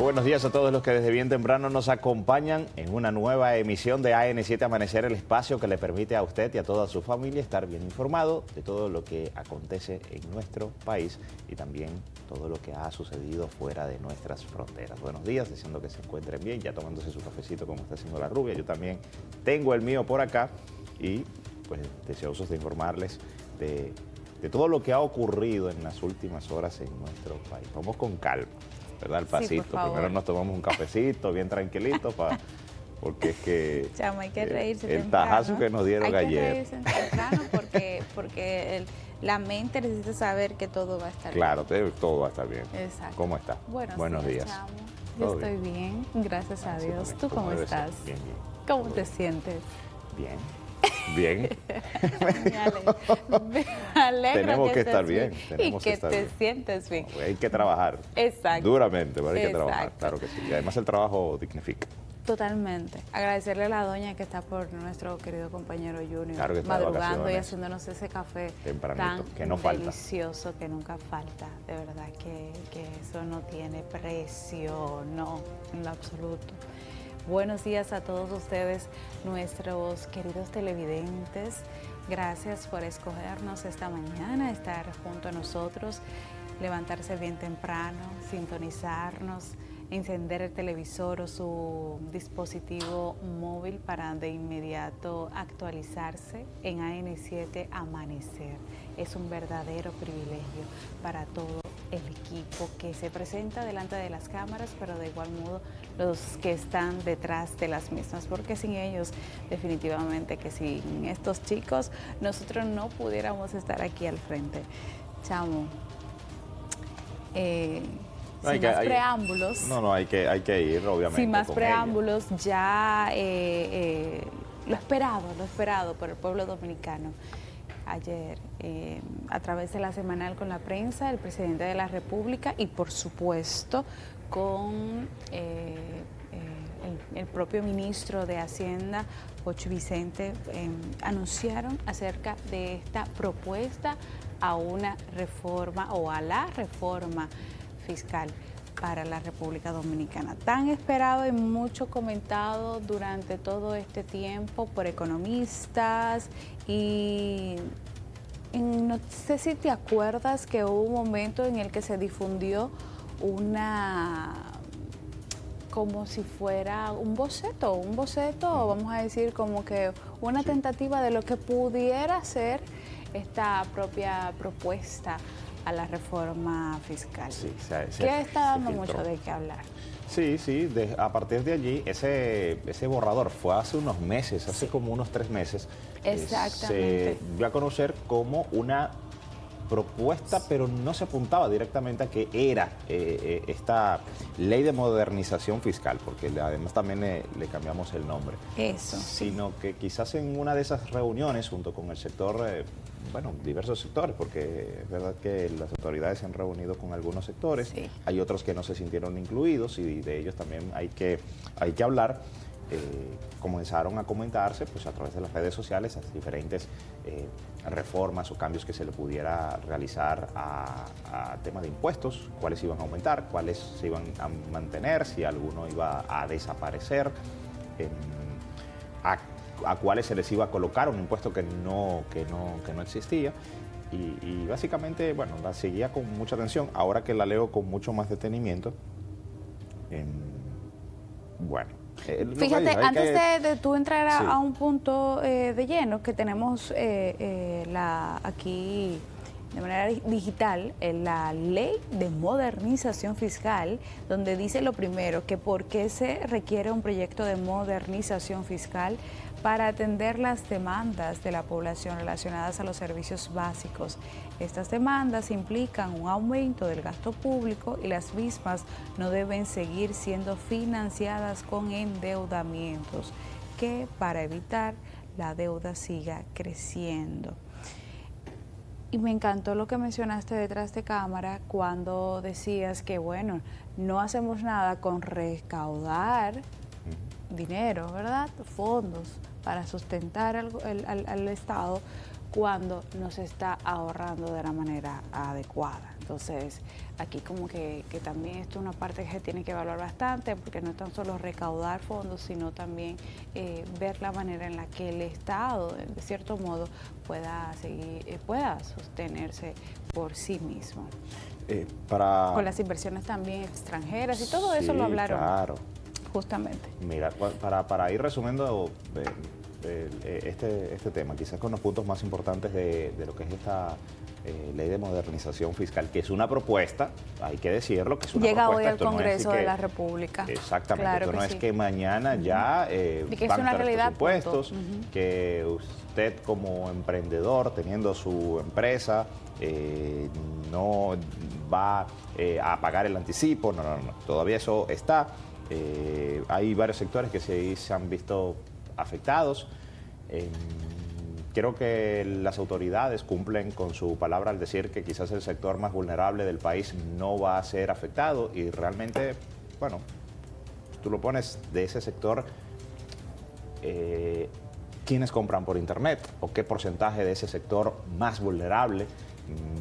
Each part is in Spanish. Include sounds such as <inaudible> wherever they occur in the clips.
Buenos días a todos los que desde bien temprano nos acompañan en una nueva emisión de AN7 Amanecer, el espacio que le permite a usted y a toda su familia estar bien informado de todo lo que acontece en nuestro país y también todo lo que ha sucedido fuera de nuestras fronteras. Buenos días, diciendo que se encuentren bien, ya tomándose su cafecito como está haciendo la rubia. Yo también tengo el mío por acá y pues deseosos de informarles de, de todo lo que ha ocurrido en las últimas horas en nuestro país. Vamos con calma. ¿Verdad? El pasito. Primero nos tomamos un cafecito bien tranquilito para porque es que <laughs> Chamo, hay que reírse el, tajazo que nos dieron hay ayer. Que reírse temprano porque, porque el, la mente necesita saber que todo va a estar claro, bien. Claro, todo va a estar bien. Exacto. ¿Cómo está? Buenos, Buenos días. días. Yo estoy bien? bien, gracias a Dios. ¿Tú cómo estás? Bien, bien. ¿Cómo te sientes? Bien. Bien. me alegro, me alegro Tenemos que, que estar bien. bien. Tenemos y que, estar te bien. sientes bien. Hay que trabajar. Exacto. Duramente, pero hay que Exacto. trabajar, claro que sí. Y además el trabajo dignifica. Totalmente. Agradecerle a la doña que está por nuestro querido compañero Junior, claro madrugando y hacernos ese café Tempranito, tan que no falta. delicioso que nunca falta. De verdad que, que eso no tiene precio, no, en lo absoluto. Buenos días a todos ustedes, nuestros queridos televidentes. Gracias por escogernos esta mañana, estar junto a nosotros, levantarse bien temprano, sintonizarnos, encender el televisor o su dispositivo móvil para de inmediato actualizarse en AN7 Amanecer. Es un verdadero privilegio para todo el equipo que se presenta delante de las cámaras, pero de igual modo los que están detrás de las mismas, porque sin ellos definitivamente que sin estos chicos nosotros no pudiéramos estar aquí al frente. Chamo, eh, No, sin que- más hay- preámbulos. No, no, hay que, hay que ir, obviamente. Sin más preámbulos, ya eh, eh, lo esperado, lo esperado por el pueblo dominicano. Ayer, eh, a través de la semanal con la prensa, el presidente de la República y por supuesto con eh, eh, el, propio ministro de Hacienda, Pocho Vicente, eh, anunciaron acerca de esta propuesta a una reforma o a la reforma fiscal para la República Dominicana. Tan esperado y mucho comentado durante todo este tiempo por economistas y no sé si te acuerdas que hubo un momento en el que se difundió una como si fuera un boceto, un boceto, vamos a decir como que una tentativa de lo que pudiera ser esta propia propuesta a la reforma fiscal. Sí, se- se- que está dando mucho de qué hablar. Sí, sí, de- a partir de allí, ese, ese borrador fue hace unos meses, hace como unos tres meses. eh, Exactamente. Se dio a conocer como una propuesta, pero no se apuntaba directamente a que era eh, eh, esta ley de modernización fiscal, porque además también le, le cambiamos el nombre. Eso. Sino que quizás en una de esas reuniones, junto con el sector, eh, bueno, diversos sectores, porque es verdad que las autoridades se han reunido con algunos sectores, Sí. hay otros que no se sintieron incluidos y de ellos también hay que, hay que hablar. Eh, comenzaron a comentarse pues, a través de las redes sociales las diferentes eh, reformas o cambios que se le pudiera realizar a, a tema de impuestos, cuáles iban a aumentar, cuáles se iban a mantener, si alguno iba a desaparecer, em, a, cuáles se les iba a colocar un impuesto que no, que no, que no existía. Y, y básicamente, bueno, la seguía con mucha atención. Ahora que la leo con mucho más detenimiento, em, bueno. Eh, Fíjate, antes que- de, de tú entrar a, Sí. a un punto eh, de lleno, que tenemos eh, la, aquí de manera di- digital la ley de modernización fiscal, donde dice lo primero, que por qué se requiere un proyecto de modernización fiscal para atender las demandas de la población relacionadas a los servicios básicos. Estas demandas implican un aumento del gasto público y las mismas no deben seguir siendo financiadas con endeudamientos que para evitar la deuda siga creciendo. Y me encantó lo que mencionaste detrás de cámara cuando decías que, bueno, no hacemos nada con recaudar dinero, ¿verdad? Fondos para sustentar al, al- al- al Estado cuando nos está ahorrando de la manera adecuada. Entonces, aquí como que, también esto es una parte que se tiene que evaluar bastante, porque no es tan solo recaudar fondos, sino también eh, ver la manera en la que el Estado, de cierto modo, pueda seguir, eh, pueda sostenerse por sí mismo. Eh, para... Con las inversiones también extranjeras y todo eso lo hablaron. Claro. Justamente. Mira, para, para ir resumiendo este, este tema, quizás con los puntos más importantes de, de lo que es esta eh, ley de modernización fiscal, que es una propuesta, hay que decirlo, que es una Llega propuesta. hoy al Congreso de la República. Exactamente, no es que mañana ya eh, que van a estar realidad, impuestos, que usted como emprendedor, teniendo su empresa, eh, no va eh, a pagar el anticipo, no, no, no, todavía eso está. Hay varios sectores que se, han visto afectados. Creo que las autoridades cumplen con su palabra al decir que quizás el sector más vulnerable del país no va a ser afectado y realmente, bueno, tú lo pones de ese sector, eh, ¿quiénes compran por Internet? ¿O qué porcentaje de ese sector más vulnerable?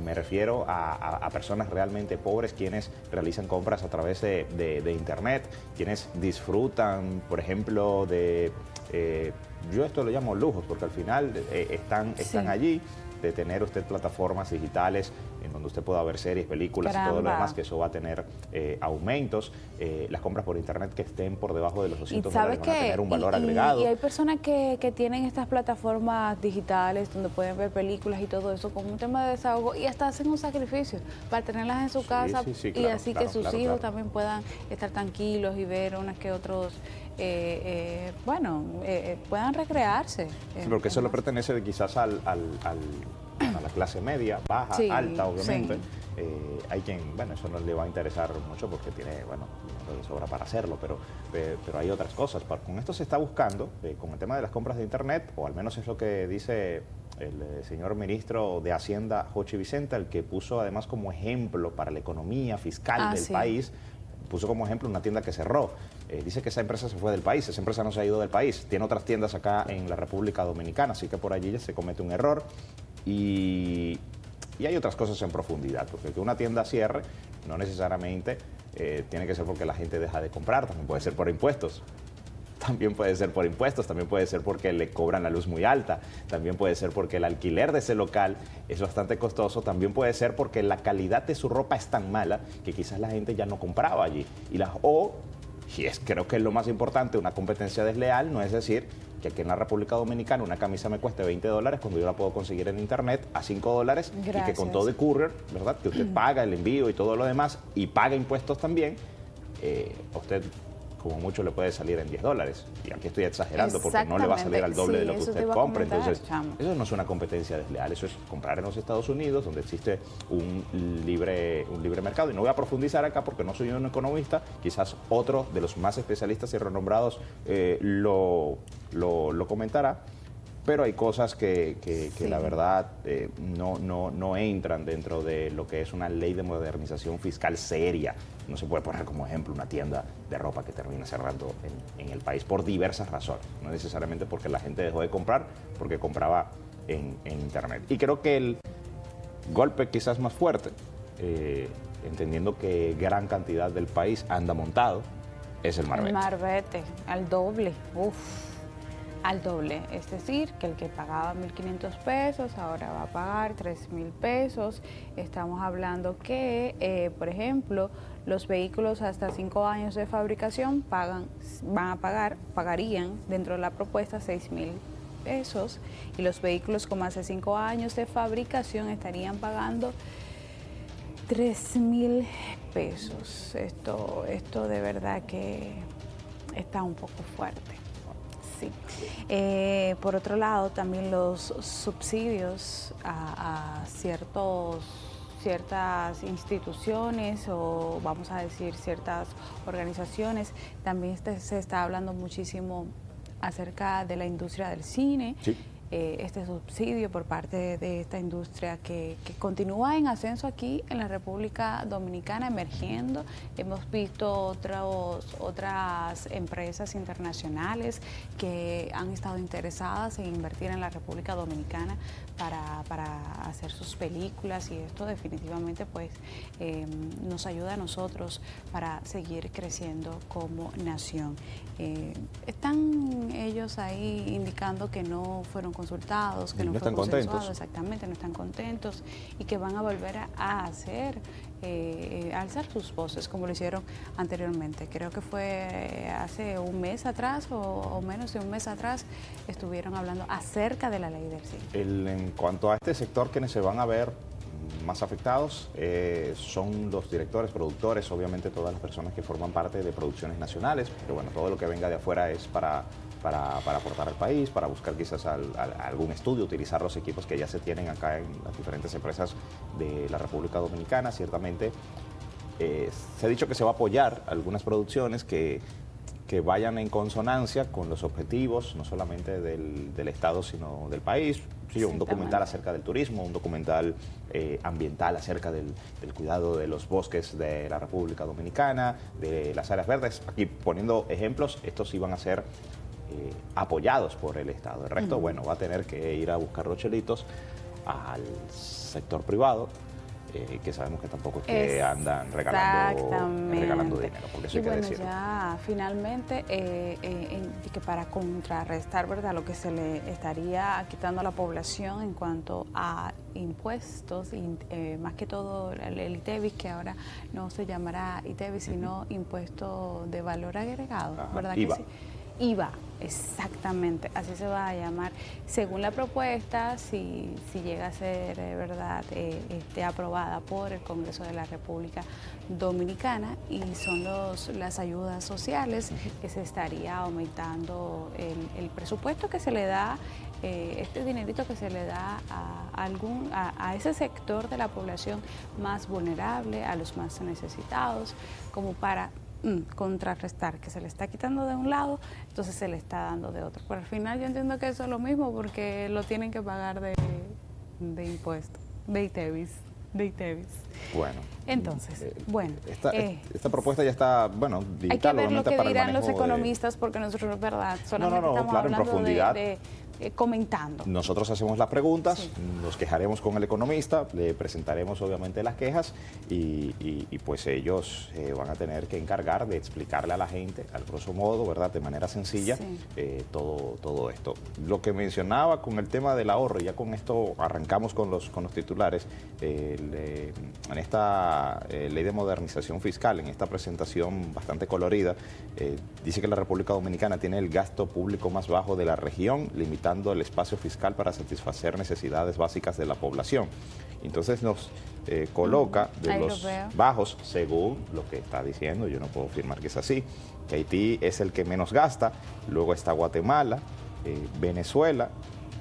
Me refiero a, personas realmente pobres quienes realizan compras a través de Internet, quienes disfrutan, por ejemplo, de eh, yo esto lo llamo lujos, porque al final eh, están, están allí, de tener usted plataformas digitales en donde usted pueda ver series, películas y todo lo demás, que eso va a tener eh, aumentos. las compras por internet que estén por debajo de los 200 dólares van a tener un valor agregado. Y hay personas que, que, tienen estas plataformas digitales donde pueden ver películas y todo eso como un tema de desahogo y hasta hacen un sacrificio para tenerlas en su casa y así que sus hijos también puedan estar tranquilos y ver unas que otros eh, eh, bueno, eh, puedan recrearse. Sí, porque eso le pertenece quizás al, a la clase media, baja, alta, obviamente. hay quien, bueno, eso no le va a interesar mucho porque tiene, bueno, no sobra para hacerlo, pero, pero hay otras cosas. Con esto se está buscando, con el tema de las compras de Internet, o al menos es lo que dice el señor ministro de Hacienda, Jochi Vicente, el que puso además como ejemplo para la economía fiscal ah, del país, puso como ejemplo una tienda que cerró. Eh, dice que esa empresa se fue del país, esa empresa no se ha ido del país, tiene otras tiendas acá en la República Dominicana, así que por allí ya se comete un error y, hay otras cosas en profundidad, porque que una tienda cierre no necesariamente eh, tiene que ser porque la gente deja de comprar, también puede ser por impuestos también puede ser por impuestos, también puede ser porque le cobran la luz muy alta, también puede ser porque el alquiler de ese local es bastante costoso, también puede ser porque la calidad de su ropa es tan mala que quizás la gente ya no compraba allí. Y las, o, y es creo que es lo más importante, una competencia desleal, no es decir que aquí en la República Dominicana una camisa me cueste 20 dólares cuando yo la puedo conseguir en internet a 5 dólares y que con todo de courier, ¿verdad? Que usted paga el envío y todo lo demás y paga impuestos también, eh, usted como mucho le puede salir en 10 dólares. Y aquí estoy exagerando porque no le va a salir al doble de lo que usted compra. Entonces, eso no es una competencia desleal, eso es comprar en los Estados Unidos, donde existe un libre, un libre mercado. Y no voy a profundizar acá porque no soy un economista, quizás otro de los más especialistas y renombrados eh, lo, lo comentará pero hay cosas que, que, la verdad eh, no, no, no, entran dentro de lo que es una ley de modernización fiscal seria. No se puede poner como ejemplo una tienda de ropa que termina cerrando en, el país por diversas razones, no necesariamente porque la gente dejó de comprar, porque compraba en, Internet. Y creo que el golpe quizás más fuerte, eh, entendiendo que gran cantidad del país anda montado, es el marbete. El marbete, al doble, uff al doble, es decir, que el que pagaba 1.500 pesos ahora va a pagar 3.000 pesos. Estamos hablando que, eh, por ejemplo, los vehículos hasta 5 años de fabricación pagan, van a pagar, pagarían dentro de la propuesta 6.000 pesos y los vehículos con más de 5 años de fabricación estarían pagando 3.000 pesos. Esto, esto de verdad que está un poco fuerte. Eh, por otro lado, también los subsidios a, ciertos ciertas instituciones o vamos a decir ciertas organizaciones. También este, se está hablando muchísimo acerca de la industria del cine. Eh, este subsidio por parte de esta industria que, continúa en ascenso aquí en la República Dominicana, emergiendo. Hemos visto otros, otras empresas internacionales que han estado interesadas en invertir en la República Dominicana para, para hacer sus películas y esto definitivamente pues eh, nos ayuda a nosotros para seguir creciendo como nación. Eh, están ellos ahí indicando que no fueron consultados, que no, están contentos. exactamente, no están contentos y que van a volver a, hacer, eh, alzar sus voces como lo hicieron anteriormente. Creo que fue hace un mes atrás o, menos de un mes atrás estuvieron hablando acerca de la ley del cine. en cuanto a este sector, quienes se van a ver más afectados eh, son los directores, productores, obviamente todas las personas que forman parte de producciones nacionales, pero bueno, todo lo que venga de afuera es para, para, aportar al país, para buscar quizás algún estudio, utilizar los equipos que ya se tienen acá en las diferentes empresas de la República Dominicana. Ciertamente eh, se ha dicho que se va a apoyar algunas producciones que que vayan en consonancia con los objetivos, no solamente del, Estado, sino del país. Sí, un documental acerca del turismo, un documental eh, ambiental acerca del, cuidado de los bosques de la República Dominicana, de las áreas verdes. Aquí poniendo ejemplos, estos iban a ser eh, apoyados por el Estado. El resto, bueno, va a tener que ir a buscar los chelitos al sector privado eh, que sabemos que tampoco es que andan regalando, dinero, porque eso y bueno, ya finalmente, eh, eh, que para contrarrestar ¿verdad? lo que se le estaría quitando a la población en cuanto a impuestos, más que todo el, ITEVIS, que ahora no se llamará ITEVIS, sino Impuesto de Valor Agregado, ¿verdad que sí? IVA, exactamente, así se va a llamar. Según la propuesta, si, si llega a ser eh, verdad eh, este, aprobada por el Congreso de la República Dominicana y son los, las ayudas sociales que se estaría aumentando el, presupuesto que se le da, eh, este dinerito que se le da a, algún, a ese sector de la población más vulnerable, a los más necesitados, como para contrarrestar, que se le está quitando de un lado, entonces se le está dando de otro. Pero al final yo entiendo que eso es lo mismo porque lo tienen que pagar de, de impuestos, de ITEVIS. De ITEVIS. Bueno. Entonces, eh, bueno. Esta, eh, esta, propuesta ya está, bueno, digital, Hay que ver lo que dirán los economistas porque nosotros, ¿verdad? Solamente no, no, no, estamos claro, en profundidad. de eh, comentando. Nosotros hacemos las preguntas, nos quejaremos con el economista, le presentaremos obviamente las quejas y, pues ellos eh, van a tener que encargar de explicarle a la gente, al grosso modo, ¿verdad? De manera sencilla, eh, todo, todo esto. Lo que mencionaba con el tema del ahorro, ya con esto arrancamos con los, con los titulares, en esta ley de modernización fiscal, en esta presentación bastante colorida, dice que la República Dominicana tiene el gasto público más bajo de la región, limitado el espacio fiscal para satisfacer necesidades básicas de la población. Entonces nos eh, coloca de los bajos, según lo que está diciendo, yo no puedo afirmar que es así, que Haití es el que menos gasta, luego está Guatemala, eh, Venezuela,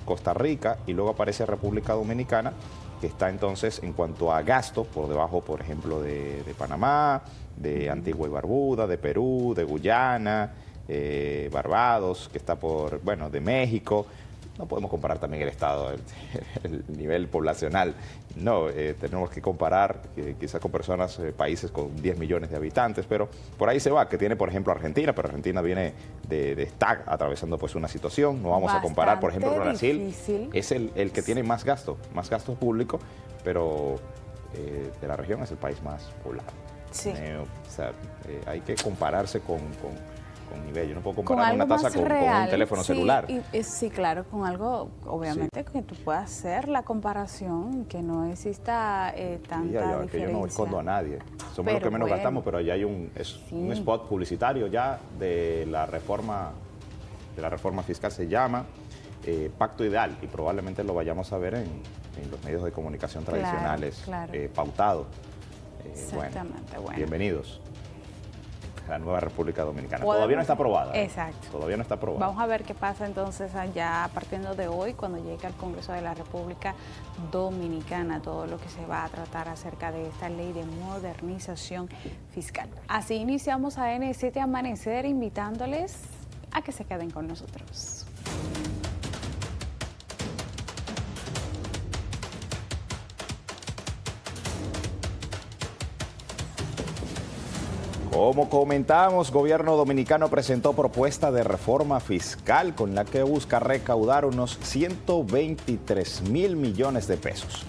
Costa Rica y luego aparece República Dominicana, que está entonces en cuanto a gasto por debajo, por ejemplo, de, de Panamá, de Antigua y Barbuda, de Perú, de Guyana, eh, Barbados, que está por, bueno, de México. No podemos comparar también el estado, <laughs> el, nivel poblacional. No, eh, tenemos que comparar eh, quizás con personas, países con 10 millones de habitantes, pero por ahí se va, que tiene por ejemplo Argentina, pero Argentina viene de, estar atravesando pues una situación. No vamos a comparar, por ejemplo, Brasil. Es el, el, que tiene más gasto, más gasto público, pero de la región es el país más poblado. Sí. o sea, hay que compararse con nivel. Yo no puedo comparar una tasa con, un teléfono celular. sí, claro, con algo, obviamente, que tú puedas hacer la comparación, que no exista eh, tanta diferencia. Que yo no escondo a nadie. Somos los que menos gastamos, pero allá hay un, es un spot publicitario ya de la reforma, de la reforma fiscal, se llama eh, Pacto Ideal, y probablemente lo vayamos a ver en, los medios de comunicación tradicionales eh, pautados. Eh, Exactamente, bueno. Bienvenidos la nueva República Dominicana. Todavía no está aprobada. ¿eh? Exacto. Todavía no está aprobada. Vamos a ver qué pasa entonces ya partiendo de hoy, cuando llegue al Congreso de la República Dominicana, todo lo que se va a tratar acerca de esta ley de modernización fiscal. Así iniciamos a N7 Amanecer, invitándoles a que se queden con nosotros. Como comentamos, gobierno dominicano presentó propuesta de reforma fiscal con la que busca recaudar unos 123 mil millones de pesos.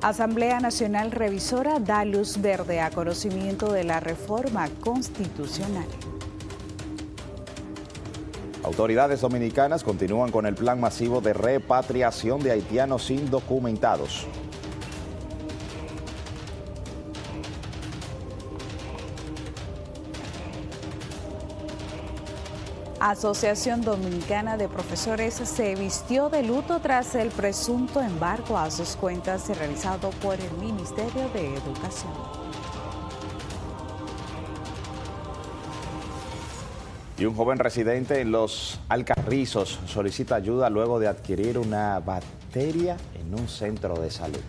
Asamblea Nacional Revisora da luz verde a conocimiento de la reforma constitucional. Autoridades dominicanas continúan con el plan masivo de repatriación de haitianos indocumentados. Asociación Dominicana de Profesores se vistió de luto tras el presunto embargo a sus cuentas realizado por el Ministerio de Educación. Y un joven residente en Los Alcarrizos solicita ayuda luego de adquirir una bacteria en un centro de salud.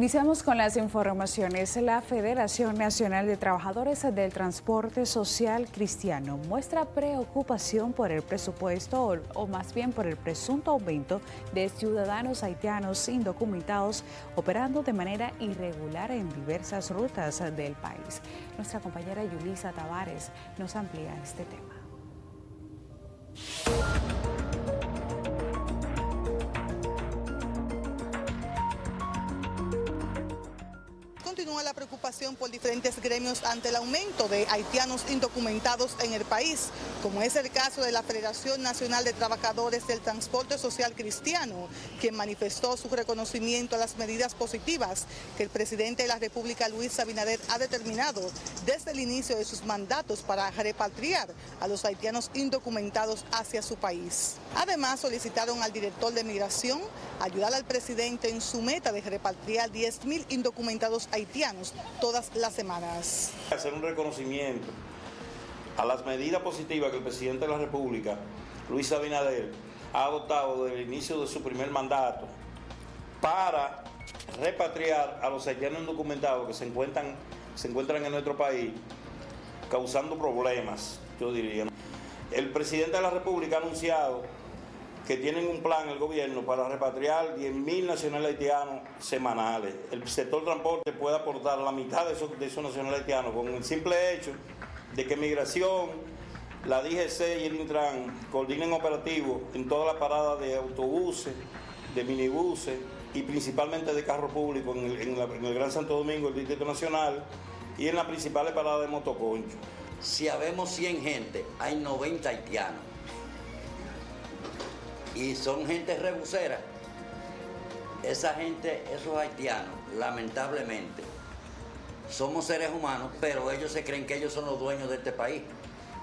Iniciamos con las informaciones. La Federación Nacional de Trabajadores del Transporte Social Cristiano muestra preocupación por el presupuesto o, más bien por el presunto aumento de ciudadanos haitianos indocumentados operando de manera irregular en diversas rutas del país. Nuestra compañera Yulisa Tavares nos amplía este tema. La preocupación por diferentes gremios ante el aumento de haitianos indocumentados en el país, como es el caso de la Federación Nacional de Trabajadores del Transporte Social Cristiano, quien manifestó su reconocimiento a las medidas positivas que el presidente de la República, Luis Abinader, ha determinado desde el inicio de sus mandatos para repatriar a los haitianos indocumentados hacia su país. Además, solicitaron al director de Migración ayudar al presidente en su meta de repatriar 10.000 indocumentados haitianos todas las semanas. Hacer un reconocimiento a las medidas positivas que el presidente de la República, Luis Abinader, ha adoptado desde el inicio de su primer mandato para repatriar a los haitianos indocumentados que se encuentran, se encuentran en nuestro país causando problemas, yo diría. El presidente de la República ha anunciado que tienen un plan el gobierno para repatriar 10.000 nacionales haitianos semanales. El sector transporte puede aportar la mitad de esos, de nacionales haitianos con el simple hecho de que migración, la DGC y el Intran coordinen operativos en toda la parada de autobuses, de minibuses y principalmente de carro público en el, en el Gran Santo Domingo, el Distrito Nacional y en las principales paradas de motoconcho. Si habemos 100 gente, hay 90 haitianos y son gente rebusera. Esa gente, esos haitianos, lamentablemente, somos seres humanos, pero ellos se creen que ellos son los dueños de este país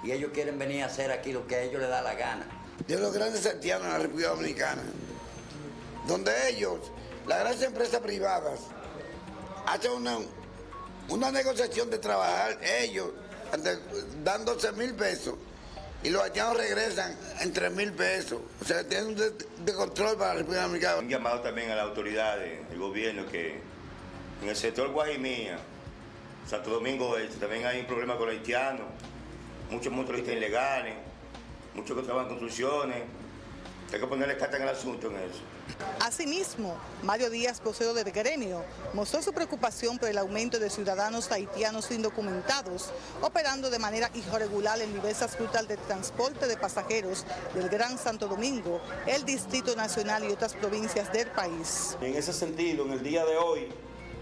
y ellos quieren venir a hacer aquí lo que a ellos les da la gana. De los grandes haitianos en la República Dominicana, donde ellos, las grandes empresas privadas, hacen una, una negociación de trabajar ellos dándose mil pesos y los haitianos regresan en 3 mil pesos. O sea, tienen un de, control para la República Dominicana. Un llamado también a las autoridades, del gobierno, que en el sector Guajimía, Santo Domingo Este, también hay un problema con los haitianos, muchos motoristas ilegales, muchos que trabajan en construcciones. Hay que ponerle carta en el asunto en eso. Asimismo, Mario Díaz, vocero del gremio, mostró su preocupación por el aumento de ciudadanos haitianos indocumentados operando de manera irregular en diversas rutas de transporte de pasajeros del Gran Santo Domingo, el Distrito Nacional y otras provincias del país. En ese sentido, en el día de hoy,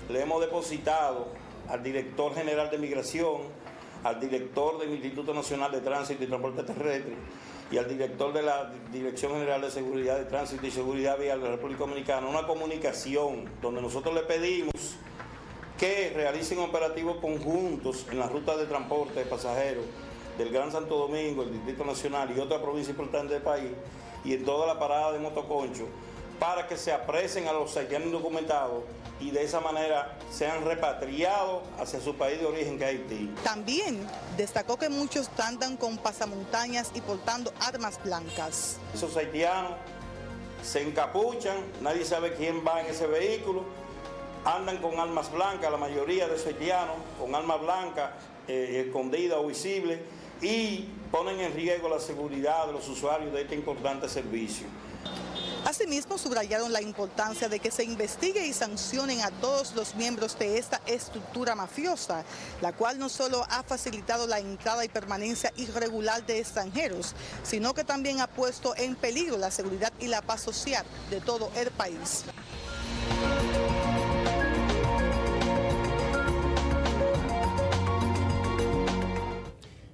le hemos depositado al director general de Migración, al director del Instituto Nacional de Tránsito y Transporte Terrestre, y al director de la Dirección General de Seguridad de Tránsito y Seguridad Vial de la República Dominicana una comunicación donde nosotros le pedimos que realicen operativos conjuntos en las rutas de transporte de pasajeros del Gran Santo Domingo, el Distrito Nacional y otra provincia importante del país y en toda la parada de motoconcho para que se apresen a los haitianos indocumentados y de esa manera sean repatriados hacia su país de origen que es Haití. También destacó que muchos andan con pasamontañas y portando armas blancas. Esos haitianos se encapuchan, nadie sabe quién va en ese vehículo, andan con armas blancas, la mayoría de esos haitianos con armas blancas eh, escondidas o visibles y ponen en riesgo la seguridad de los usuarios de este importante servicio. Asimismo, subrayaron la importancia de que se investigue y sancionen a todos los miembros de esta estructura mafiosa, la cual no solo ha facilitado la entrada y permanencia irregular de extranjeros, sino que también ha puesto en peligro la seguridad y la paz social de todo el país.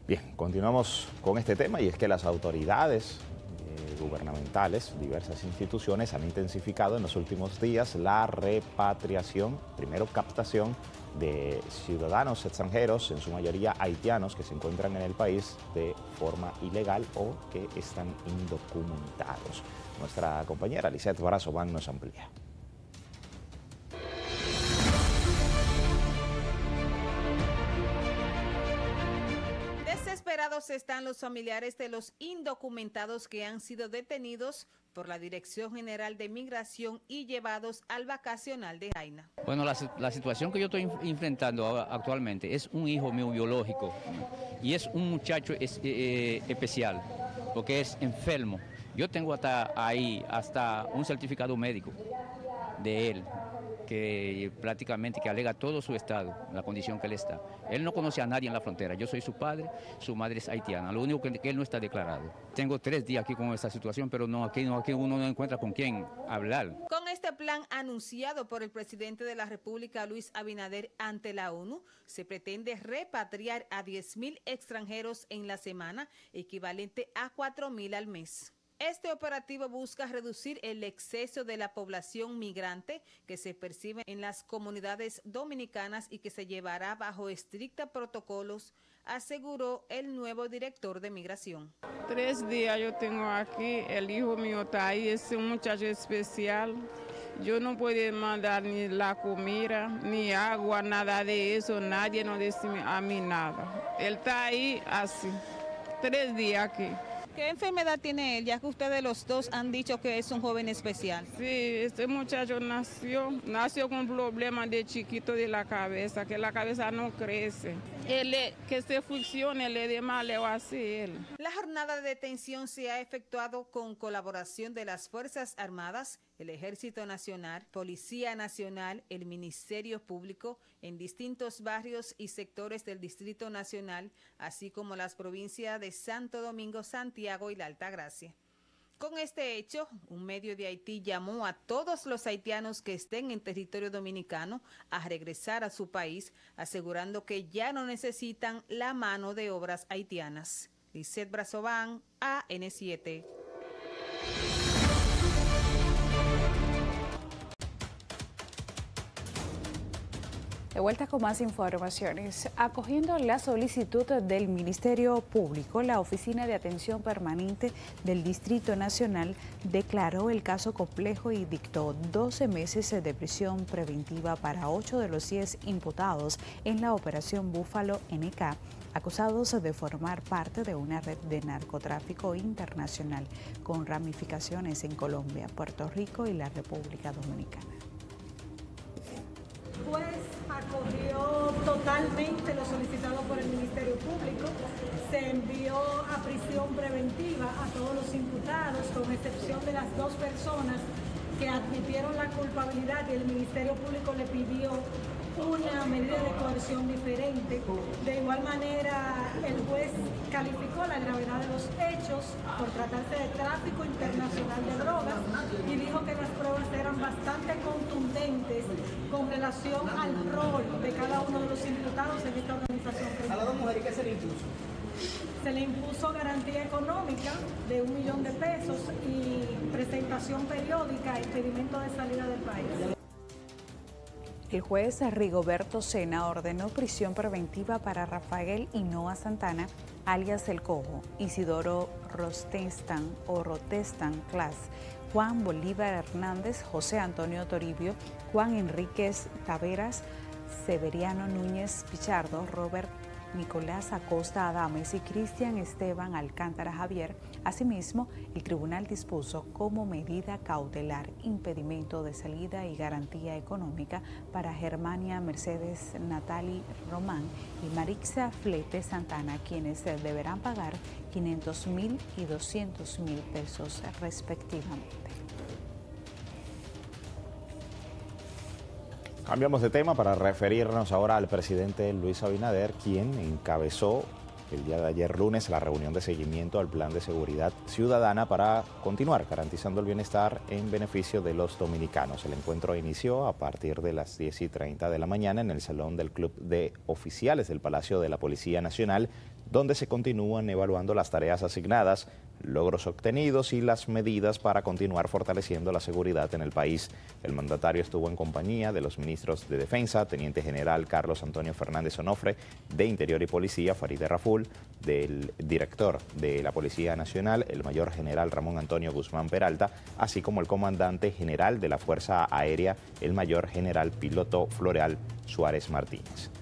Bien, continuamos con este tema y es que las autoridades gubernamentales, diversas instituciones han intensificado en los últimos días la repatriación, primero captación de ciudadanos extranjeros, en su mayoría haitianos, que se encuentran en el país de forma ilegal o que están indocumentados. Nuestra compañera Lisette Barazo nos amplía. Están los familiares de los indocumentados que han sido detenidos por la Dirección General de Migración y llevados al vacacional de Jaina. Bueno, la, situación que yo estoy enfrentando actualmente es un hijo mío biológico y es un muchacho eh, eh, especial porque es enfermo. Yo tengo hasta ahí hasta un certificado médico de él que prácticamente que alega todo su estado, la condición que él está. Él no conoce a nadie en la frontera. Yo soy su padre, su madre es haitiana. Lo único que, él no está declarado. Tengo tres días aquí con esta situación, pero no aquí, no, aquí uno no encuentra con quién hablar. Con este plan anunciado por el presidente de la República, Luis Abinader, ante la ONU, se pretende repatriar a 10.000 extranjeros en la semana, equivalente a 4.000 al mes. Este operativo busca reducir el exceso de la población migrante que se percibe en las comunidades dominicanas y que se llevará bajo estrictos protocolos, aseguró el nuevo director de migración. Tres días yo tengo aquí, el hijo mío está ahí, es un muchacho especial. Yo no puedo mandar ni la comida, ni agua, nada de eso, nadie nos dice a mí nada. Él está ahí así, tres días aquí. ¿Qué enfermedad tiene él? Ya que ustedes los dos han dicho que es un joven especial. Sí, este muchacho nació, nació con problemas de chiquito de la cabeza, que la cabeza no crece. Él, que se funcione, le dé mal, le va a hacer. La jornada de detención se ha efectuado con colaboración de las Fuerzas Armadas, el Ejército Nacional, Policía Nacional, el Ministerio Público, en distintos barrios y sectores del Distrito Nacional, así como las provincias de Santo Domingo, Santiago y la Altagracia. Con este hecho, un medio de Haití llamó a todos los haitianos que estén en territorio dominicano a regresar a su país, asegurando que ya no necesitan la mano de obras haitianas. Lisette Brazovan, AN7. De vuelta con más informaciones. Acogiendo la solicitud del Ministerio Público, la Oficina de Atención Permanente del Distrito Nacional declaró el caso complejo y dictó 12 meses de prisión preventiva para 8 de los 10 imputados en la Operación Búfalo NK, acusados de formar parte de una red de narcotráfico internacional con ramificaciones en Colombia, Puerto Rico y la República Dominicana acogió totalmente lo solicitado por el Ministerio Público, se envió a prisión preventiva a todos los imputados, con excepción de las dos personas que admitieron la culpabilidad y el Ministerio Público le pidió una medida de coerción diferente. De igual manera, el juez calificó la gravedad de los hechos por tratarse de tráfico internacional de drogas y dijo que las pruebas eran bastante contundentes con relación al rol de cada uno de los imputados en esta organización. ¿A las dos mujeres qué se le impuso? Se le impuso garantía económica de un millón de pesos y presentación periódica y pedimento de salida del país. El juez Rigoberto Sena ordenó prisión preventiva para Rafael Hinoa Santana, alias El Cojo, Isidoro Rostestan o Rotestan Clas, Juan Bolívar Hernández, José Antonio Toribio, Juan Enríquez Taveras, Severiano Núñez Pichardo, Robert Nicolás Acosta Adames y Cristian Esteban Alcántara Javier. Asimismo, el tribunal dispuso como medida cautelar impedimento de salida y garantía económica para Germania Mercedes Natali Román y Marixa Flete Santana, quienes deberán pagar 500 mil y 200 mil pesos respectivamente. Cambiamos de tema para referirnos ahora al presidente Luis Abinader, quien encabezó el día de ayer lunes la reunión de seguimiento al plan de seguridad ciudadana para continuar garantizando el bienestar en beneficio de los dominicanos. El encuentro inició a partir de las 10 y 30 de la mañana en el salón del Club de Oficiales del Palacio de la Policía Nacional, donde se continúan evaluando las tareas asignadas logros obtenidos y las medidas para continuar fortaleciendo la seguridad en el país. El mandatario estuvo en compañía de los ministros de Defensa, Teniente General Carlos Antonio Fernández Onofre, de Interior y Policía, Farideh Raful, del director de la Policía Nacional, el mayor general Ramón Antonio Guzmán Peralta, así como el comandante general de la Fuerza Aérea, el mayor general piloto Floreal Suárez Martínez.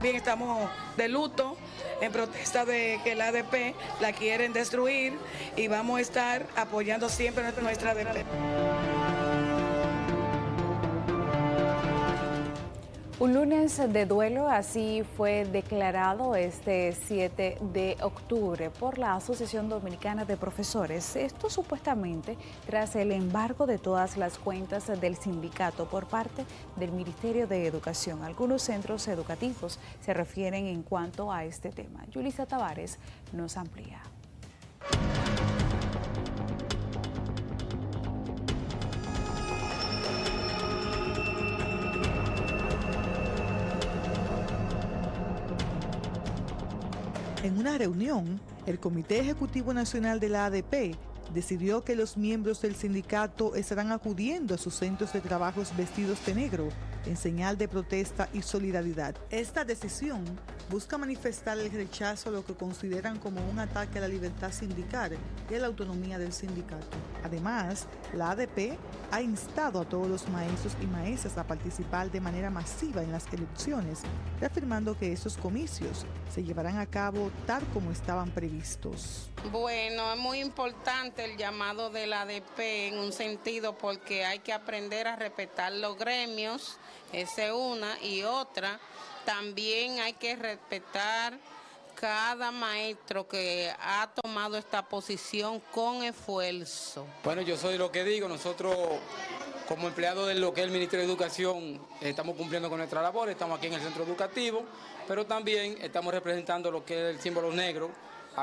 Bien, estamos de luto en protesta de que la ADP la quieren destruir y vamos a estar apoyando siempre nuestra ADP. Un lunes de duelo así fue declarado este 7 de octubre por la Asociación Dominicana de Profesores. Esto supuestamente tras el embargo de todas las cuentas del sindicato por parte del Ministerio de Educación. Algunos centros educativos se refieren en cuanto a este tema. Yulisa Tavares nos amplía. En una reunión, el Comité Ejecutivo Nacional de la ADP decidió que los miembros del sindicato estarán acudiendo a sus centros de trabajos vestidos de negro en señal de protesta y solidaridad. Esta decisión busca manifestar el rechazo a lo que consideran como un ataque a la libertad sindical y a la autonomía del sindicato. Además, la ADP ha instado a todos los maestros y maestras a participar de manera masiva en las elecciones, reafirmando que esos comicios se llevarán a cabo tal como estaban previstos. Bueno, es muy importante el llamado de la ADP en un sentido porque hay que aprender a respetar los gremios, esa es una, y otra, también hay que respetar cada maestro que ha tomado esta posición con esfuerzo. Bueno, yo soy lo que digo, nosotros como empleados de lo que es el Ministerio de Educación estamos cumpliendo con nuestra labor, estamos aquí en el centro educativo, pero también estamos representando lo que es el símbolo negro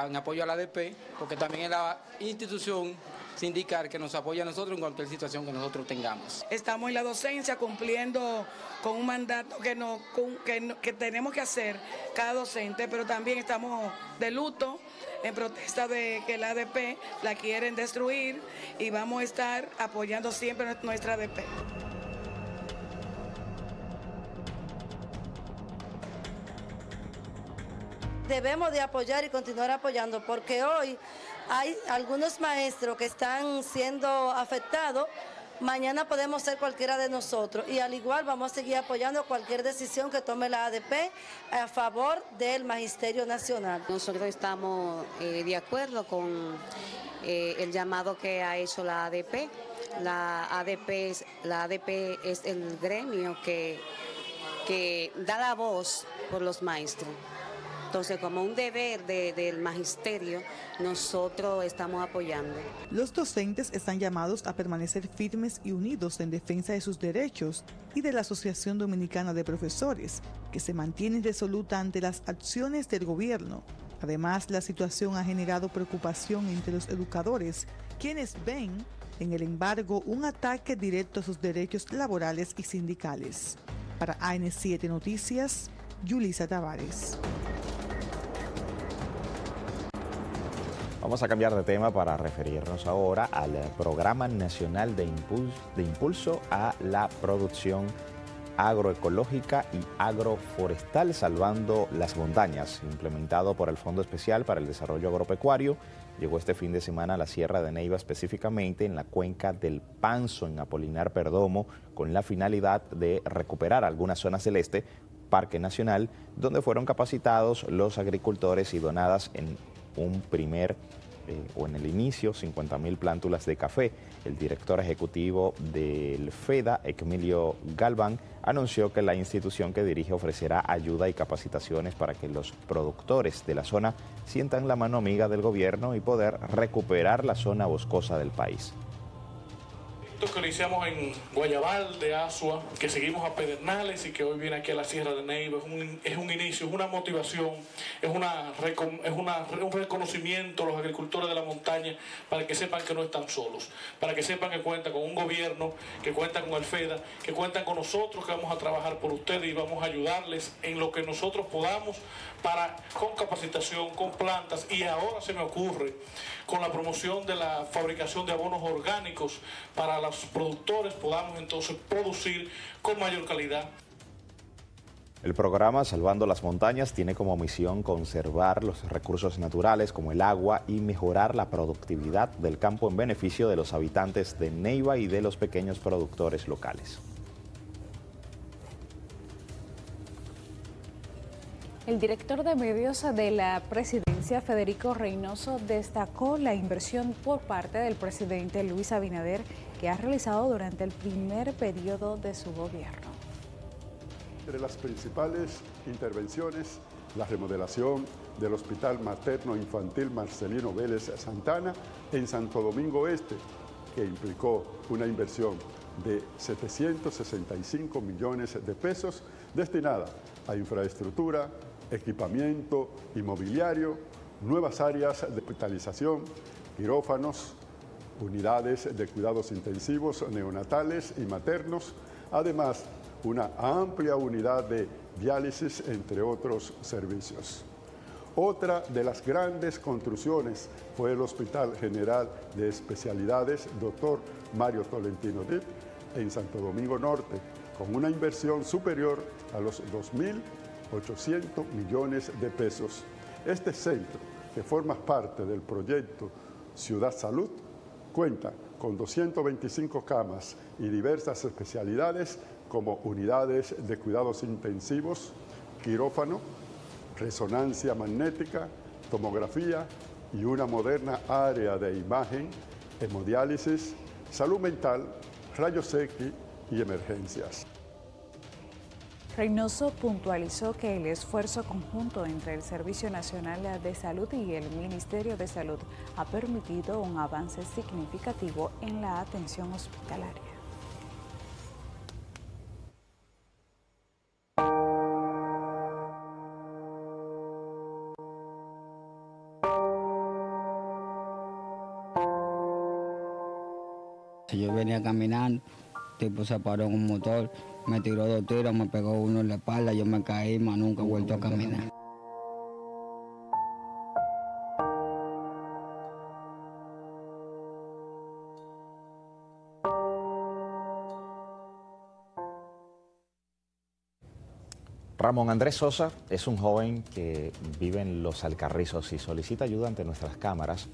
en apoyo a la ADP, porque también es la institución sindical que nos apoya a nosotros en cualquier situación que nosotros tengamos. Estamos en la docencia cumpliendo con un mandato que, no, que, que tenemos que hacer cada docente, pero también estamos de luto en protesta de que la ADP la quieren destruir y vamos a estar apoyando siempre nuestra ADP. Debemos de apoyar y continuar apoyando porque hoy hay algunos maestros que están siendo afectados. Mañana podemos ser cualquiera de nosotros y al igual vamos a seguir apoyando cualquier decisión que tome la ADP a favor del Magisterio Nacional. Nosotros estamos eh, de acuerdo con eh, el llamado que ha hecho la ADP. La ADP es, la ADP es el gremio que, que da la voz por los maestros. Entonces, como un deber del magisterio, nosotros estamos apoyando. Los docentes están llamados a permanecer firmes y unidos en defensa de sus derechos y de la Asociación Dominicana de Profesores, que se mantiene resoluta ante las acciones del gobierno. Además, la situación ha generado preocupación entre los educadores, quienes ven en el embargo un ataque directo a sus derechos laborales y sindicales. Para AN7 Noticias, Yulisa Tavares. Vamos a cambiar de tema para referirnos ahora al Programa Nacional de Impulso, a la Producción Agroecológica y Agroforestal Salvando las Montañas, implementado por el Fondo Especial para el Desarrollo Agropecuario. Llegó este fin de semana a la Sierra de Neiva, específicamente en la cuenca del Panzo, en Apolinar Perdomo, con la finalidad de recuperar algunas zonas del este, Parque Nacional, donde fueron capacitados los agricultores y donadas en un primer eh, o en el inicio 50.000 plántulas de café. El director ejecutivo del FEDA, Emilio Galván, anunció que la institución que dirige ofrecerá ayuda y capacitaciones para que los productores de la zona sientan la mano amiga del gobierno y poder recuperar la zona boscosa del país que lo hicimos en Guayabal de Asua, que seguimos a Pedernales y que hoy viene aquí a la Sierra de Neiva, es un, es un inicio, es una motivación, es, una, es un reconocimiento a los agricultores de la montaña para que sepan que no están solos, para que sepan que cuentan con un gobierno, que cuentan con el FEDA, que cuentan con nosotros, que vamos a trabajar por ustedes y vamos a ayudarles en lo que nosotros podamos para, con capacitación, con plantas y ahora se me ocurre con la promoción de la fabricación de abonos orgánicos para los productores podamos entonces producir con mayor calidad. El programa Salvando las Montañas tiene como misión conservar los recursos naturales como el agua y mejorar la productividad del campo en beneficio de los habitantes de Neiva y de los pequeños productores locales. El director de medios de la presidencia, Federico Reynoso, destacó la inversión por parte del presidente Luis Abinader que ha realizado durante el primer periodo de su gobierno. Entre las principales intervenciones, la remodelación del Hospital Materno Infantil Marcelino Vélez Santana en Santo Domingo Este, que implicó una inversión de 765 millones de pesos destinada a infraestructura, equipamiento inmobiliario, nuevas áreas de hospitalización, quirófanos, unidades de cuidados intensivos neonatales y maternos, además una amplia unidad de diálisis, entre otros servicios. Otra de las grandes construcciones fue el Hospital General de Especialidades Dr. Mario Tolentino Dip en Santo Domingo Norte, con una inversión superior a los 2.000 800 millones de pesos. Este centro, que forma parte del proyecto Ciudad Salud, cuenta con 225 camas y diversas especialidades como unidades de cuidados intensivos, quirófano, resonancia magnética, tomografía y una moderna área de imagen, hemodiálisis, salud mental, rayos X y emergencias. Reynoso puntualizó que el esfuerzo conjunto entre el Servicio Nacional de Salud y el Ministerio de Salud ha permitido un avance significativo en la atención hospitalaria. Yo venía caminando, tipo se paró un motor, me tiró dos tiros, me pegó uno en la espalda, yo me caí, más nunca he vuelto a caminar. Ramón Andrés Sosa es un joven que vive en Los Alcarrizos y solicita ayuda ante nuestras cámaras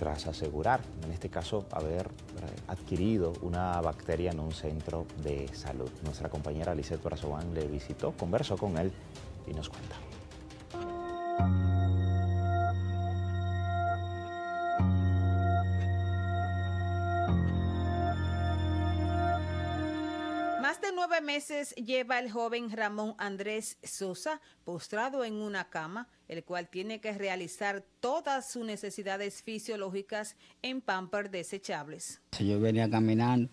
tras asegurar, en este caso, haber eh, adquirido una bacteria en un centro de salud. Nuestra compañera Lizeth Brazován le visitó, conversó con él y nos cuenta. Lleva el joven Ramón Andrés Sosa postrado en una cama, el cual tiene que realizar todas sus necesidades fisiológicas en pamper desechables. Yo venía caminando,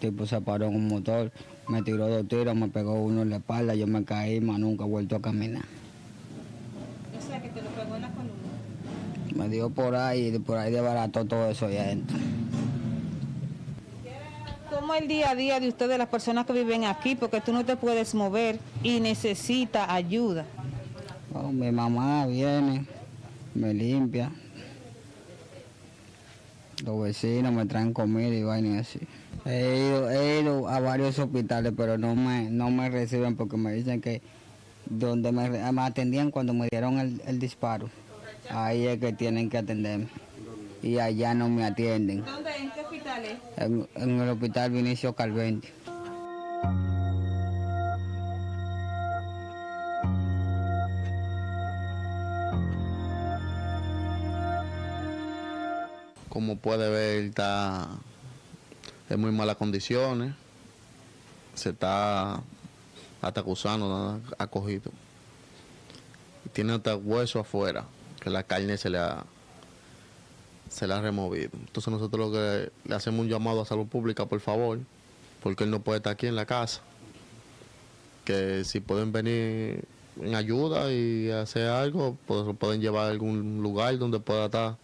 tipo se paró en un motor, me tiró dos tiros, me pegó uno en la espalda, yo me caí, más nunca he vuelto a caminar. O sea, que te lo pegó en la columna. Me dio por ahí, y por ahí de barato todo eso allá adentro. ¿Cómo el día a día de ustedes, las personas que viven aquí? Porque tú no te puedes mover y necesitas ayuda. Oh, mi mamá viene, me limpia. Los vecinos me traen comida y vaina así. He ido, a varios hospitales, pero no me, no me reciben porque me dicen que donde me, atendían cuando me dieron el, el disparo, ahí es que tienen que atenderme y allá no me atienden. ¿Dónde? ¿En qué hospital es? En, el hospital Vinicio Calventi. como puede ver, está en muy malas condiciones. Se está hasta acusando, ha cogido. Tiene hasta hueso afuera, que la carne se le ha, se le ha removido. Entonces nosotros lo que le hacemos un llamado a salud pública, por favor, porque él no puede estar aquí en la casa. Que si pueden venir en ayuda y hacer algo, pues lo pueden llevar a algún lugar donde pueda estar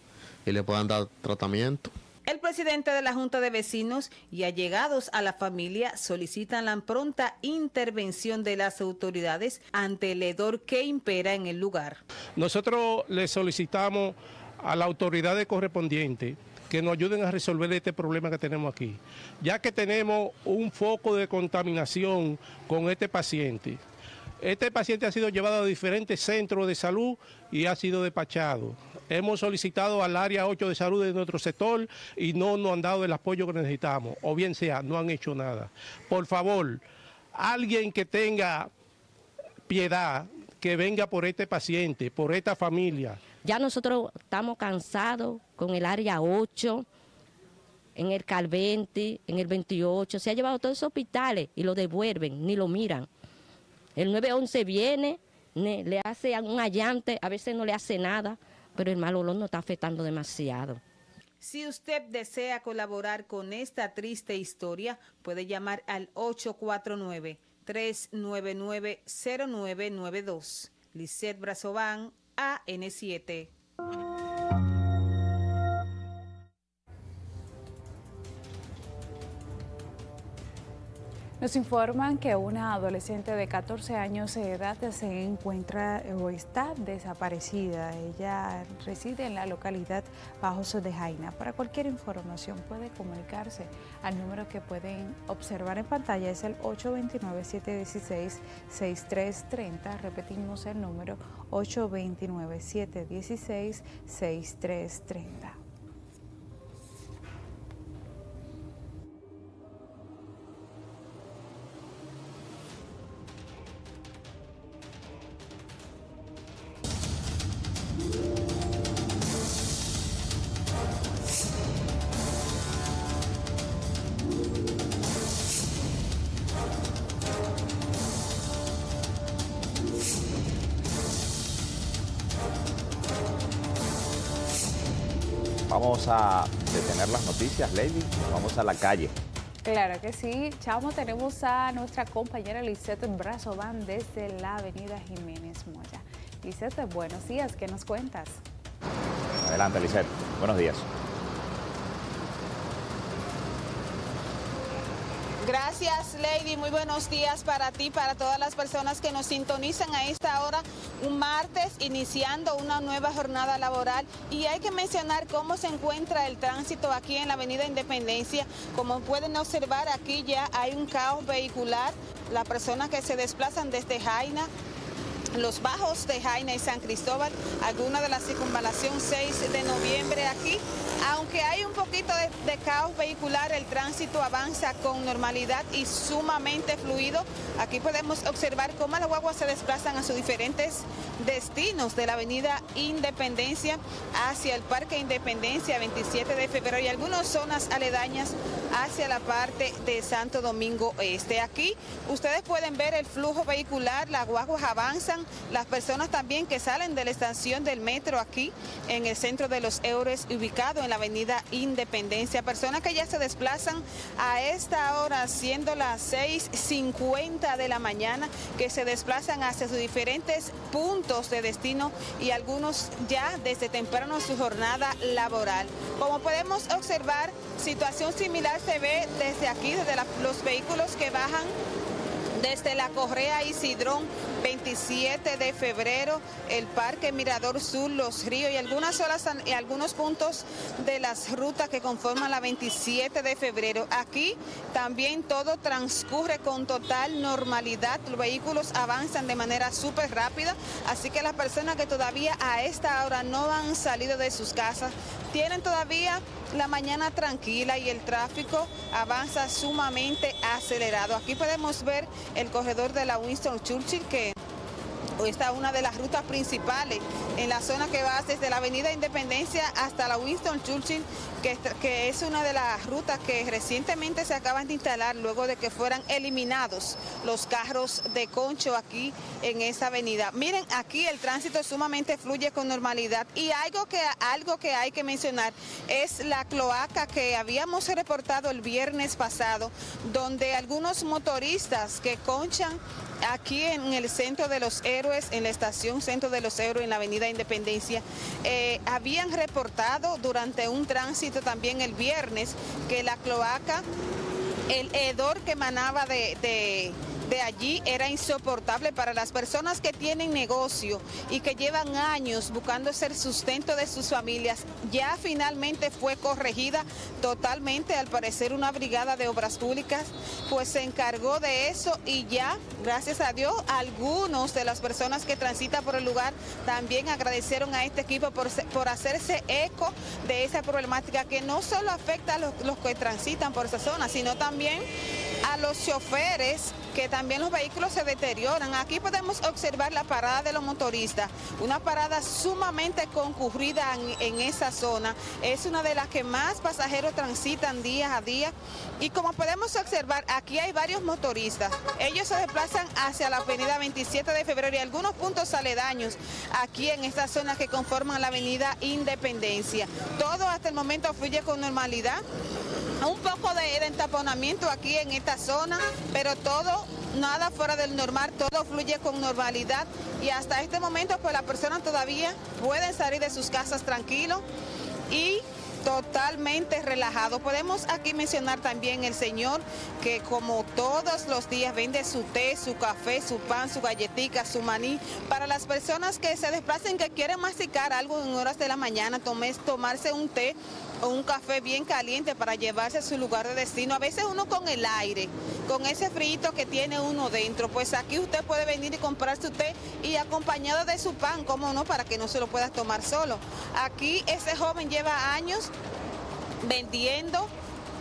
y le puedan dar tratamiento. El presidente de la Junta de Vecinos y allegados a la familia solicitan la pronta intervención de las autoridades ante el hedor que impera en el lugar. Nosotros le solicitamos a las autoridades correspondientes que nos ayuden a resolver este problema que tenemos aquí, ya que tenemos un foco de contaminación con este paciente. Este paciente ha sido llevado a diferentes centros de salud y ha sido despachado. Hemos solicitado al área 8 de salud de nuestro sector y no nos han dado el apoyo que necesitamos, o bien sea, no han hecho nada. Por favor, alguien que tenga piedad, que venga por este paciente, por esta familia. Ya nosotros estamos cansados con el área 8, en el CAL 20, en el 28, se ha llevado todos esos hospitales y lo devuelven, ni lo miran. El 911 viene, le hace un allante, a veces no le hace nada, pero el mal olor no está afectando demasiado. Si usted desea colaborar con esta triste historia, puede llamar al 849-399-0992. Lisette Brazovan, AN7. Nos informan que una adolescente de 14 años de edad se encuentra o está desaparecida. Ella reside en la localidad Bajos de Jaina. Para cualquier información puede comunicarse al número que pueden observar en pantalla, es el 829-716-6330. Repetimos el número 829-716-6330. A detener las noticias, Lady. Vamos a la calle. Claro que sí. Chamo, tenemos a nuestra compañera Lisette Brazovan desde la avenida Jiménez Moya. Lisette, buenos días. ¿Qué nos cuentas? Adelante, Lisette. Buenos días. Gracias, Lady. Muy buenos días para ti, para todas las personas que nos sintonizan a esta hora, un martes, iniciando una nueva jornada laboral. Y hay que mencionar cómo se encuentra el tránsito aquí en la Avenida Independencia. Como pueden observar, aquí ya hay un caos vehicular. Las personas que se desplazan desde Jaina los bajos de Jaina y San Cristóbal, alguna de la circunvalación 6 de noviembre aquí. Aunque hay un poquito de, caos vehicular, el tránsito avanza con normalidad y sumamente fluido. Aquí podemos observar cómo las guaguas se desplazan a sus diferentes destinos de la avenida Independencia hacia el Parque Independencia 27 de febrero y algunas zonas aledañas hacia la parte de Santo Domingo Este. Aquí ustedes pueden ver el flujo vehicular, las guaguas avanzan, las personas también que salen de la estación del metro aquí en el centro de los Eures, ubicado en la avenida Independencia. Personas que ya se desplazan a esta hora, siendo las 6.50 de la mañana, que se desplazan hacia sus diferentes puntos de destino y algunos ya desde temprano su jornada laboral. Como podemos observar, situación similar se ve desde aquí, desde los vehículos que bajan desde la Correa Isidrón 27 de febrero, el Parque Mirador Sur, Los Ríos y algunas horas y algunos puntos de las rutas que conforman la 27 de febrero. Aquí también todo transcurre con total normalidad, los vehículos avanzan de manera súper rápida, así que las personas que todavía a esta hora no han salido de sus casas tienen todavía la mañana tranquila y el tráfico avanza sumamente acelerado. Aquí podemos ver el corredor de la Winston Churchill que esta es una de las rutas principales en la zona que va desde la Avenida Independencia hasta la Winston Churchill, que, que es una de las rutas que recientemente se acaban de instalar luego de que fueran eliminados los carros de concho aquí en esa avenida. Miren, aquí el tránsito sumamente fluye con normalidad y algo que, algo que hay que mencionar es la cloaca que habíamos reportado el viernes pasado, donde algunos motoristas que conchan aquí en el centro de los héroes, en la estación Centro de los Héroes, en la Avenida Independencia, eh, habían reportado durante un tránsito también el viernes que la cloaca, el hedor que emanaba de de allí era insoportable para las personas que tienen negocio y que llevan años buscando ser sustento de sus familias. Ya finalmente fue corregida totalmente, al parecer una brigada de obras públicas, pues se encargó de eso y ya, gracias a Dios, algunos de las personas que transitan por el lugar también agradecieron a este equipo por, por hacerse eco de esa problemática que no solo afecta a los, los que transitan por esa zona, sino también a los choferes que también los vehículos se deterioran. Aquí podemos observar la parada de los motoristas, una parada sumamente concurrida en, esa zona. Es una de las que más pasajeros transitan día a día. Y como podemos observar, aquí hay varios motoristas. Ellos se desplazan hacia la avenida 27 de febrero y algunos puntos aledaños aquí en esta zona que conforman la avenida Independencia. Todo hasta el momento fluye con normalidad un poco de, entaponamiento aquí en esta zona, pero todo, nada fuera del normal, todo fluye con normalidad y hasta este momento pues las personas todavía pueden salir de sus casas tranquilos y totalmente relajado. Podemos aquí mencionar también el señor que como todos los días vende su té, su café, su pan, su galletica, su maní. Para las personas que se desplacen, que quieren masticar algo en horas de la mañana, tomarse un té o un café bien caliente para llevarse a su lugar de destino. A veces uno con el aire, con ese frito que tiene uno dentro, pues aquí usted puede venir y comprar su té y acompañado de su pan, como no, para que no se lo pueda tomar solo. Aquí ese joven lleva años vendiendo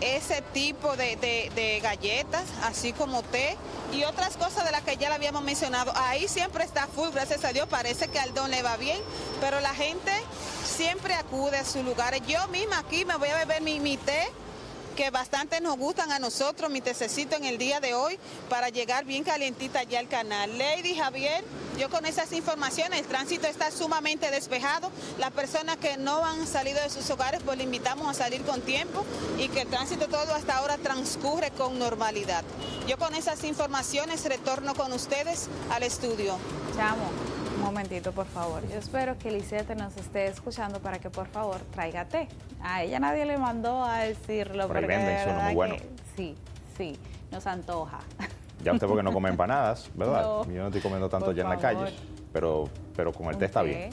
ese tipo de, galletas, así como té y otras cosas de las que ya le habíamos mencionado. Ahí siempre está full, gracias a Dios, parece que al don le va bien, pero la gente siempre acude a sus lugares. Yo misma aquí me voy a beber mi, mi té que bastante nos gustan a nosotros, mi tececito en el día de hoy, para llegar bien calientita ya al canal. Lady Javier, yo con esas informaciones, el tránsito está sumamente despejado. Las personas que no han salido de sus hogares, pues le invitamos a salir con tiempo y que el tránsito todo hasta ahora transcurre con normalidad. Yo con esas informaciones retorno con ustedes al estudio. Chamo. Un momentito, por favor. Yo espero que Lisette nos esté escuchando para que por favor traiga té. A ella nadie le mandó a decirlo. Por venden, muy bueno. sí, sí, nos antoja. Ya usted porque no come empanadas, ¿verdad? <laughs> Yo no estoy comiendo tanto ya en la calle, pero, pero con el té está bien.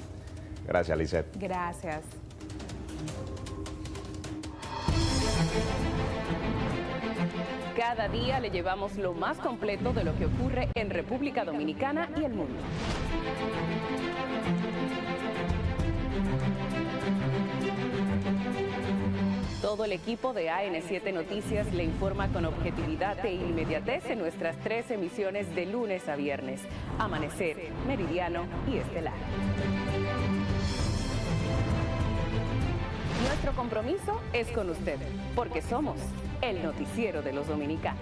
Gracias, Lisette. Gracias. Cada día le llevamos lo más completo de lo que ocurre en República Dominicana y el mundo. Todo el equipo de AN7 Noticias le informa con objetividad e inmediatez en nuestras tres emisiones de lunes a viernes, Amanecer, Meridiano y Estelar. Nuestro compromiso es con usted, porque somos el noticiero de los dominicanos.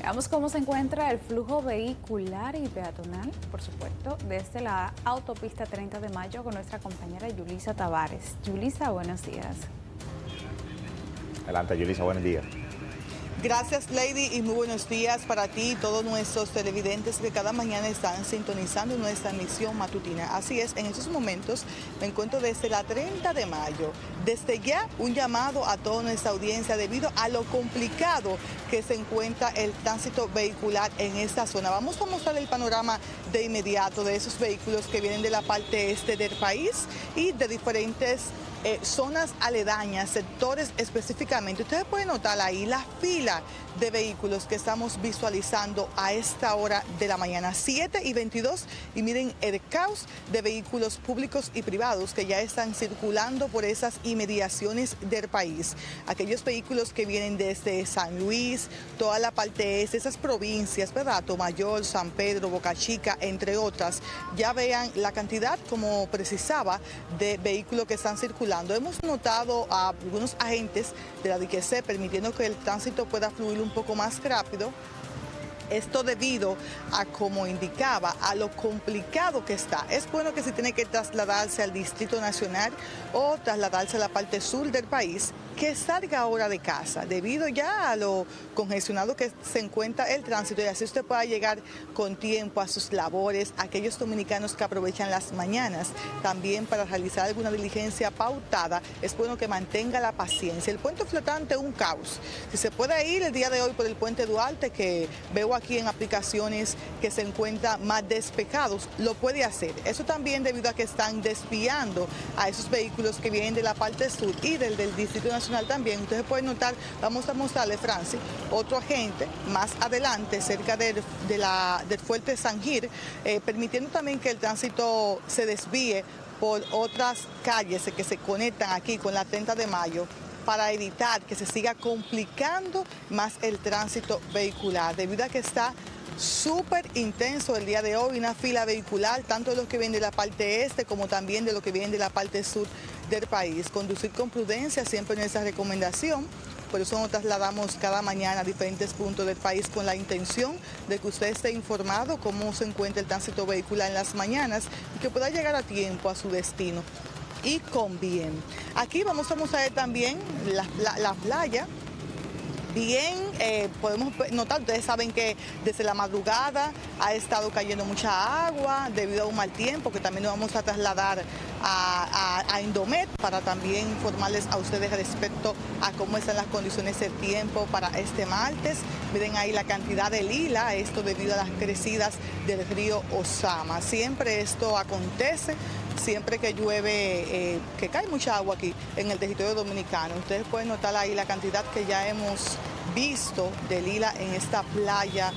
Veamos cómo se encuentra el flujo vehicular y peatonal, por supuesto, desde la autopista 30 de mayo con nuestra compañera Yulisa Tavares. Yulisa, buenos días. Adelante, Yulisa, buenos días. Gracias Lady y muy buenos días para ti y todos nuestros televidentes que cada mañana están sintonizando nuestra emisión matutina. Así es, en estos momentos me encuentro desde la 30 de mayo. Desde ya un llamado a toda nuestra audiencia debido a lo complicado que se encuentra el tránsito vehicular en esta zona. Vamos a mostrar el panorama de inmediato de esos vehículos que vienen de la parte este del país y de diferentes eh, zonas aledañas, sectores específicamente, ustedes pueden notar ahí la fila de vehículos que estamos visualizando a esta hora de la mañana, 7 y 22, y miren el caos de vehículos públicos y privados que ya están circulando por esas inmediaciones del país. Aquellos vehículos que vienen desde San Luis, toda la parte este, esas provincias, ¿verdad? Tomayor, San Pedro, Boca Chica, entre otras, ya vean la cantidad, como precisaba, de vehículos que están circulando. Hemos notado a algunos agentes de la DQC permitiendo que el tránsito pueda fluir un poco más rápido esto debido a, como indicaba, a lo complicado que está. Es bueno que se tiene que trasladarse al Distrito Nacional o trasladarse a la parte sur del país, que salga ahora de casa, debido ya a lo congestionado que se encuentra el tránsito y así usted pueda llegar con tiempo a sus labores, aquellos dominicanos que aprovechan las mañanas también para realizar alguna diligencia pautada, es bueno que mantenga la paciencia. El puente flotante un caos. Si se puede ir el día de hoy por el puente Duarte, que veo aquí en aplicaciones que se encuentran más despejados, lo puede hacer. Eso también debido a que están desviando a esos vehículos que vienen de la parte sur y del, del Distrito Nacional también. Ustedes pueden notar, vamos a mostrarle, Francis, otro agente más adelante, cerca del, de la, del fuerte San Gir, eh, permitiendo también que el tránsito se desvíe por otras calles que se conectan aquí con la 30 de mayo para evitar que se siga complicando más el tránsito vehicular, debido a que está súper intenso el día de hoy, una fila vehicular, tanto de los que vienen de la parte este como también de los que vienen de la parte sur del país. Conducir con prudencia siempre en esa recomendación. Por eso nos trasladamos cada mañana a diferentes puntos del país con la intención de que usted esté informado cómo se encuentra el tránsito vehicular en las mañanas y que pueda llegar a tiempo a su destino y con bien. Aquí vamos a mostrar también la, la playa bien, eh, podemos notar, ustedes saben que desde la madrugada ha estado cayendo mucha agua debido a un mal tiempo, que también nos vamos a trasladar a, Indomet para también informarles a ustedes respecto a cómo están las condiciones del tiempo para este martes. Miren ahí la cantidad de lila, esto debido a las crecidas del río Osama. Siempre esto acontece siempre que llueve, eh, que cae mucha agua aquí en el territorio dominicano. Ustedes pueden notar ahí la cantidad que ya hemos visto de lila en esta playa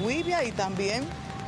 Guibia y también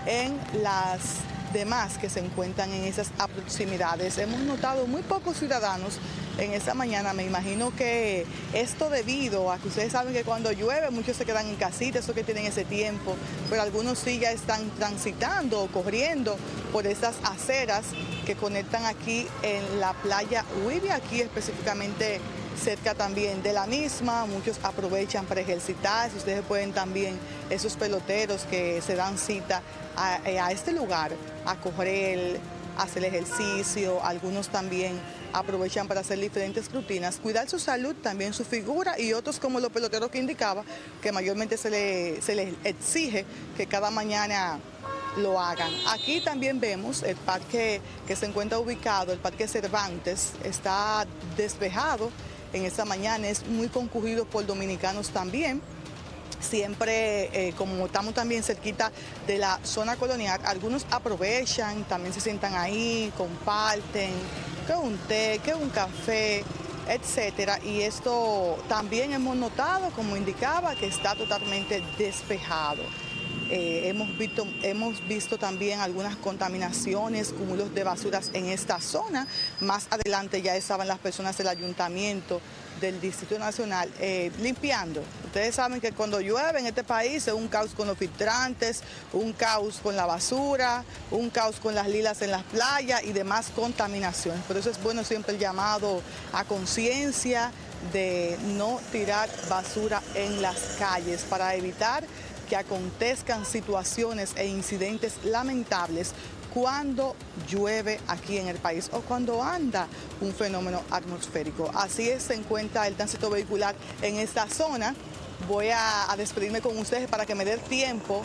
en las demás que se encuentran en esas proximidades. Hemos notado muy pocos ciudadanos en esta mañana. Me imagino que esto debido a que ustedes saben que cuando llueve muchos se quedan en casita, eso que tienen ese tiempo, pero algunos sí ya están transitando o corriendo por esas aceras que conectan aquí en la playa Huivia, aquí específicamente cerca también de la misma, muchos aprovechan para ejercitarse, ustedes pueden también, esos peloteros que se dan cita a, eh, este lugar, a correr, hacer ejercicio, algunos también aprovechan para hacer diferentes rutinas, cuidar su salud, también su figura y otros como los peloteros que indicaba, que mayormente se les exige que cada mañana lo hagan. Aquí también vemos el parque que se encuentra ubicado, el Parque Cervantes, está despejado en esta mañana, es muy concurrido por dominicanos también siempre, eh, como estamos también cerquita de la zona colonial, algunos aprovechan, también se sientan ahí, comparten, que un té, que un café, etcétera. Y esto también hemos notado, como indicaba, que está totalmente despejado. Eh, hemos, visto, hemos visto también algunas contaminaciones, cúmulos de basuras en esta zona. Más adelante ya estaban las personas del ayuntamiento del Distrito Nacional eh, limpiando. Ustedes saben que cuando llueve en este país es un caos con los filtrantes, un caos con la basura, un caos con las lilas en las playas y demás contaminaciones. Por eso es bueno siempre el llamado a conciencia de no tirar basura en las calles para evitar que acontezcan situaciones e incidentes lamentables cuando llueve aquí en el país o cuando anda un fenómeno atmosférico. Así es, se encuentra el tránsito vehicular en esta zona. Voy a, a despedirme con ustedes para que me dé tiempo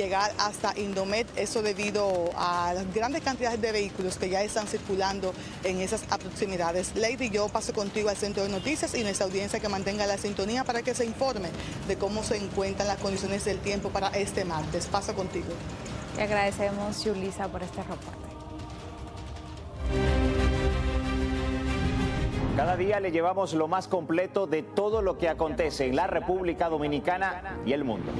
llegar hasta Indomet, eso debido a las grandes cantidades de vehículos que ya están circulando en esas proximidades. Lady, yo paso contigo al centro de noticias y nuestra audiencia que mantenga la sintonía para que se informe de cómo se encuentran las condiciones del tiempo para este martes. Paso contigo. Le agradecemos, Yulisa, por este reporte. Cada día le llevamos lo más completo de todo lo que acontece en la República Dominicana y el mundo.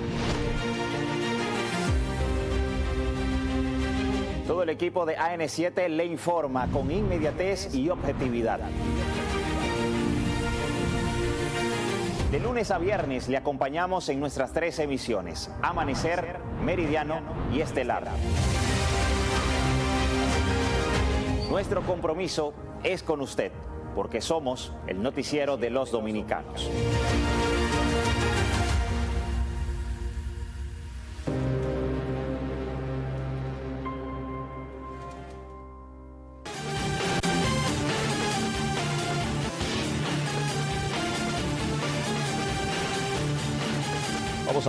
Todo el equipo de AN7 le informa con inmediatez y objetividad. De lunes a viernes le acompañamos en nuestras tres emisiones, Amanecer, Meridiano y Estelar. Nuestro compromiso es con usted, porque somos el noticiero de los dominicanos.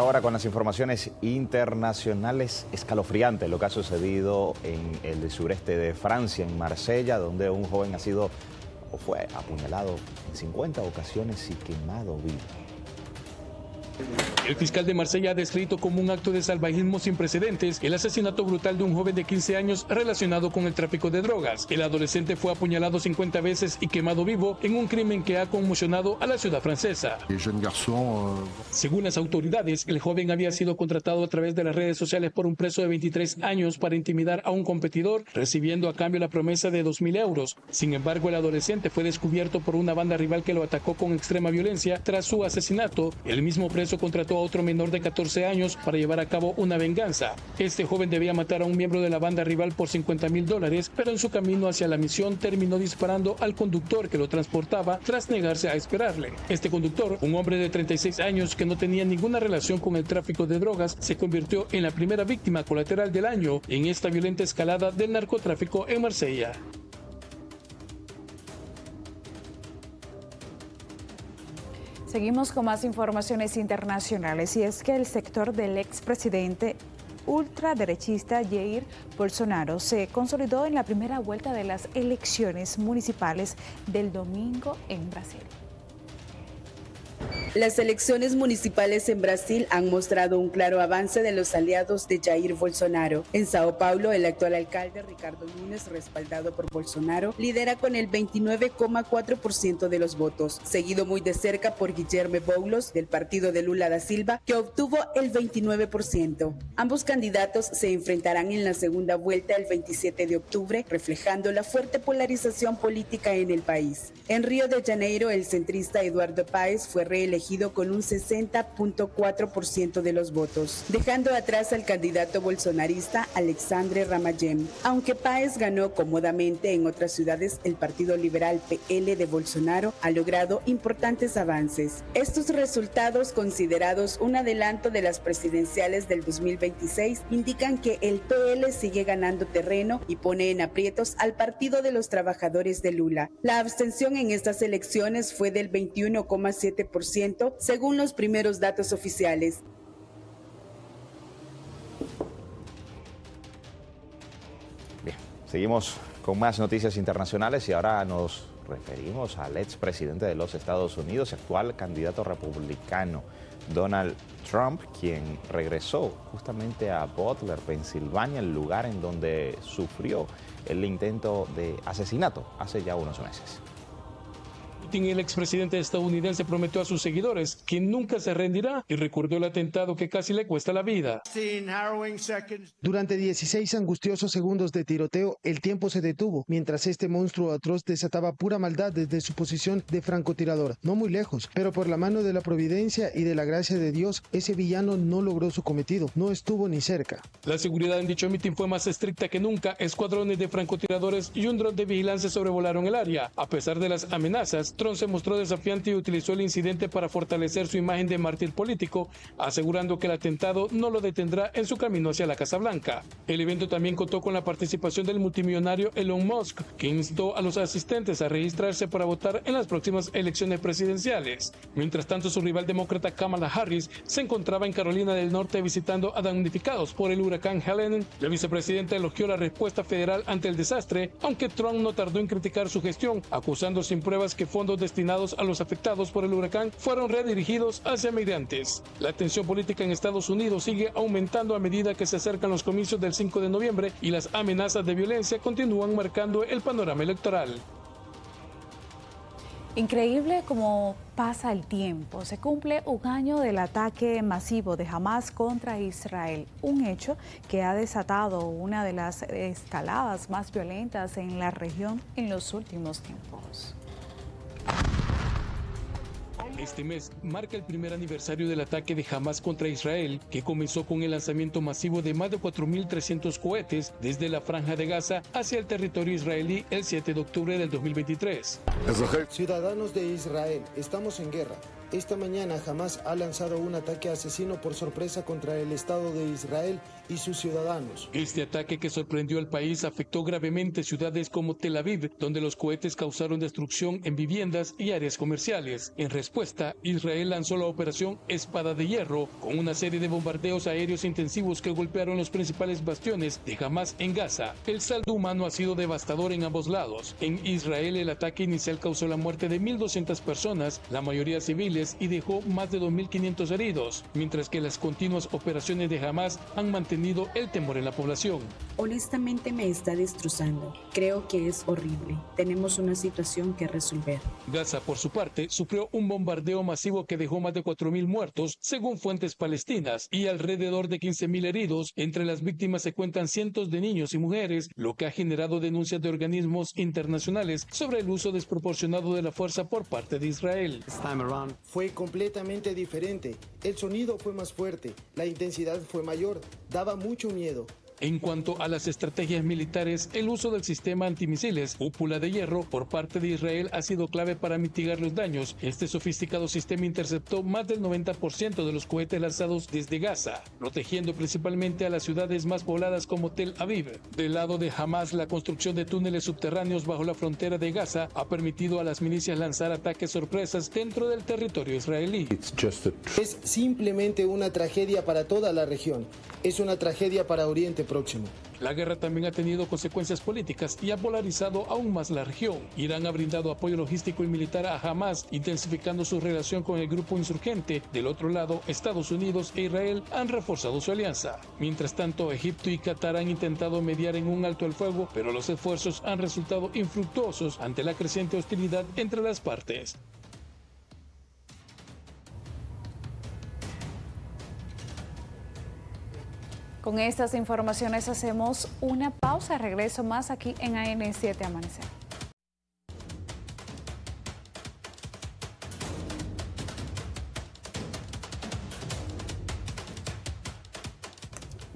Ahora con las informaciones internacionales escalofriantes, lo que ha sucedido en el sureste de Francia, en Marsella, donde un joven ha sido o fue apuñalado en 50 ocasiones y quemado vivo. El fiscal de Marsella ha descrito como un acto de salvajismo sin precedentes el asesinato brutal de un joven de 15 años relacionado con el tráfico de drogas. El adolescente fue apuñalado 50 veces y quemado vivo en un crimen que ha conmocionado a la ciudad francesa. Según las autoridades, el joven había sido contratado a través de las redes sociales por un preso de 23 años para intimidar a un competidor, recibiendo a cambio la promesa de 2.000 euros. Sin embargo, el adolescente fue descubierto por una banda rival que lo atacó con extrema violencia tras su asesinato. El mismo preso contrató a otro menor de 14 años para llevar a cabo una venganza. Este joven debía matar a un miembro de la banda rival por 50 mil dólares, pero en su camino hacia la misión terminó disparando al conductor que lo transportaba tras negarse a esperarle. Este conductor, un hombre de 36 años que no tenía ninguna relación con el tráfico de drogas, se convirtió en la primera víctima colateral del año en esta violenta escalada del narcotráfico en Marsella. Seguimos con más informaciones internacionales y es que el sector del expresidente ultraderechista Jair Bolsonaro se consolidó en la primera vuelta de las elecciones municipales del domingo en Brasil. Las elecciones municipales en Brasil han mostrado un claro avance de los aliados de Jair Bolsonaro. En Sao Paulo, el actual alcalde Ricardo Nunes, respaldado por Bolsonaro, lidera con el 29,4% de los votos, seguido muy de cerca por Guillermo Boulos del partido de Lula da Silva, que obtuvo el 29%. Ambos candidatos se enfrentarán en la segunda vuelta el 27 de octubre, reflejando la fuerte polarización política en el país. En Río de Janeiro, el centrista Eduardo Páez fue reelegido con un 60.4% de los votos, dejando atrás al candidato bolsonarista Alexandre Ramayem. Aunque Páez ganó cómodamente en otras ciudades, el Partido Liberal PL de Bolsonaro ha logrado importantes avances. Estos resultados, considerados un adelanto de las presidenciales del 2026, indican que el PL sigue ganando terreno y pone en aprietos al Partido de los Trabajadores de Lula. La abstención en estas elecciones fue del 21,7% según los primeros datos oficiales. Bien, seguimos con más noticias internacionales y ahora nos referimos al expresidente de los Estados Unidos, actual candidato republicano, Donald Trump, quien regresó justamente a Butler, Pensilvania, el lugar en donde sufrió el intento de asesinato hace ya unos meses el expresidente estadounidense prometió a sus seguidores que nunca se rendirá y recordó el atentado que casi le cuesta la vida. Durante 16 angustiosos segundos de tiroteo, el tiempo se detuvo mientras este monstruo atroz desataba pura maldad desde su posición de francotirador, no muy lejos, pero por la mano de la providencia y de la gracia de Dios, ese villano no logró su cometido, no estuvo ni cerca. La seguridad en dicho mitin fue más estricta que nunca, escuadrones de francotiradores y un dron de vigilancia sobrevolaron el área. A pesar de las amenazas, Trump se mostró desafiante y utilizó el incidente para fortalecer su imagen de mártir político, asegurando que el atentado no lo detendrá en su camino hacia la Casa Blanca. El evento también contó con la participación del multimillonario Elon Musk, que instó a los asistentes a registrarse para votar en las próximas elecciones presidenciales. Mientras tanto, su rival demócrata Kamala Harris se encontraba en Carolina del Norte visitando a damnificados por el huracán Helen. La vicepresidenta elogió la respuesta federal ante el desastre, aunque Trump no tardó en criticar su gestión, acusando sin pruebas que fondos destinados a los afectados por el huracán fueron redirigidos hacia migrantes. La tensión política en Estados Unidos sigue aumentando a medida que se acercan los comicios del 5 de noviembre y las amenazas de violencia continúan marcando el panorama electoral. Increíble como pasa el tiempo. Se cumple un año del ataque masivo de Hamas contra Israel, un hecho que ha desatado una de las escaladas más violentas en la región en los últimos tiempos. Este mes marca el primer aniversario del ataque de Hamas contra Israel, que comenzó con el lanzamiento masivo de más de 4.300 cohetes desde la franja de Gaza hacia el territorio israelí el 7 de octubre del 2023. Ciudadanos de Israel, estamos en guerra. Esta mañana Hamas ha lanzado un ataque asesino por sorpresa contra el Estado de Israel y sus ciudadanos. Este ataque que sorprendió al país afectó gravemente ciudades como Tel Aviv, donde los cohetes causaron destrucción en viviendas y áreas comerciales. En respuesta, Israel lanzó la operación Espada de Hierro, con una serie de bombardeos aéreos intensivos que golpearon los principales bastiones de Hamas en Gaza. El saldo humano ha sido devastador en ambos lados. En Israel, el ataque inicial causó la muerte de 1.200 personas, la mayoría civiles, y dejó más de 2.500 heridos, mientras que las continuas operaciones de Hamas han mantenido el temor en la población. Honestamente me está destrozando. Creo que es horrible. Tenemos una situación que resolver. Gaza, por su parte, sufrió un bombardeo masivo que dejó más de 4.000 muertos, según fuentes palestinas, y alrededor de 15.000 heridos. Entre las víctimas se cuentan cientos de niños y mujeres, lo que ha generado denuncias de organismos internacionales sobre el uso desproporcionado de la fuerza por parte de Israel fue completamente diferente. El sonido fue más fuerte, la intensidad fue mayor, daba mucho miedo. En cuanto a las estrategias militares, el uso del sistema antimisiles Cúpula de Hierro por parte de Israel ha sido clave para mitigar los daños. Este sofisticado sistema interceptó más del 90% de los cohetes lanzados desde Gaza, protegiendo principalmente a las ciudades más pobladas como Tel Aviv. Del lado de Hamas, la construcción de túneles subterráneos bajo la frontera de Gaza ha permitido a las milicias lanzar ataques sorpresas dentro del territorio israelí. Es simplemente una tragedia para toda la región. Es una tragedia para Oriente La guerra también ha tenido consecuencias políticas y ha polarizado aún más la región. Irán ha brindado apoyo logístico y militar a Hamas, intensificando su relación con el grupo insurgente. Del otro lado, Estados Unidos e Israel han reforzado su alianza. Mientras tanto, Egipto y Qatar han intentado mediar en un alto el fuego, pero los esfuerzos han resultado infructuosos ante la creciente hostilidad entre las partes. Con estas informaciones hacemos una pausa. Regreso más aquí en AN7 Amanecer.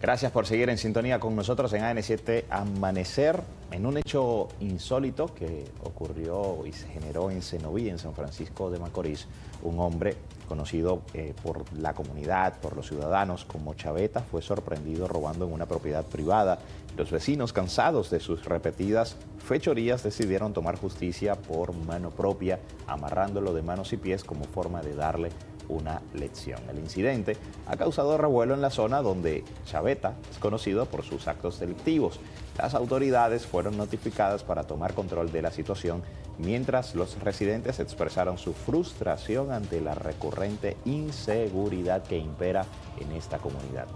Gracias por seguir en sintonía con nosotros en AN7 Amanecer, en un hecho insólito que ocurrió y se generó en Cenoví, en San Francisco de Macorís. Un hombre conocido eh, por la comunidad, por los ciudadanos como Chaveta, fue sorprendido robando en una propiedad privada. Los vecinos, cansados de sus repetidas fechorías, decidieron tomar justicia por mano propia, amarrándolo de manos y pies como forma de darle una lección. El incidente ha causado revuelo en la zona donde Chaveta es conocido por sus actos delictivos. Las autoridades fueron notificadas para tomar control de la situación mientras los residentes expresaron su frustración ante la recurrente inseguridad que impera en esta comunidad.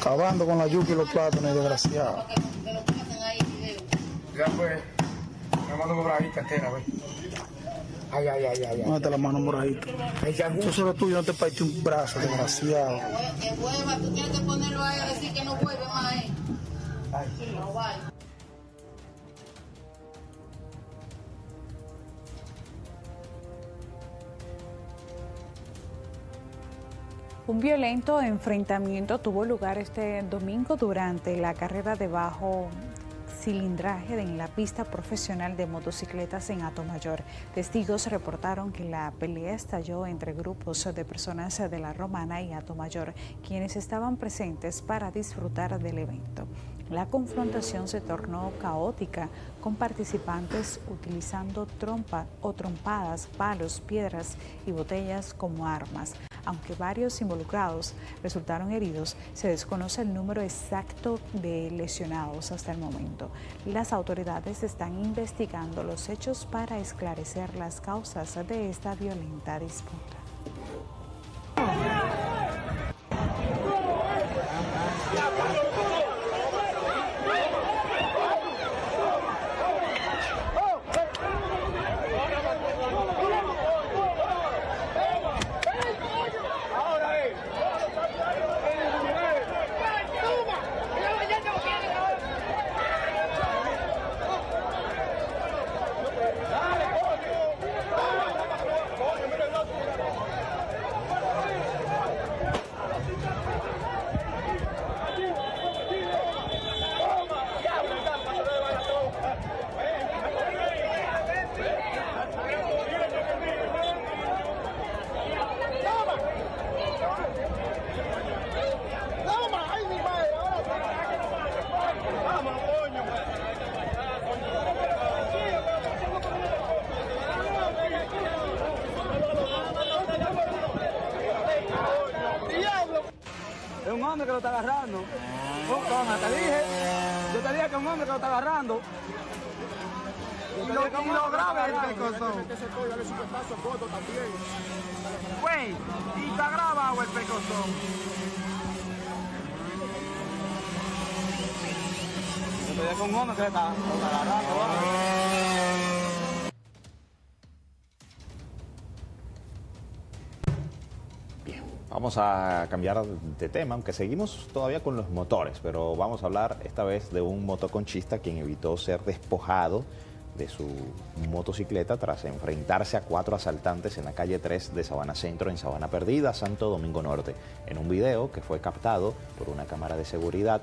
Acabando con la yuca y los plátanos, desgraciado. Ya pues, me mando moradita entera, güey. Ay, ay, ay, ay. Mate la mano moradita. Eso solo tuyo, no te partí un brazo, desgraciado. Que vuelva, tú tienes que ponerlo ahí a decir que no vuelve más, eh. No vaya. Un violento enfrentamiento tuvo lugar este domingo durante la carrera de bajo cilindraje en la pista profesional de motocicletas en Atomayor. Testigos reportaron que la pelea estalló entre grupos de personas de la Romana y Atomayor, quienes estaban presentes para disfrutar del evento. La confrontación se tornó caótica, con participantes utilizando trompa o trompadas, palos, piedras y botellas como armas. Aunque varios involucrados resultaron heridos, se desconoce el número exacto de lesionados hasta el momento. Las autoridades están investigando los hechos para esclarecer las causas de esta violenta disputa. hombre que lo está agarrando. Oh, toma, te dije. Yo te dije que un hombre que lo está agarrando. Y lo, y lo grave el pecozón. Güey, y está grabado el pecozón. Yo te dije que un hombre que lo está, lo está agarrando. Vamos a cambiar de tema, aunque seguimos todavía con los motores, pero vamos a hablar esta vez de un motoconchista quien evitó ser despojado de su motocicleta tras enfrentarse a cuatro asaltantes en la calle 3 de Sabana Centro, en Sabana Perdida, Santo Domingo Norte. En un video que fue captado por una cámara de seguridad,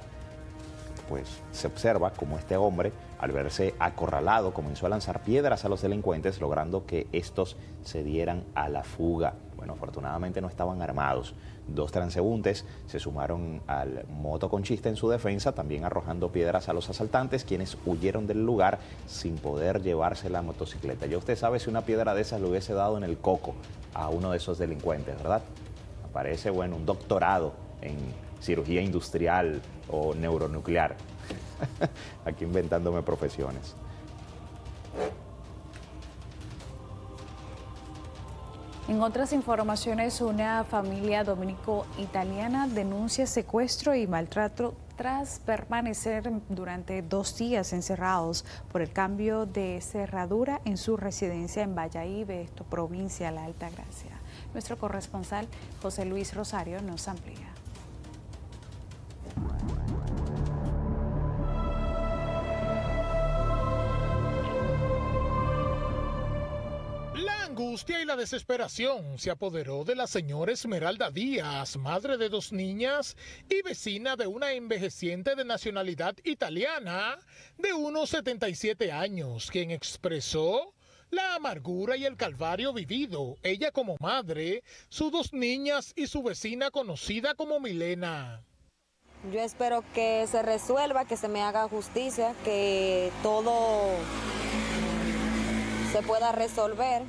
pues se observa como este hombre, al verse acorralado, comenzó a lanzar piedras a los delincuentes, logrando que estos se dieran a la fuga. Bueno, afortunadamente no estaban armados. Dos transeúntes se sumaron al motoconchista en su defensa, también arrojando piedras a los asaltantes, quienes huyeron del lugar sin poder llevarse la motocicleta. Ya usted sabe si una piedra de esas le hubiese dado en el coco a uno de esos delincuentes, ¿verdad? Aparece, bueno, un doctorado en cirugía industrial o neuronuclear. <laughs> Aquí inventándome profesiones. En otras informaciones, una familia dominico-italiana denuncia secuestro y maltrato tras permanecer durante dos días encerrados por el cambio de cerradura en su residencia en Valladolid, esto provincia de La Alta Gracia. Nuestro corresponsal José Luis Rosario nos amplía. Angustia y la desesperación se apoderó de la señora Esmeralda Díaz, madre de dos niñas y vecina de una envejeciente de nacionalidad italiana de unos 77 años, quien expresó la amargura y el calvario vivido, ella como madre, sus dos niñas y su vecina conocida como Milena. Yo espero que se resuelva, que se me haga justicia, que todo se pueda resolver,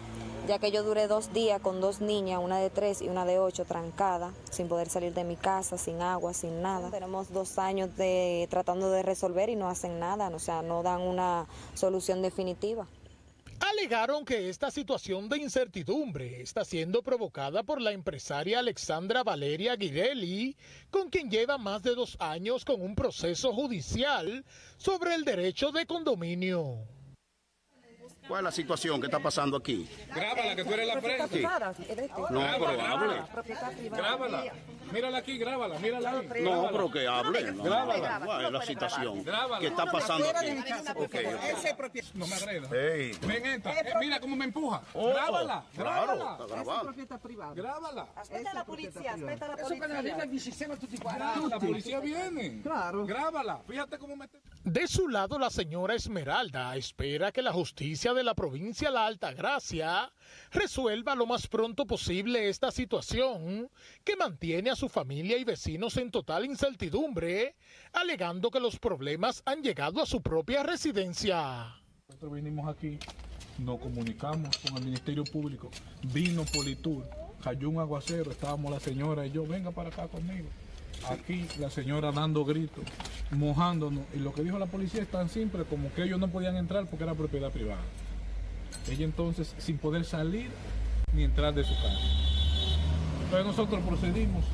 ya que yo duré dos días con dos niñas, una de tres y una de ocho, trancada, sin poder salir de mi casa, sin agua, sin nada. Tenemos dos años de tratando de resolver y no hacen nada, o sea, no dan una solución definitiva. Alegaron que esta situación de incertidumbre está siendo provocada por la empresaria Alexandra Valeria Guirelli, con quien lleva más de dos años con un proceso judicial sobre el derecho de condominio. ¿Cuál es la situación que está pasando aquí? Grábala, que tú eres la prensa. No, pero hable. Grábala. Mírala aquí, grábala, mírala ahí. No, pero que hable. No, Grábala. ¿Cuál es la situación Grábala. que está pasando aquí? Ok, No me agredas. Ven esta. Eh, mira cómo me empuja. Oh, grábala, claro, grábala. está grabado. Grábala. Aspetta la polizia, aspetta la Eso quanti. La policía viene. Claro. Grábala. Fíjate cómo me... De su lado, la señora Esmeralda espera que la justicia de la provincia La Alta Gracia resuelva lo más pronto posible esta situación que mantiene a su familia y vecinos en total incertidumbre, alegando que los problemas han llegado a su propia residencia. Nosotros vinimos aquí, nos comunicamos con el Ministerio Público, vino Politur, cayó un aguacero, estábamos la señora y yo, venga para acá conmigo. Aquí la señora dando gritos, mojándonos, y lo que dijo la policía es tan simple como que ellos no podían entrar porque era propiedad privada. Ella entonces, sin poder salir ni entrar de su casa. Entonces nosotros procedimos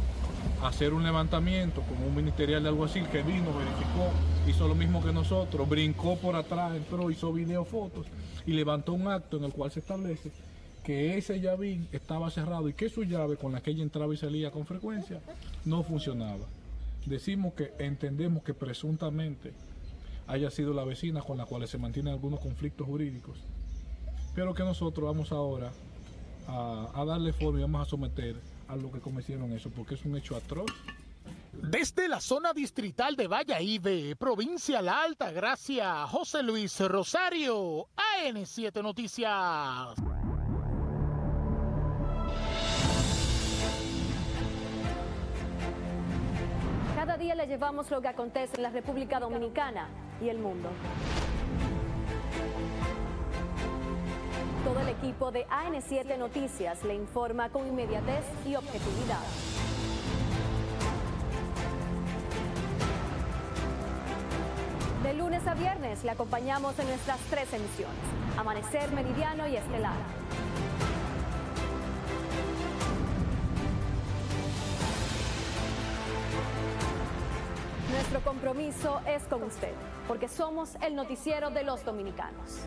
a hacer un levantamiento con un ministerial de alguacil que vino, verificó, hizo lo mismo que nosotros, brincó por atrás, entró, hizo video, fotos y levantó un acto en el cual se establece que ese llavín estaba cerrado y que su llave con la que ella entraba y salía con frecuencia no funcionaba. Decimos que entendemos que presuntamente haya sido la vecina con la cual se mantienen algunos conflictos jurídicos, pero que nosotros vamos ahora a, darle forma y vamos a someter a lo que cometieron eso, porque es un hecho atroz. Desde la zona distrital de Valladolid, provincia La Alta Gracia, José Luis Rosario, AN7 Noticias. Cada día le llevamos lo que acontece en la República Dominicana y el mundo. Todo el equipo de AN7 Noticias le informa con inmediatez y objetividad. De lunes a viernes le acompañamos en nuestras tres emisiones, Amanecer, Meridiano y Estelar. Nuestro compromiso es con usted, porque somos el noticiero de los dominicanos.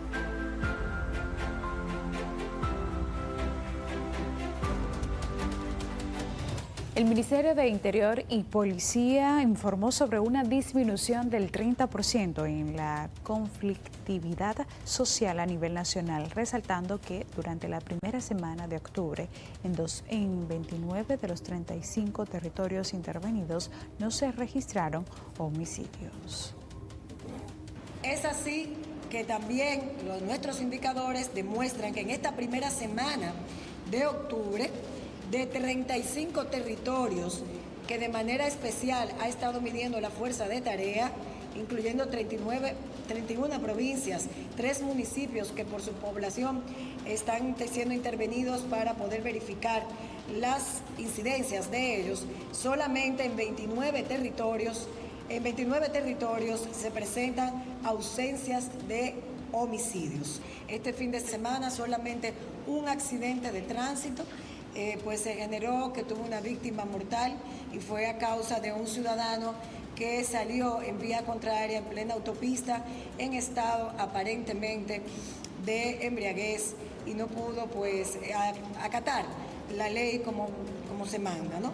El Ministerio de Interior y Policía informó sobre una disminución del 30% en la conflictividad social a nivel nacional, resaltando que durante la primera semana de octubre, en, dos, en 29 de los 35 territorios intervenidos, no se registraron homicidios. Es así que también los, nuestros indicadores demuestran que en esta primera semana de octubre, de 35 territorios que de manera especial ha estado midiendo la fuerza de tarea, incluyendo 39, 31 provincias, tres municipios que por su población están siendo intervenidos para poder verificar las incidencias de ellos, solamente en 29 territorios, en 29 territorios se presentan ausencias de homicidios. Este fin de semana solamente un accidente de tránsito eh, pues se generó que tuvo una víctima mortal y fue a causa de un ciudadano que salió en vía contraria en plena autopista en estado aparentemente de embriaguez y no pudo pues acatar la ley como, como se manda, ¿no?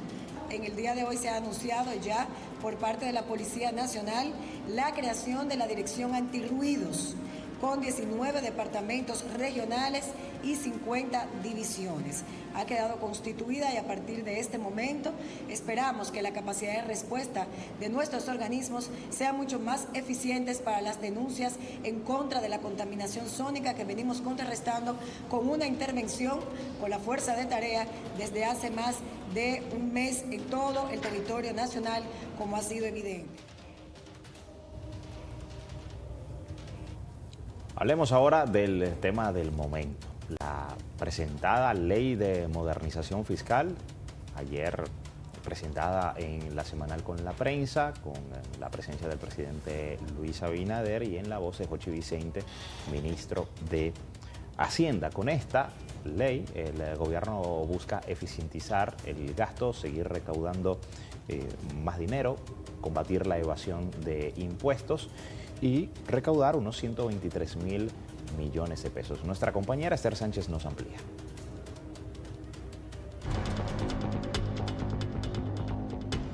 En el día de hoy se ha anunciado ya por parte de la Policía Nacional la creación de la Dirección Antirruidos con 19 departamentos regionales y 50 divisiones. Ha quedado constituida y a partir de este momento esperamos que la capacidad de respuesta de nuestros organismos sea mucho más eficientes para las denuncias en contra de la contaminación sónica que venimos contrarrestando con una intervención con la fuerza de tarea desde hace más de un mes en todo el territorio nacional, como ha sido evidente. Hablemos ahora del tema del momento. La presentada ley de modernización fiscal, ayer presentada en la semanal con la prensa, con la presencia del presidente Luis Abinader y en la voz de Jochi Vicente, ministro de Hacienda. Con esta ley, el gobierno busca eficientizar el gasto, seguir recaudando eh, más dinero, combatir la evasión de impuestos y recaudar unos 123 mil millones de pesos. Nuestra compañera Esther Sánchez nos amplía.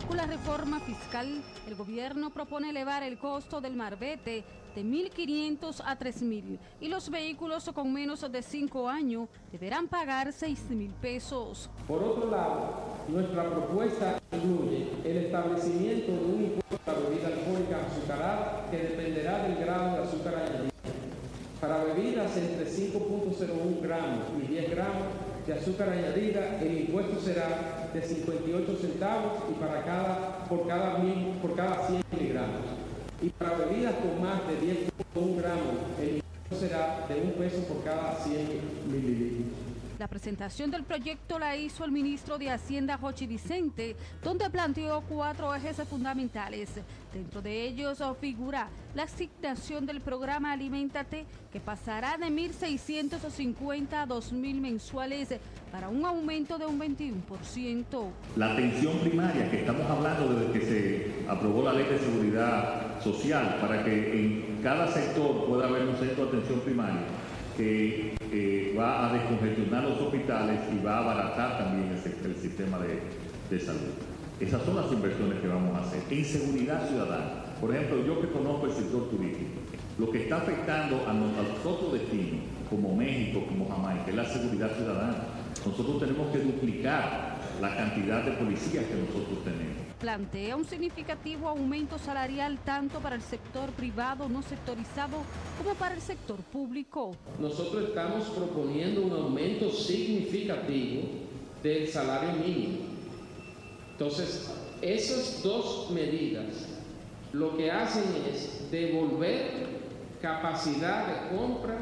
Con la reforma fiscal, el gobierno propone elevar el costo del marbete de 1.500 a 3.000 y los vehículos con menos de 5 años deberán pagar 6.000 pesos. Por otro lado, nuestra propuesta incluye el establecimiento de un impuesto a la bebida alcohólica azucarada que dependerá del grado de azúcar añadida. Para bebidas entre 5.01 gramos y 10 gramos de azúcar añadida, el impuesto será de 58 centavos y para cada, por, cada mil, por cada 100 miligramos. Y para bebidas con más de 10.1 gramos, el será de un peso por cada 100 mililitros. La presentación del proyecto la hizo el ministro de Hacienda, Jochi Vicente, donde planteó cuatro ejes fundamentales. Dentro de ellos figura la asignación del programa Alimentate, que pasará de 1.650 a 2.000 mensuales para un aumento de un 21%. La atención primaria, que estamos hablando desde que se aprobó la ley de seguridad social, para que en cada sector pueda haber un centro de atención primaria que va a descongestionar los hospitales y va a abaratar también el, sistema de, de, salud. Esas son las inversiones que vamos a hacer. En seguridad ciudadana, por ejemplo, yo que conozco el sector turístico, lo que está afectando a, los otros destinos, como México, como Jamaica, es la seguridad ciudadana. Nosotros tenemos que duplicar la cantidad de policías que nosotros tenemos. Plantea un significativo aumento salarial tanto para el sector privado no sectorizado como para el sector público. Nosotros estamos proponiendo un aumento significativo del salario mínimo. Entonces, esas dos medidas lo que hacen es devolver capacidad de compra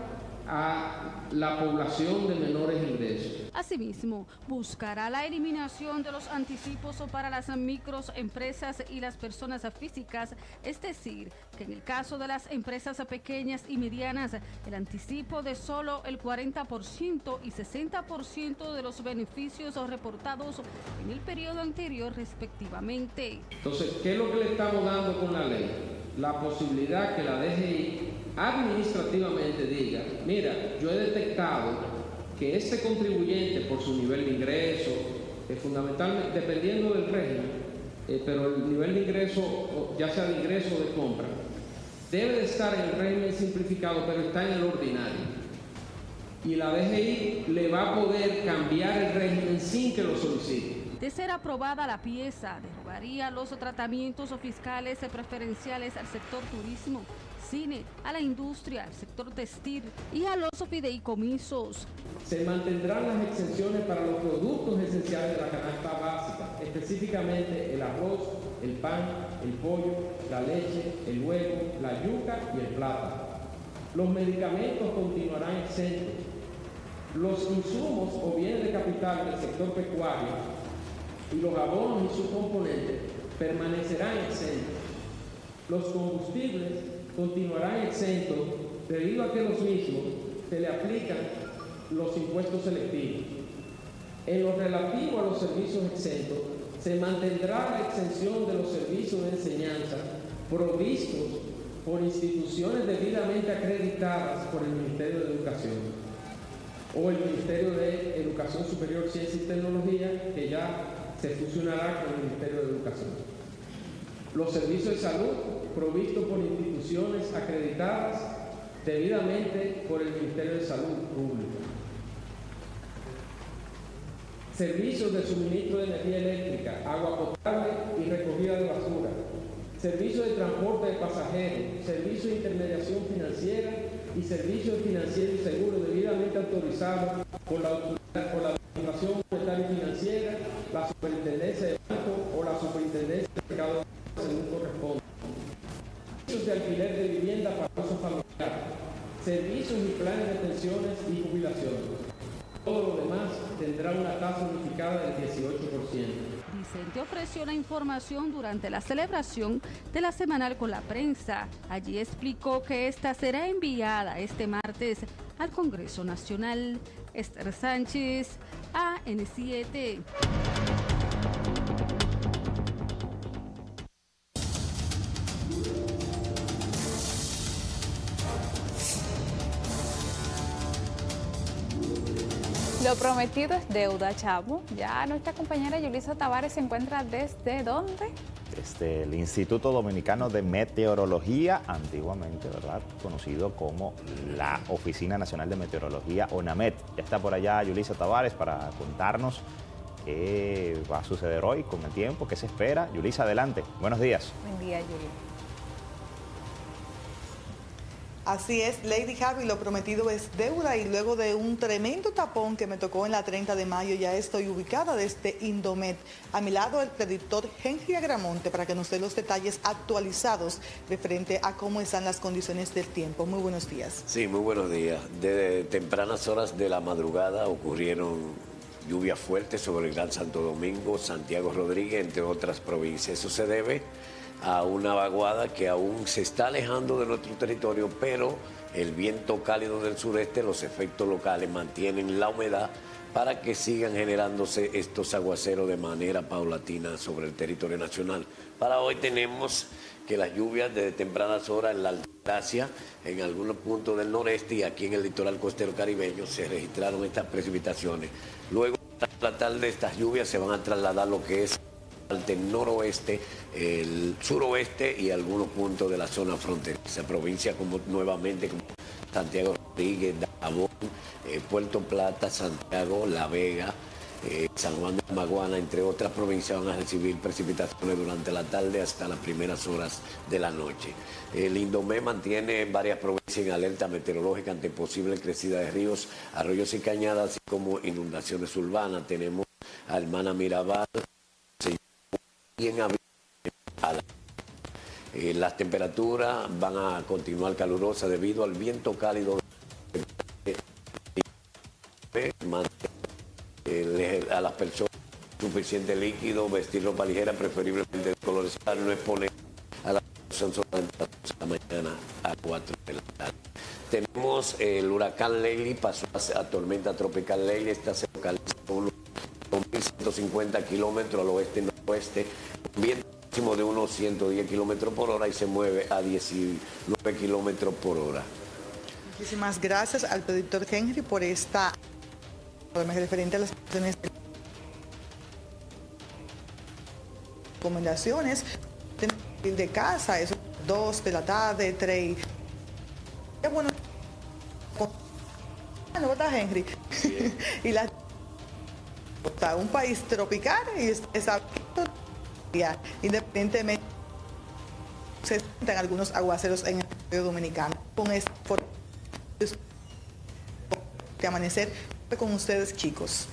a la población de menores ingresos. Asimismo, buscará la eliminación de los anticipos para las microempresas y las personas físicas, es decir, que en el caso de las empresas pequeñas y medianas, el anticipo de solo el 40% y 60% de los beneficios reportados en el periodo anterior respectivamente. Entonces, ¿qué es lo que le estamos dando con la ley? La posibilidad que la DGI administrativamente diga, mira, yo he detectado que este contribuyente por su nivel de ingreso, fundamentalmente dependiendo del régimen, eh, pero el nivel de ingreso, ya sea de ingreso o de compra, debe de estar en el régimen simplificado, pero está en el ordinario. Y la DGI le va a poder cambiar el régimen sin que lo solicite. De ser aprobada la pieza, derogaría los tratamientos fiscales preferenciales al sector turismo, cine, a la industria, al sector textil y a los fideicomisos. Se mantendrán las exenciones para los productos esenciales de la canasta básica, específicamente el arroz, el pan, el pollo, la leche, el huevo, la yuca y el plátano. Los medicamentos continuarán exentos. Los insumos o bienes de capital del sector pecuario y los abonos y sus componentes permanecerán exentos. Los combustibles continuarán exentos debido a que los mismos se le aplican los impuestos selectivos. En lo relativo a los servicios exentos, se mantendrá la exención de los servicios de enseñanza provistos por instituciones debidamente acreditadas por el Ministerio de Educación o el Ministerio de Educación Superior, Ciencia y Tecnología, que ya se fusionará con el Ministerio de Educación. Los servicios de salud provistos por instituciones acreditadas debidamente por el Ministerio de Salud Pública. Servicios de suministro de energía eléctrica, agua potable y recogida de basura. Servicios de transporte de pasajeros, servicios de intermediación financiera y servicios financieros y seguros debidamente autorizados por la, por la Administración Monetaria y Financiera la superintendencia de banco o la superintendencia de mercado según corresponde. Servicios de alquiler de vivienda para uso familiar, servicios y planes de pensiones y jubilaciones. Todo lo demás tendrá una tasa unificada del 18%. Vicente ofreció la información durante la celebración de la semanal con la prensa. Allí explicó que esta será enviada este martes al Congreso Nacional. Esther Sánchez, AN7. Lo prometido es deuda, chavo. Ya nuestra compañera Yulisa Tavares se encuentra desde dónde? Desde el Instituto Dominicano de Meteorología, antiguamente, ¿verdad? Conocido como la Oficina Nacional de Meteorología, ONAMET. Ya está por allá Yulisa Tavares para contarnos qué va a suceder hoy con el tiempo, qué se espera. Yulisa, adelante. Buenos días. Buen día, Yulisa. Así es, Lady Javi, lo prometido es deuda y luego de un tremendo tapón que me tocó en la 30 de mayo, ya estoy ubicada desde Indomet. A mi lado el predictor Henry Agramonte para que nos dé los detalles actualizados referente a cómo están las condiciones del tiempo. Muy buenos días. Sí, muy buenos días. De tempranas horas de la madrugada ocurrieron lluvias fuertes sobre el Gran Santo Domingo, Santiago Rodríguez, entre otras provincias. Eso se debe a una vaguada que aún se está alejando de nuestro territorio, pero el viento cálido del sureste, los efectos locales mantienen la humedad para que sigan generándose estos aguaceros de manera paulatina sobre el territorio nacional. Para hoy tenemos que las lluvias de tempranas horas en la Altagracia, en algunos puntos del noreste y aquí en el litoral costero caribeño se registraron estas precipitaciones. Luego, a la tarde, estas lluvias se van a trasladar lo que es del noroeste, el suroeste y algunos puntos de la zona fronteriza, provincia como nuevamente como Santiago Rodríguez, Dajabón, eh, Puerto Plata, Santiago, La Vega, eh, San Juan de Maguana, entre otras provincias, van a recibir precipitaciones durante la tarde hasta las primeras horas de la noche. El Indomé mantiene varias provincias en alerta meteorológica ante posible crecida de ríos, arroyos y cañadas, así como inundaciones urbanas. Tenemos a Hermana Mirabal, bien eh, las temperaturas van a continuar calurosas debido al viento cálido. Eh, a las personas suficiente líquido, vestir ropa ligera, preferiblemente de color no exponer a la solamente a la mañana a 4 de la tarde. Tenemos el huracán Lely, pasó a, tormenta tropical Lely, está cerca de 2.150 kilómetros al oeste y noroeste, un viento máximo de unos 110 kilómetros por hora y se mueve a 19 kilómetros por hora. Muchísimas gracias al productor Henry por esta referente a las recomendaciones de casa, eso 2 de la tarde, 3. Qué bueno. ¿No Henry? <laughs> Y las un país tropical y está independientemente se sienten algunos aguaceros en el territorio dominicano con este de amanecer con ustedes chicos.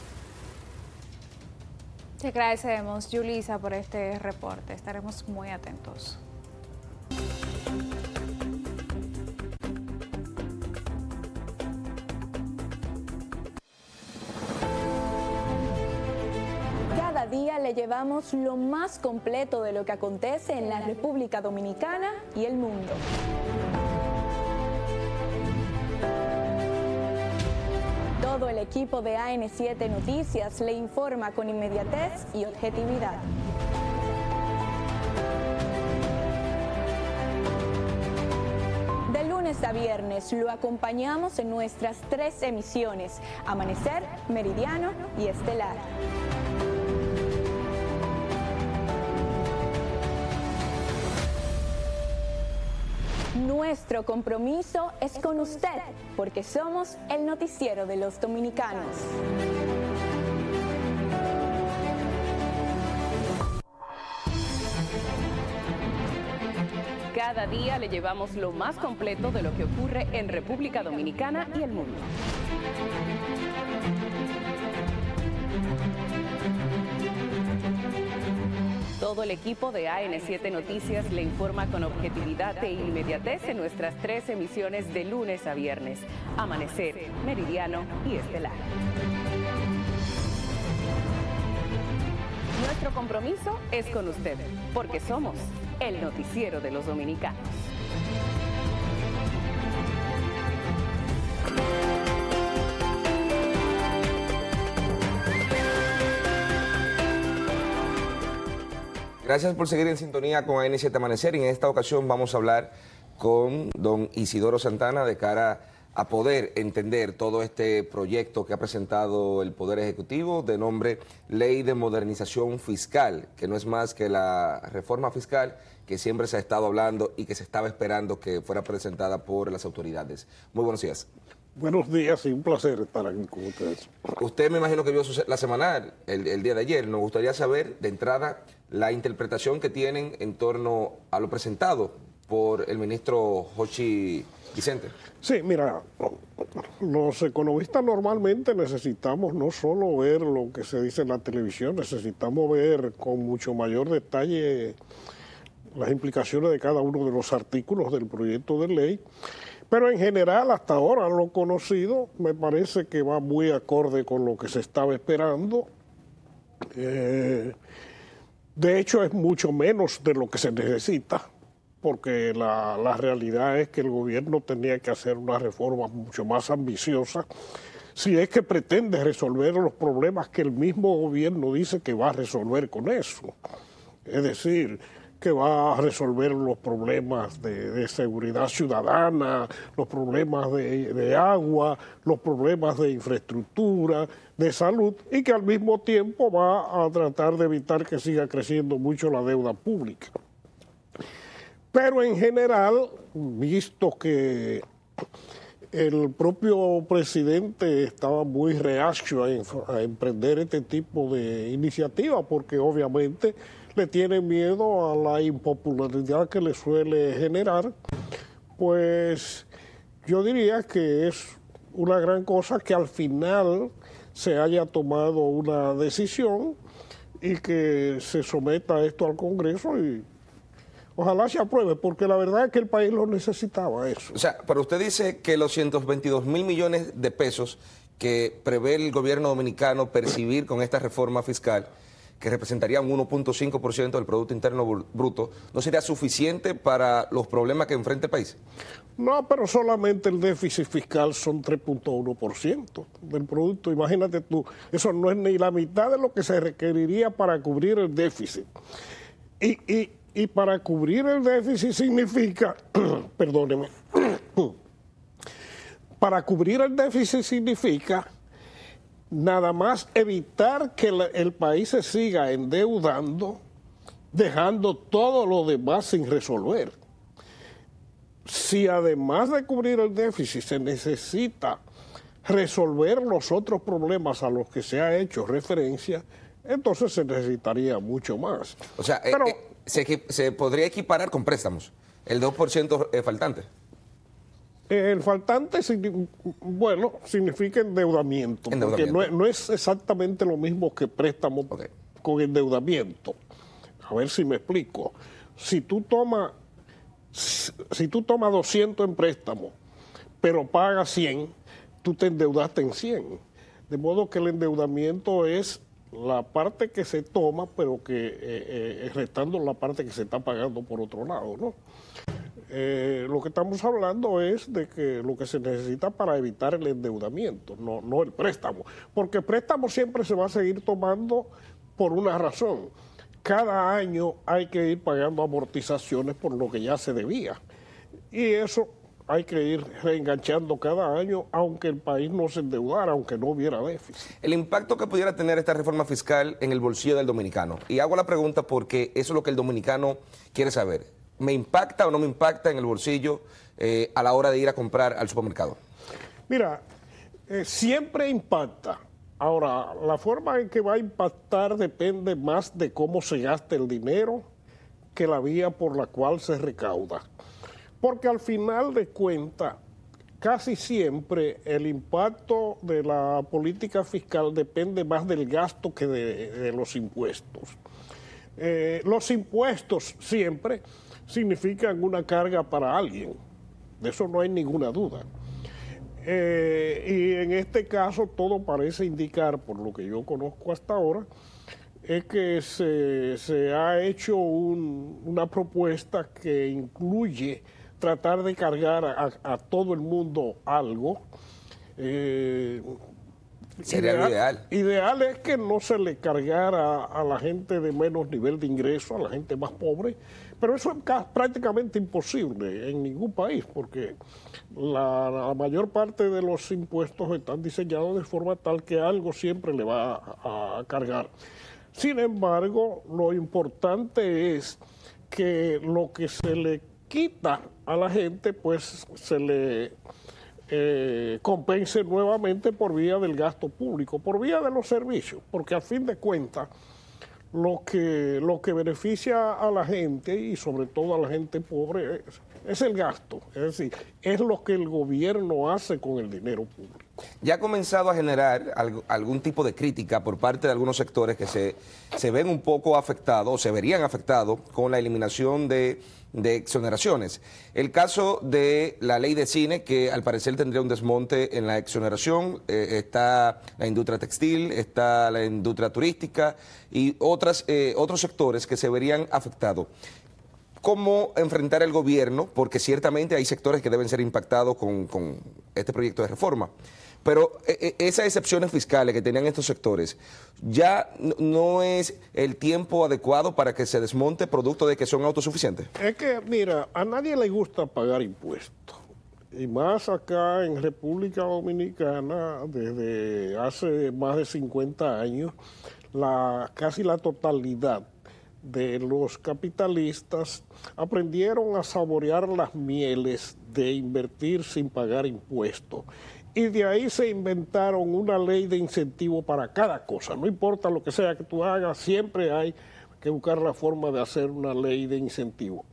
Te agradecemos, Julisa, por este reporte. Estaremos muy atentos. Día le llevamos lo más completo de lo que acontece en la República Dominicana y el mundo. Todo el equipo de AN7 Noticias le informa con inmediatez y objetividad. De lunes a viernes lo acompañamos en nuestras tres emisiones, Amanecer, Meridiano y Estelar. Nuestro compromiso es con usted, porque somos el noticiero de los dominicanos. Cada día le llevamos lo más completo de lo que ocurre en República Dominicana y el mundo. Todo el equipo de AN7 Noticias le informa con objetividad e inmediatez en nuestras tres emisiones de lunes a viernes, Amanecer, Meridiano y Estelar. Nuestro compromiso es con usted, porque somos el noticiero de los dominicanos. Gracias por seguir en sintonía con AN7 Amanecer y en esta ocasión vamos a hablar con don Isidoro Santana de cara a poder entender todo este proyecto que ha presentado el Poder Ejecutivo de nombre Ley de Modernización Fiscal, que no es más que la reforma fiscal que siempre se ha estado hablando y que se estaba esperando que fuera presentada por las autoridades. Muy buenos días. Buenos días y un placer estar aquí con ustedes. Usted me imagino que vio la semanal el, el día de ayer. Nos gustaría saber de entrada la interpretación que tienen en torno a lo presentado por el ministro Jochi Vicente. Sí, mira, los economistas normalmente necesitamos no solo ver lo que se dice en la televisión, necesitamos ver con mucho mayor detalle las implicaciones de cada uno de los artículos del proyecto de ley. Pero en general, hasta ahora lo conocido me parece que va muy acorde con lo que se estaba esperando. Eh, de hecho, es mucho menos de lo que se necesita, porque la, realidad es que el gobierno tenía que hacer una reforma mucho más ambiciosa si es que pretende resolver los problemas que el mismo gobierno dice que va a resolver con eso. Es decir, que va a resolver los problemas de, seguridad ciudadana, los problemas de, agua, los problemas de infraestructura, de salud y que al mismo tiempo va a tratar de evitar que siga creciendo mucho la deuda pública. Pero en general, visto que el propio presidente estaba muy reacio a, emprender este tipo de iniciativa, porque obviamente tiene miedo a la impopularidad que le suele generar, pues yo diría que es una gran cosa que al final se haya tomado una decisión y que se someta esto al Congreso y ojalá se apruebe, porque la verdad es que el país lo necesitaba eso. O sea, pero usted dice que los 122 mil millones de pesos que prevé el gobierno dominicano percibir con esta reforma fiscal, que representaría un 1.5% del Producto Interno Bruto, no sería suficiente para los problemas que enfrenta el país? No, pero solamente el déficit fiscal son 3.1% del producto. Imagínate tú, eso no es ni la mitad de lo que se requeriría para cubrir el déficit. Y, y para cubrir el déficit significa, <clears throat> perdóneme, <clears throat> para cubrir el déficit significa nada más evitar que el país se siga endeudando, dejando todo lo demás sin resolver. Si además de cubrir el déficit se necesita resolver los otros problemas a los que se ha hecho referencia, entonces se necesitaría mucho más. O sea, eh, eh, se, se, podría equiparar con préstamos, el 2% faltante. El faltante, bueno, significa endeudamiento, porque no, es exactamente lo mismo que préstamo con endeudamiento. A ver si me explico. Si tú tomas si tú tomas 200 en préstamo, pero pagas 100, tú te endeudaste en 100. De modo que el endeudamiento es la parte que se toma, pero que eh, eh, restando la parte que se está pagando por otro lado, ¿no? Eh, lo que estamos hablando es de que lo que se necesita para evitar el endeudamiento, no, no el préstamo, porque préstamo siempre se va a seguir tomando por una razón. Cada año hay que ir pagando amortizaciones por lo que ya se debía. Y eso hay que ir reenganchando cada año, aunque el país no se endeudara, aunque no hubiera déficit. El impacto que pudiera tener esta reforma fiscal en el bolsillo del dominicano. Y hago la pregunta porque eso es lo que el dominicano quiere saber. ¿Me impacta o no me impacta en el bolsillo eh, a la hora de ir a comprar al supermercado? Mira, eh, siempre impacta. Ahora, la forma en que va a impactar depende más de cómo se gasta el dinero que la vía por la cual se recauda. Porque al final de cuentas, casi siempre el impacto de la política fiscal depende más del gasto que de, los impuestos. Eh, los impuestos siempre significan una carga para alguien. De eso no hay ninguna duda. Eh, y en este caso todo parece indicar, por lo que yo conozco hasta ahora, es que se, ha hecho una propuesta que incluye tratar de cargar a, todo el mundo algo. Eh, Sería ideal, ideal. Ideal es que no se le cargara a la gente de menos nivel de ingreso, a la gente más pobre, pero eso es prácticamente imposible en ningún país, porque la, mayor parte de los impuestos están diseñados de forma tal que algo siempre le va a, cargar. Sin embargo, lo importante es que lo que se le quita a la gente, pues se le eh, compense nuevamente por vía del gasto público, por vía de los servicios, porque a fin de cuentas lo que, lo que beneficia a la gente y sobre todo a la gente pobre es, el gasto, es decir, es lo que el gobierno hace con el dinero público. Ya ha comenzado a generar algún tipo de crítica por parte de algunos sectores que se, se ven un poco afectados se verían afectados con la eliminación de de exoneraciones. El caso de la ley de cine, que al parecer tendría un desmonte en la exoneración, eh, está la industria textil, está la industria turística y otras, eh, otros sectores que se verían afectados. ¿Cómo enfrentar el gobierno? Porque ciertamente hay sectores que deben ser impactados con, este proyecto de reforma. Pero e, e, esas excepciones fiscales que tenían estos sectores, ¿ya no es el tiempo adecuado para que se desmonte producto de que son autosuficientes? Es que, mira, a nadie le gusta pagar impuestos. Y más acá en República Dominicana, desde hace más de 50 años, la, casi la totalidad de los capitalistas aprendieron a saborear las mieles de invertir sin pagar impuestos y de ahí se inventaron una ley de incentivo para cada cosa. No importa lo que sea que tú hagas, siempre hay que buscar la forma de hacer una ley de incentivo.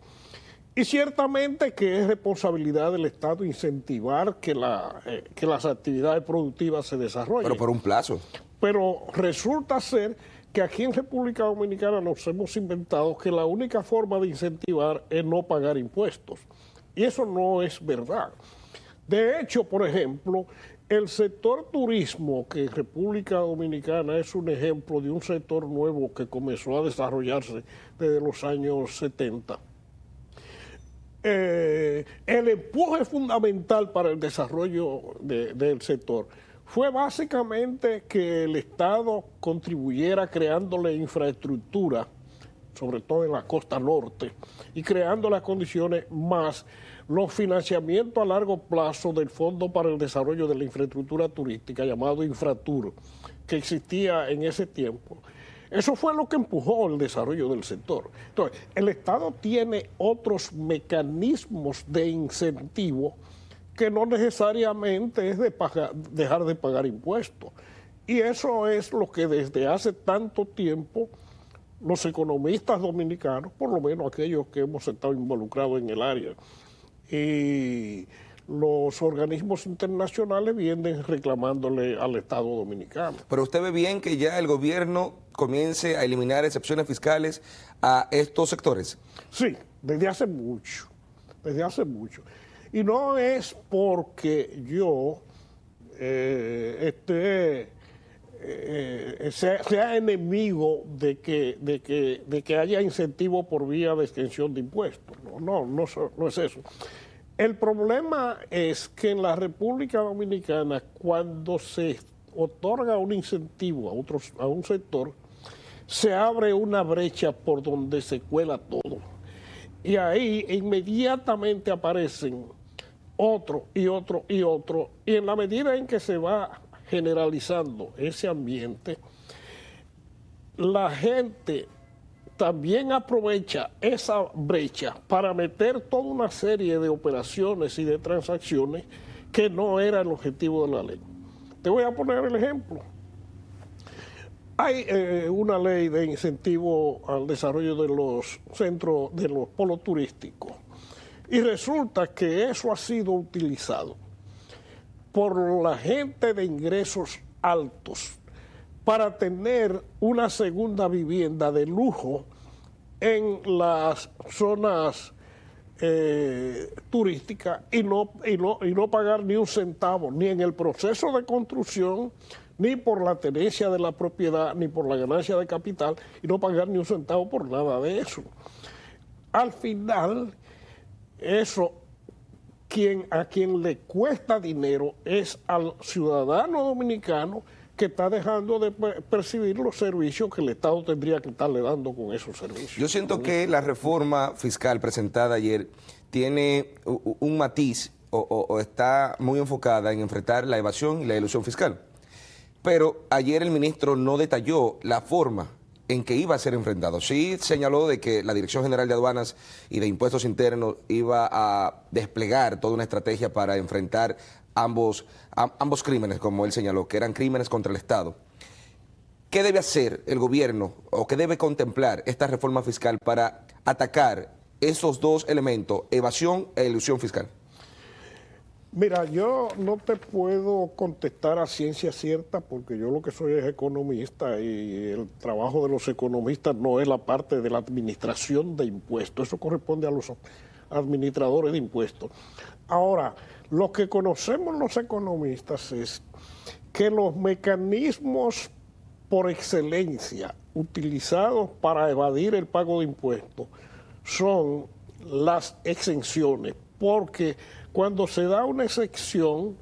Y ciertamente que es responsabilidad del Estado incentivar que, la, eh, que las actividades productivas se desarrollen. Pero por un plazo. Pero resulta ser que aquí en República Dominicana nos hemos inventado que la única forma de incentivar es no pagar impuestos. Y eso no es verdad. De hecho, por ejemplo, El sector turismo, que en República Dominicana es un ejemplo de un sector nuevo que comenzó a desarrollarse desde los años 70, eh, el empuje fundamental para el desarrollo del sector fue básicamente que el Estado contribuyera creándole infraestructura, sobre todo en la costa norte, y creando las condiciones más los financiamientos a largo plazo del Fondo para el Desarrollo de la Infraestructura Turística, llamado Infratur, que existía en ese tiempo eso fue lo que empujó el desarrollo del sector. Entonces, el Estado tiene otros mecanismos de incentivo que no necesariamente es de dejar de pagar impuestos. Y eso es lo que desde hace tanto tiempo los economistas dominicanos, por lo menos aquellos que hemos estado involucrados en el área, y los organismos internacionales vienen reclamándole al Estado dominicano. Pero usted ve bien que ya el gobierno comience a eliminar excepciones fiscales a estos sectores. Sí, desde hace mucho, desde hace mucho. Y no es porque yo eh, esté, eh, sea, enemigo de que, de, que, de que haya incentivo por vía de extensión de impuestos. No, no, no, no es eso. El problema es que en la República Dominicana, cuando se otorga un incentivo a, otros, a un sector, se abre una brecha por donde se cuela todo. Y ahí inmediatamente aparecen otro y otro y otro. Y en la medida en que se va generalizando ese ambiente, la gente también aprovecha esa brecha para meter toda una serie de operaciones y de transacciones que no era el objetivo de la ley. Te voy a poner el ejemplo. Hay eh, una ley de incentivo al desarrollo de los centros, de los polos turísticos, y resulta que eso ha sido utilizado por la gente de ingresos altos para tener una segunda vivienda de lujo en las zonas eh, turísticas y no, y, no, y no pagar ni un centavo, ni en el proceso de construcción, ni por la tenencia de la propiedad, ni por la ganancia de capital, y no pagar ni un centavo por nada de eso. Al final, eso quien, a quien le cuesta dinero es al ciudadano dominicano que está dejando de percibir los servicios que el Estado tendría que estarle dando con esos servicios. Yo siento que la reforma fiscal presentada ayer tiene un matiz o, está muy enfocada en enfrentar la evasión y la ilusión fiscal. Pero ayer el ministro no detalló la forma en que iba a ser enfrentado. Sí señaló de que la Dirección General de Aduanas y de Impuestos Internos iba a desplegar toda una estrategia para enfrentar ambos, ambos crímenes, como él señaló, que eran crímenes contra el Estado. ¿Qué debe hacer el gobierno o qué debe contemplar esta reforma fiscal para atacar esos dos elementos, evasión e ilusión fiscal? Mira, yo no te puedo contestar a ciencia cierta porque yo lo que soy es economista y el trabajo de los economistas no es la parte de la administración de impuestos, eso corresponde a los administradores de impuestos. Ahora, lo que conocemos los economistas es que los mecanismos por excelencia utilizados para evadir el pago de impuestos son las exenciones, porque cuando se da una exención,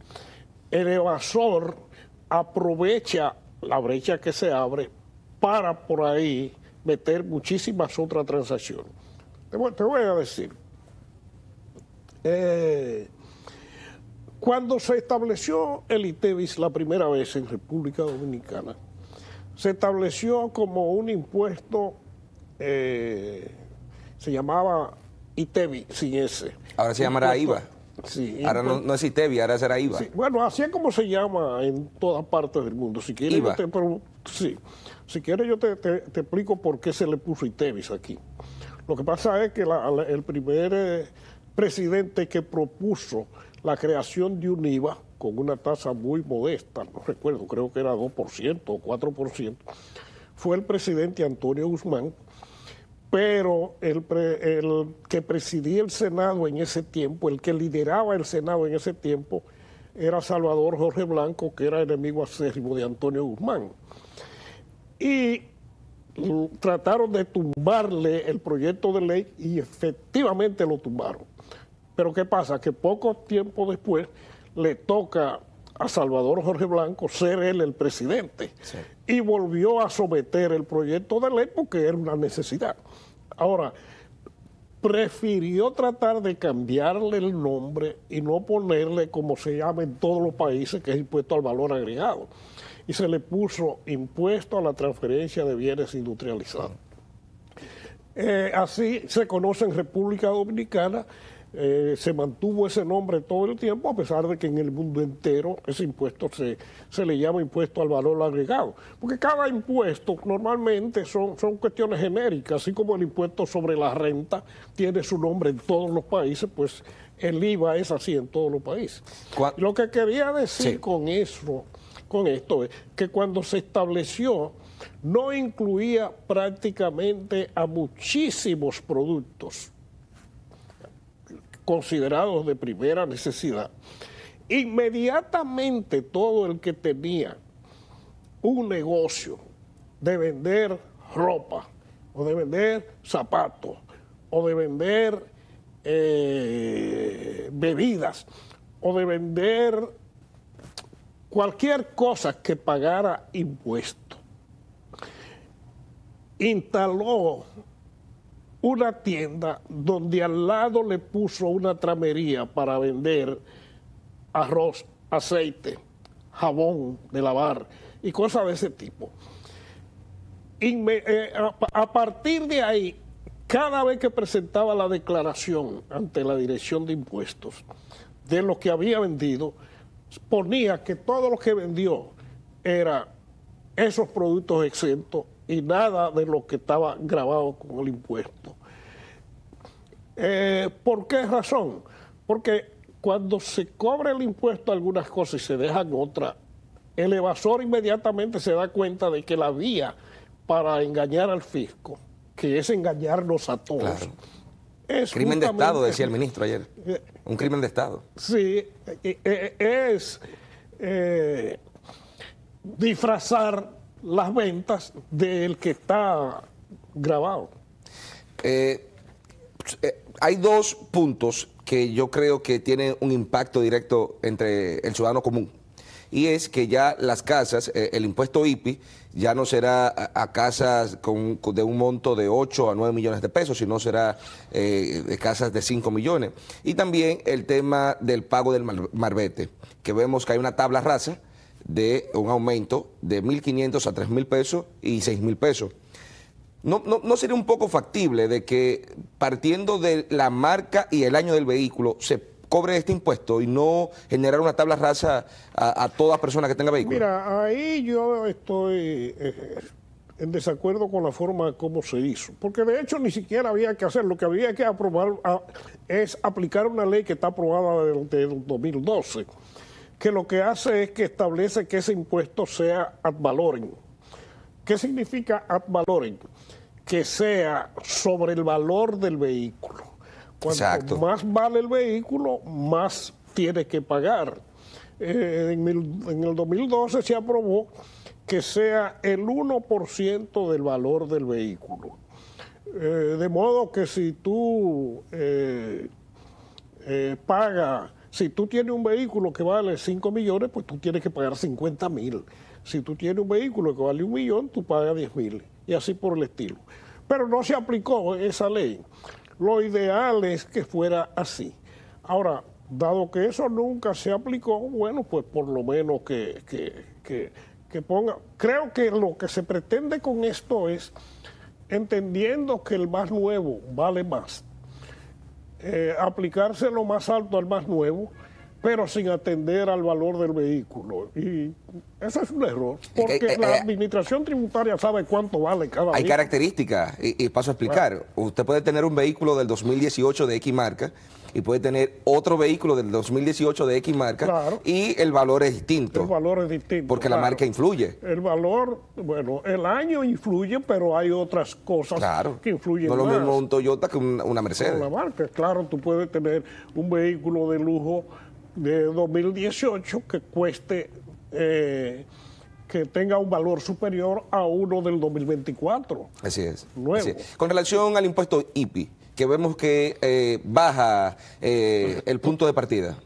el evasor aprovecha la brecha que se abre para por ahí meter muchísimas otras transacciones. Te voy, a decir, eh, cuando se estableció el ITEVIS la primera vez en República Dominicana, se estableció como un impuesto, eh, se llamaba ITEVI sin S. Ahora se llamará IVA. Sí, ahora no, es ITEVI, ahora será IVA. bueno, así es como se llama en todas partes del mundo. Si quieres, Yo te, sí, si quieres yo te, explico por qué se le puso ITEVIS aquí. Lo que pasa es que el primer eh, presidente que propuso la creación de un IVA con una tasa muy modesta, no recuerdo, creo que era 2% o 4%, fue el presidente Antonio Guzmán, pero el, que presidía el Senado en ese tiempo, el que lideraba el Senado en ese tiempo, era Salvador Jorge Blanco, que era enemigo acérrimo de Antonio Guzmán. Y trataron de tumbarle el proyecto de ley y efectivamente lo tumbaron. Pero ¿qué pasa? Que poco tiempo después le toca a Salvador Jorge Blanco ser él el presidente y volvió a someter el proyecto de ley porque era una necesidad. Ahora, prefirió tratar de cambiarle el nombre y no ponerle como se llama en todos los países, que es impuesto al valor agregado. Y se le puso impuesto a la transferencia de bienes industrializados. Eh, así se conoce en República Dominicana eh, se mantuvo ese nombre todo el tiempo, a pesar de que en el mundo entero ese impuesto se, se le llama impuesto al valor agregado. Porque cada impuesto normalmente son, son cuestiones genéricas, así como el impuesto sobre la renta tiene su nombre en todos los países, pues el IVA es así en todos los países. Lo que quería decir con eso, con esto, es que cuando se estableció no incluía prácticamente a muchísimos productos considerados de primera necesidad, inmediatamente todo el que tenía un negocio de vender ropa o de vender zapatos o de vender eh, bebidas o de vender cualquier cosa que pagara impuesto, instaló una tienda donde al lado le puso una tramería para vender arroz, aceite, jabón de lavar y cosas de ese tipo. Eh, a, partir de ahí, cada vez que presentaba la declaración ante la dirección de impuestos de lo que había vendido, ponía que todo lo que vendió era esos productos exentos y nada de lo que estaba grabado con el impuesto. Eh, ¿Por qué razón? Porque cuando se cobra el impuesto a algunas cosas y se dejan otras, el evasor inmediatamente se da cuenta de que la vía para engañar al fisco, que es engañarnos a todos, es crimen de Estado, decía el ministro ayer. Eh, Un crimen de Estado. Sí, eh, es disfrazar las ventas del que está grabado. Eh, hay dos puntos que yo creo que tienen un impacto directo entre el ciudadano común. Y es que ya las casas, eh, el impuesto IPI, ya no será a, casas con, de un monto de 8 a 9 millones de pesos, sino será eh, de casas de 5 millones. Y también el tema del pago del marbete, que vemos que hay una tabla rasa de un aumento de 1.500 a 3.000 pesos y 6.000 pesos. No, no, sería un poco factible de que partiendo de la marca y el año del vehículo se cobre este impuesto y no generar una tabla rasa a, toda persona que tenga vehículo? Mira, ahí yo estoy eh, en desacuerdo con la forma como se hizo, porque de hecho ni siquiera había que hacer, lo que había que aprobar es aplicar una ley que está aprobada desde 2012, que lo que hace es que establece que ese impuesto sea ad valorem. ¿Qué significa ad valorem? que sea sobre el valor del vehículo. Cuanto más vale el vehículo, más tiene que pagar. Eh, en, el, 2012 se aprobó que sea el 1% del valor del vehículo. Eh, de modo que si tú eh, pagas, si tú tienes un vehículo que vale 5 millones, pues tú tienes que pagar 50 mil. Si tú tienes un vehículo que vale un millón, tú pagas 10 mil y así por el estilo. Pero no se aplicó esa ley. Lo ideal es que fuera así. Ahora, dado que eso nunca se aplicó, bueno, pues por lo menos que, que, ponga... Creo que lo que se pretende con esto es, entendiendo que el más nuevo vale más, eh, aplicarse lo más alto al más nuevo, pero sin atender al valor del vehículo. Y eso es un error, porque eh, eh, la eh, administración tributaria sabe cuánto vale cada Hay características, y, paso a explicar. Usted puede tener un vehículo del 2018 de X marca y puede tener otro vehículo del 2018 de X marca y el valor es distinto. El valor es distinto. Porque la marca influye. El valor, bueno, el año influye, pero hay otras cosas que influyen No es lo mismo un Toyota que una, Mercedes. Una marca, claro, tú puedes tener un vehículo de lujo de 2018 que cueste, eh, que tenga un valor superior a uno del 2024. Así es. Nuevo. Así es. Con relación al impuesto IPI, que vemos que eh, baja eh, el punto de partida.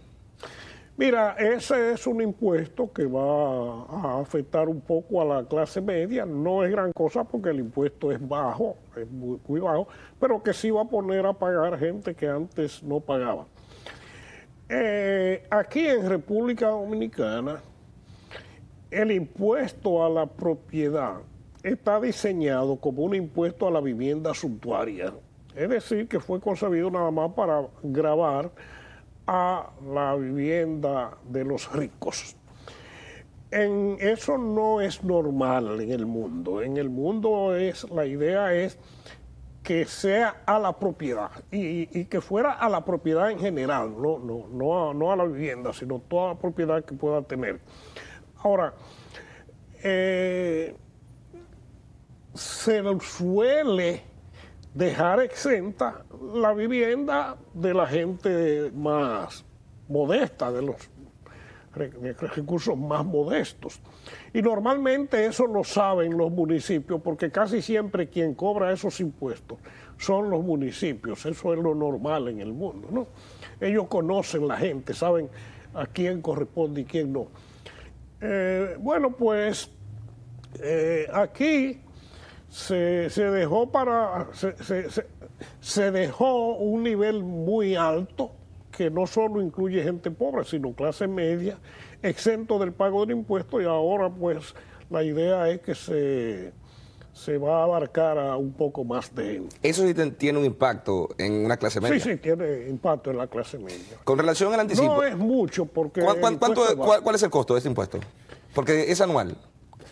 Mira, ese es un impuesto que va a afectar un poco a la clase media. No es gran cosa porque el impuesto es bajo, es muy, bajo, pero que sí va a poner a pagar gente que antes no pagaba. Eh, aquí en República Dominicana, el impuesto a la propiedad está diseñado como un impuesto a la vivienda suntuaria. Es decir, que fue concebido nada más para grabar a la vivienda de los ricos. En eso no es normal en el mundo. En el mundo es la idea es que sea a la propiedad y, que fuera a la propiedad en general, no a la vivienda, sino toda la propiedad que pueda tener. Ahora, eh, se suele dejar exenta la vivienda de la gente más modesta, de los recursos más modestos. Y normalmente eso lo saben los municipios, porque casi siempre quien cobra esos impuestos son los municipios, eso es lo normal en el mundo, ¿no? Ellos conocen la gente, saben a quién corresponde y quién no. Eh, bueno, pues eh, aquí se, se, dejó para se, se, se, dejó un nivel muy alto que no solo incluye gente pobre, sino clase media, exento del pago del impuesto y ahora pues la idea es que se, se va a abarcar a un poco más de. ¿Eso sí tiene un impacto en una clase media? Sí, sí, tiene impacto en la clase media. Con relación al anticipo... No es mucho porque... ¿Cuál, cuál, cuánto, cuál, cuál es el costo de este impuesto? Porque es anual.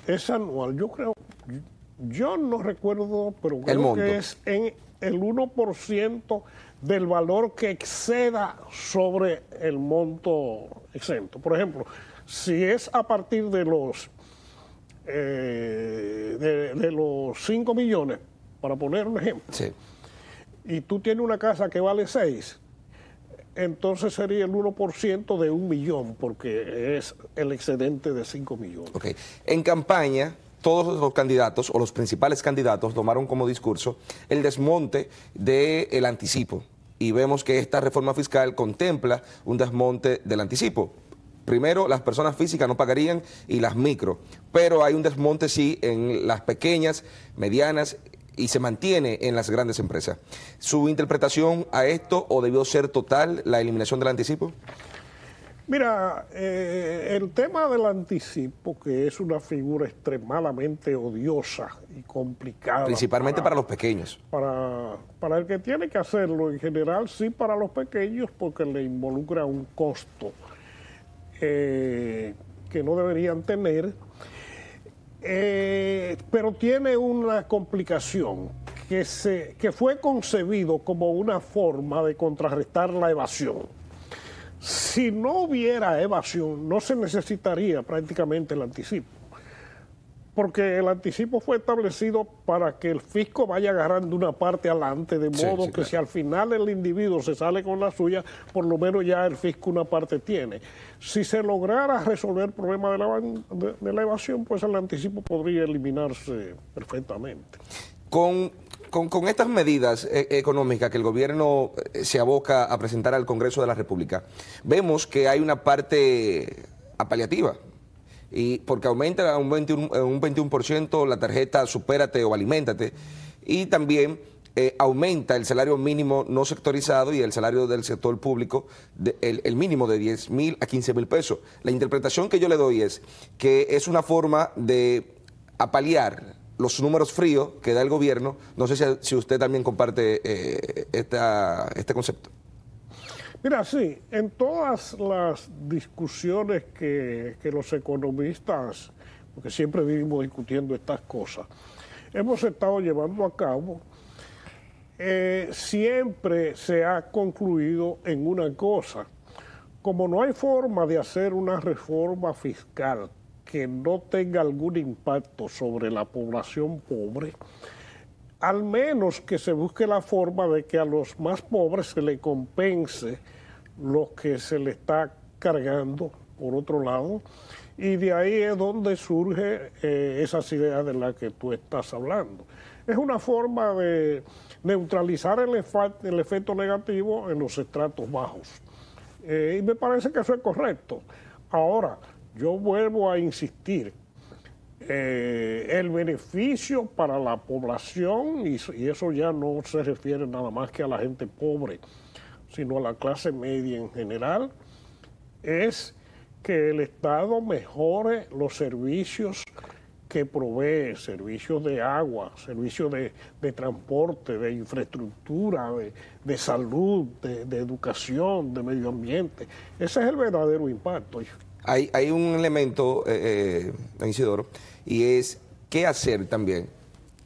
Es anual, yo creo, yo no recuerdo, pero creo que es en el 1% del valor que exceda sobre el monto exento. Por ejemplo, si es a partir de los eh, de, de, los 5 millones, para poner un ejemplo, sí. y tú tienes una casa que vale 6, entonces sería el 1% de un millón, porque es el excedente de 5 millones. Okay. En campaña, todos los candidatos o los principales candidatos tomaron como discurso el desmonte del el anticipo. Y vemos que esta reforma fiscal contempla un desmonte del anticipo. Primero, las personas físicas no pagarían y las micro, pero hay un desmonte sí en las pequeñas, medianas y se mantiene en las grandes empresas. ¿Su interpretación a esto o debió ser total la eliminación del anticipo? Mira, eh, el tema del anticipo, que es una figura extremadamente odiosa y complicada. Principalmente para, para los pequeños. Para, para, el que tiene que hacerlo, en general sí para los pequeños, porque le involucra un costo eh, que no deberían tener. Eh, pero tiene una complicación que, se, que fue concebido como una forma de contrarrestar la evasión. Si no hubiera evasión, no se necesitaría prácticamente el anticipo, porque el anticipo fue establecido para que el fisco vaya agarrando una parte adelante, de modo sí, sí, que claro. si al final el individuo se sale con la suya, por lo menos ya el fisco una parte tiene. Si se lograra resolver el problema de la, de, de la evasión, pues el anticipo podría eliminarse perfectamente. Con con, estas medidas eh, económicas que el gobierno eh, se aboca a presentar al Congreso de la República, vemos que hay una parte apaliativa. Y porque aumenta un 21%, un 21 la tarjeta Supérate o Aliméntate. Y también eh, aumenta el salario mínimo no sectorizado y el salario del sector público, el, el, mínimo de 10 mil a 15 mil pesos. La interpretación que yo le doy es que es una forma de apalear los números fríos que da el gobierno. No sé si, usted también comparte eh, esta, este concepto. Mira, sí, en todas las discusiones que, que, los economistas, porque siempre vivimos discutiendo estas cosas, hemos estado llevando a cabo, eh, siempre se ha concluido en una cosa. Como no hay forma de hacer una reforma fiscal que no tenga algún impacto sobre la población pobre, al menos que se busque la forma de que a los más pobres se le compense lo que se le está cargando, por otro lado, y de ahí es donde surge eh, esas ideas de las que tú estás hablando. Es una forma de neutralizar el, efecto negativo en los estratos bajos. Eh, y me parece que eso es correcto. Ahora, yo vuelvo a insistir, eh, el beneficio para la población, y, y, eso ya no se refiere nada más que a la gente pobre, sino a la clase media en general, es que el Estado mejore los servicios que provee, servicios de agua, servicios de, transporte, de infraestructura, de, salud, de, educación, de medio ambiente. Ese es el verdadero impacto. Hay, hay un elemento, eh, eh, Isidoro, y es qué hacer también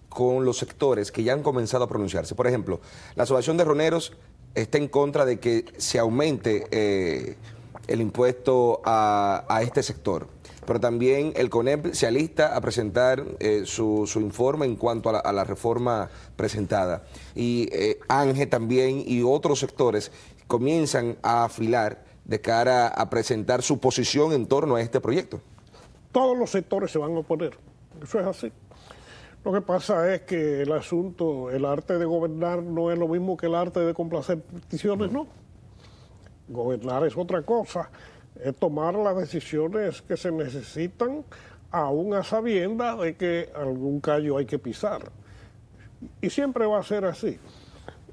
con los sectores que ya han comenzado a pronunciarse. Por ejemplo, la Asociación de Roneros está en contra de que se aumente eh, el impuesto a, este sector pero también el CONEP se alista a presentar eh, su, informe en cuanto a la, reforma presentada. Y eh, Ángel también y otros sectores comienzan a afilar de cara a presentar su posición en torno a este proyecto. Todos los sectores se van a oponer, eso es así. Lo que pasa es que el asunto, el arte de gobernar no es lo mismo que el arte de complacer peticiones, no. Gobernar es otra cosa es tomar las decisiones que se necesitan aún a sabienda de que algún callo hay que pisar. Y siempre va a ser así.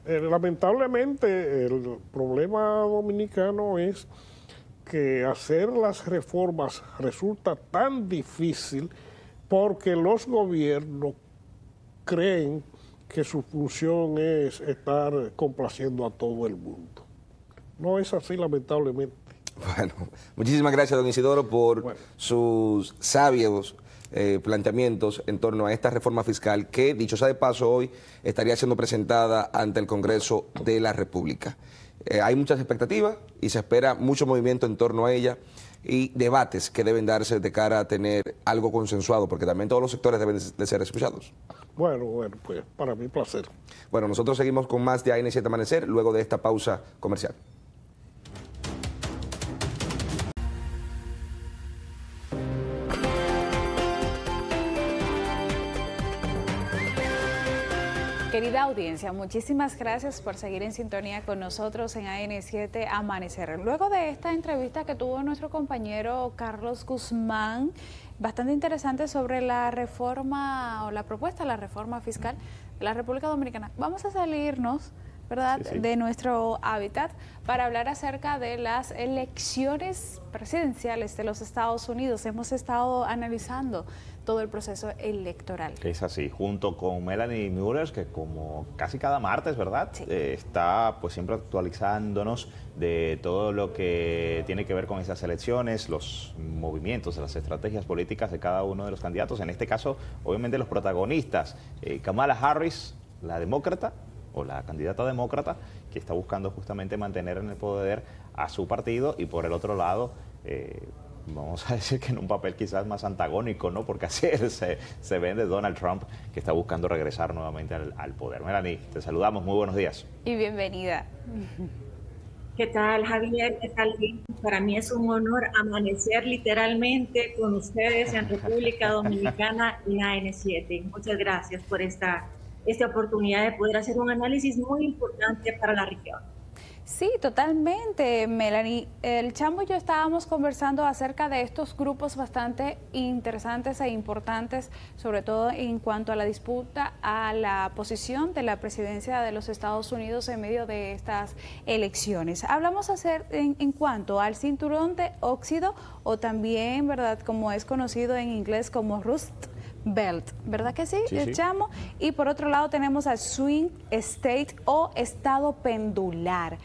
Eh, lamentablemente el problema dominicano es que hacer las reformas resulta tan difícil porque los gobiernos creen que su función es estar complaciendo a todo el mundo. No es así, lamentablemente. Bueno, muchísimas gracias, don Isidoro, por sus sabios eh, planteamientos en torno a esta reforma fiscal que, dicho sea de paso, hoy estaría siendo presentada ante el Congreso de la República. Eh, hay muchas expectativas y se espera mucho movimiento en torno a ella y debates que deben darse de cara a tener algo consensuado, porque también todos los sectores deben de ser escuchados. Bueno, bueno, pues para mí placer. Bueno, nosotros seguimos con más de AN7 Amanecer luego de esta pausa comercial. Querida audiencia, muchísimas gracias por seguir en sintonía con nosotros en AN7 Amanecer. Luego de esta entrevista que tuvo nuestro compañero Carlos Guzmán, bastante interesante sobre la reforma o la propuesta de la reforma fiscal de la República Dominicana, vamos a salirnos ¿verdad?, de nuestro hábitat para hablar acerca de las elecciones presidenciales de los Estados Unidos. Hemos estado analizando todo el proceso electoral. Es así, junto con Melanie Müller, que como casi cada martes, ¿verdad? Eh, está pues siempre actualizándonos de todo lo que tiene que ver con esas elecciones, los movimientos, las estrategias políticas de cada uno de los candidatos. En este caso, obviamente los protagonistas. Eh, Kamala Harris, la demócrata, o la candidata demócrata, que está buscando justamente mantener en el poder a su partido y por el otro lado... Eh, vamos a <laughs> decir que en un papel quizás más antagónico, ¿no? Porque así <laughs> se, se vende Donald Trump, que está buscando regresar nuevamente al, poder. Melanie, te saludamos, muy buenos días. Y bienvenida. ¿Qué tal, Javier? ¿Qué tal? Para mí es un honor amanecer literalmente con ustedes en República Dominicana y AN7. Muchas gracias por esta, esta oportunidad de poder hacer un análisis muy importante para la región. Sí, totalmente, Melanie. El Chambo y yo estábamos conversando acerca de estos grupos bastante interesantes e importantes, sobre todo en cuanto a la disputa a la posición de la presidencia de los Estados Unidos en medio de estas elecciones. Hablamos hacer en, en cuanto al cinturón de óxido o también, ¿verdad?, como es conocido en inglés como Rust Belt, ¿verdad que sí? sí, Chamo. Y por otro lado tenemos al Swing State o estado pendular.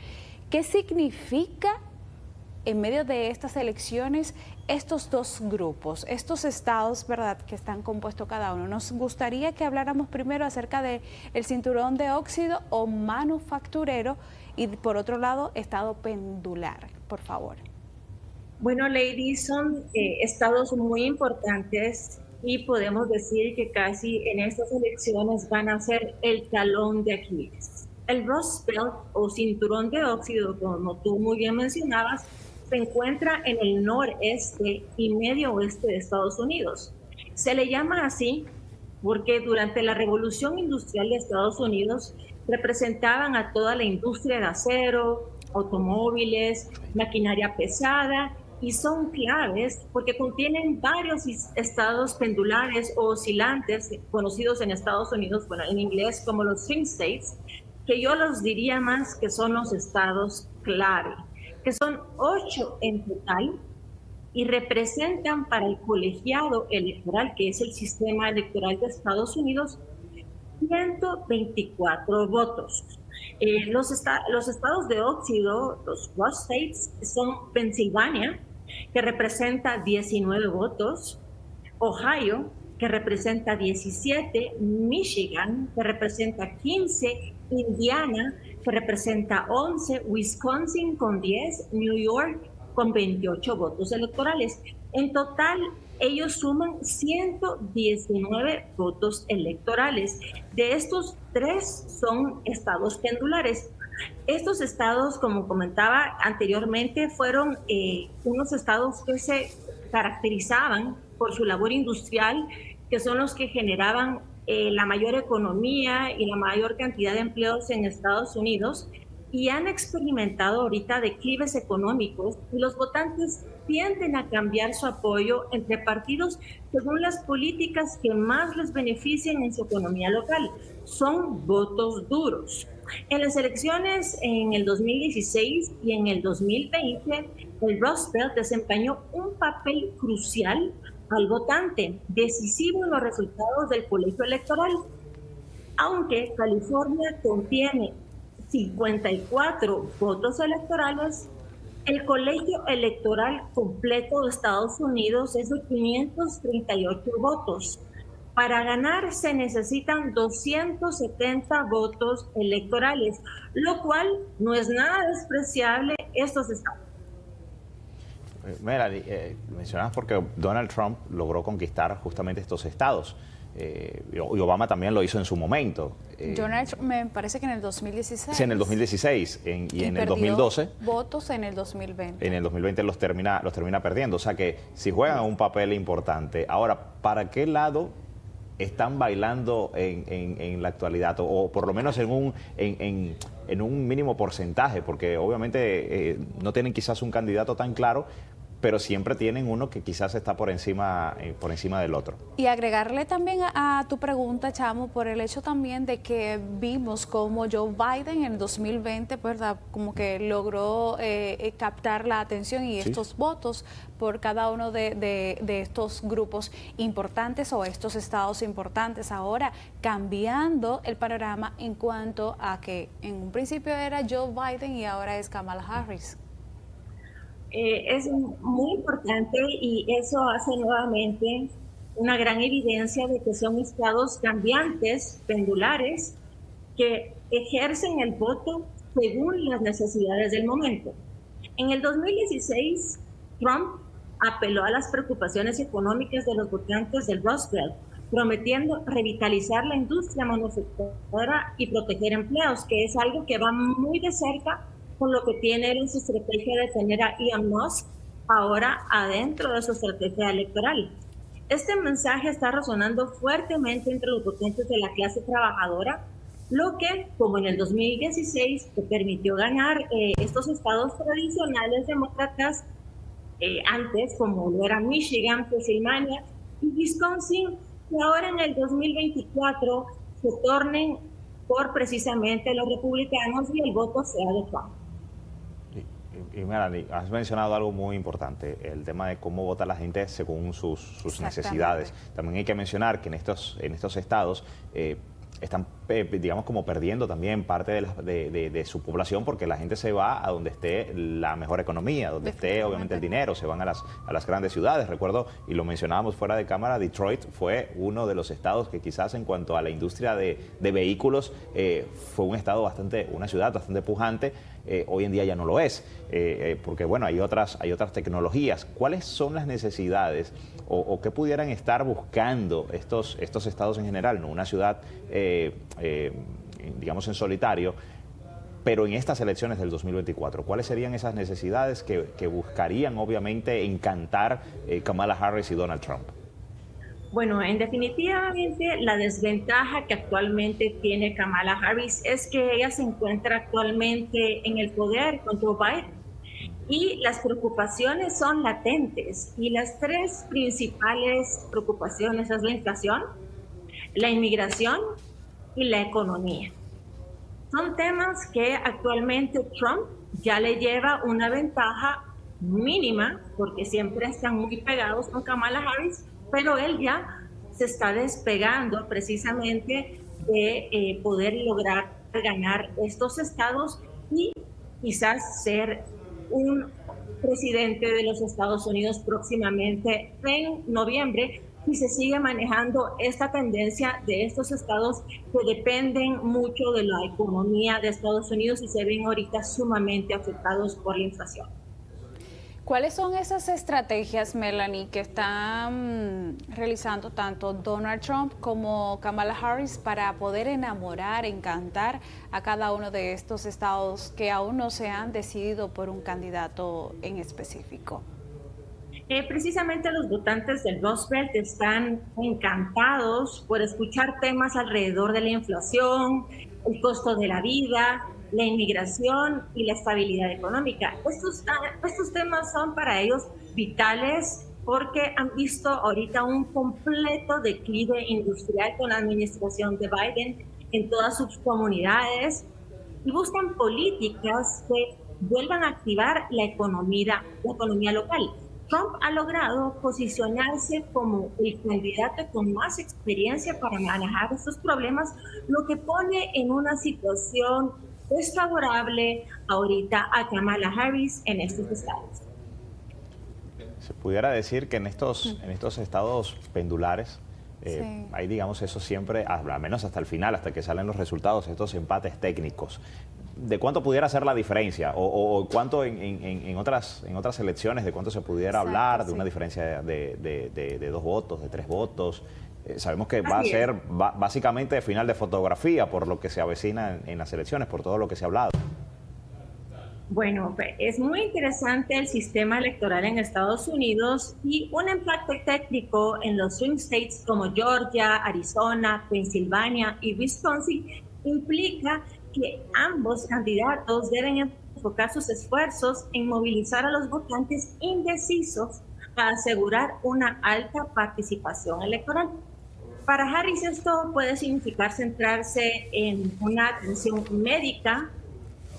¿Qué significa en medio de estas elecciones estos dos grupos, estos estados, ¿verdad?, que están compuestos cada uno. Nos gustaría que habláramos primero acerca del el cinturón de óxido o manufacturero y por otro lado, estado pendular, por favor. Bueno, Lady, son eh, estados muy importantes y podemos decir que casi en estas elecciones van a ser el talón de Aquiles. El Rust Belt o cinturón de óxido, como tú muy bien mencionabas, se encuentra en el noreste y medio oeste de Estados Unidos. Se le llama así porque durante la revolución industrial de Estados Unidos representaban a toda la industria de acero, automóviles, maquinaria pesada y son claves porque contienen varios estados pendulares o oscilantes conocidos en Estados Unidos, bueno, en inglés como los swing states, que yo los diría más que son los estados clave, que son ocho en total y representan para el colegiado electoral, que es el sistema electoral de Estados Unidos, 124 votos. Eh, los, los estados de óxido, los Rust States, son Pensilvania, que representa 19 votos, Ohio, que representa 17, Michigan, que representa 15, Indiana, que representa 11, Wisconsin con 10, New York con 28 votos electorales. En total, ellos suman 119 votos electorales. De estos, tres son estados pendulares. Estos estados, como comentaba anteriormente, fueron eh, unos estados que se caracterizaban por su labor industrial, que son los que generaban eh, la mayor economía y la mayor cantidad de empleos en Estados Unidos y han experimentado ahorita declives económicos y los votantes tienden a cambiar su apoyo entre partidos según las políticas que más les beneficien en su economía local. Son votos duros. En las elecciones en el 2016 y en el 2020, el Rust desempeñó un papel crucial al votante, decisivo en los resultados del colegio electoral. Aunque California contiene 54 votos electorales, el colegio electoral completo de Estados Unidos es de 538 votos. Para ganar se necesitan 270 votos electorales, lo cual no es nada despreciable estos estados. Eh, mira, eh, mencionas porque Donald Trump logró conquistar justamente estos estados. Eh, y Obama también lo hizo en su momento. Donald Trump, me parece que en el 2016. Sí, en el 2016 y, en el 2012. Votos en el 2020. En el 2020 los termina, los termina perdiendo. O sea que si juegan un papel importante. Ahora, ¿para qué lado están bailando en, la actualidad, o, por lo menos en un, en, un mínimo porcentaje, porque obviamente no tienen quizás un candidato tan claro, pero siempre tienen uno que quizás está por encima, eh, por encima del otro. Y agregarle también a, tu pregunta, Chamo, por el hecho también de que vimos como Joe Biden en 2020, ¿verdad? Como que logró eh, eh, captar la atención y estos votos por cada uno de, de, estos grupos importantes o estos estados importantes. Ahora cambiando el panorama en cuanto a que en un principio era Joe Biden y ahora es Kamala Harris. Eh, es muy importante y eso hace nuevamente una gran evidencia de que son estados cambiantes, pendulares, que ejercen el voto según las necesidades del momento. En el 2016, Trump apeló a las preocupaciones económicas de los votantes del Rust Belt, prometiendo revitalizar la industria manufacturera y proteger empleos, que es algo que va muy de cerca con lo que tiene en su estrategia de tener a Elon Musk ahora adentro de su estrategia electoral. Este mensaje está resonando fuertemente entre los potentes de la clase trabajadora, lo que, como en el 2016, permitió ganar eh, estos estados tradicionales demócratas eh, antes, como lo eran Michigan, Pensilvania y Wisconsin, que ahora en el 2024 se tornen por precisamente los republicanos y el voto sea de Trump y Melanie, has mencionado algo muy importante, el tema de cómo vota la gente según sus, sus necesidades. También hay que mencionar que en estos, en estos estados eh, están, digamos, como perdiendo también parte de, su población porque la gente se va a donde esté la mejor economía, donde esté obviamente el dinero, se van a las, a las grandes ciudades. Recuerdo, y lo mencionábamos fuera de cámara, Detroit fue uno de los estados que quizás en cuanto a la industria de, vehículos eh, fue un estado bastante, una ciudad bastante pujante. Eh, hoy en día ya no lo es, eh, porque bueno, hay otras, hay otras tecnologías. ¿Cuáles son las necesidades o, qué pudieran estar buscando estos, estos estados en general? ¿no? Una ciudad, eh, eh, digamos, en solitario, pero en estas elecciones del 2024, ¿cuáles serían esas necesidades que, buscarían obviamente encantar eh, Kamala Harris y Donald Trump? Bueno, en definitivamente la desventaja que actualmente tiene Kamala Harris es que ella se encuentra actualmente en el poder con Joe Biden y las preocupaciones son latentes y las tres principales preocupaciones es la inflación, la inmigración y la economía. Son temas que actualmente Trump ya le lleva una ventaja mínima porque siempre están muy pegados con Kamala Harris pero él ya se está despegando precisamente de eh, poder lograr ganar estos estados y quizás ser un presidente de los Estados Unidos próximamente en noviembre y se sigue manejando esta tendencia de estos estados que dependen mucho de la economía de Estados Unidos y se ven ahorita sumamente afectados por la inflación. ¿Cuáles son esas estrategias, Melanie, que están realizando tanto Donald Trump como Kamala Harris para poder enamorar, encantar a cada uno de estos estados que aún no se han decidido por un candidato en específico? Eh, precisamente los votantes del Roosevelt están encantados por escuchar temas alrededor de la inflación, el costo de la vida, la inmigración y la estabilidad económica. Estos, estos temas son para ellos vitales porque han visto ahorita un completo declive industrial con la administración de Biden en todas sus comunidades y buscan políticas que vuelvan a activar la economía, la economía local. Trump ha logrado posicionarse como el candidato con más experiencia para manejar estos problemas, lo que pone en una situación es favorable ahorita a Kamala Harris en estos estados. Se pudiera decir que en estos, en estos estados pendulares, eh, hay, digamos, eso siempre, al menos hasta el final, hasta que salen los resultados, estos empates técnicos. ¿De cuánto pudiera ser la diferencia? ¿O, cuánto en, otras, en otras elecciones, de cuánto se pudiera hablar de una diferencia de, de, dos votos, de tres votos? Eh, sabemos que va a ser básicamente final de fotografía por lo que se avecina en, las elecciones, por todo lo que se ha hablado. Bueno, es muy interesante el sistema electoral en Estados Unidos y un impacto técnico en los swing states como Georgia, Arizona, Pensilvania y Wisconsin implica que ambos candidatos deben enfocar sus esfuerzos en movilizar a los votantes indecisos para asegurar una alta participación electoral. Para Harris esto puede significar centrarse en una atención médica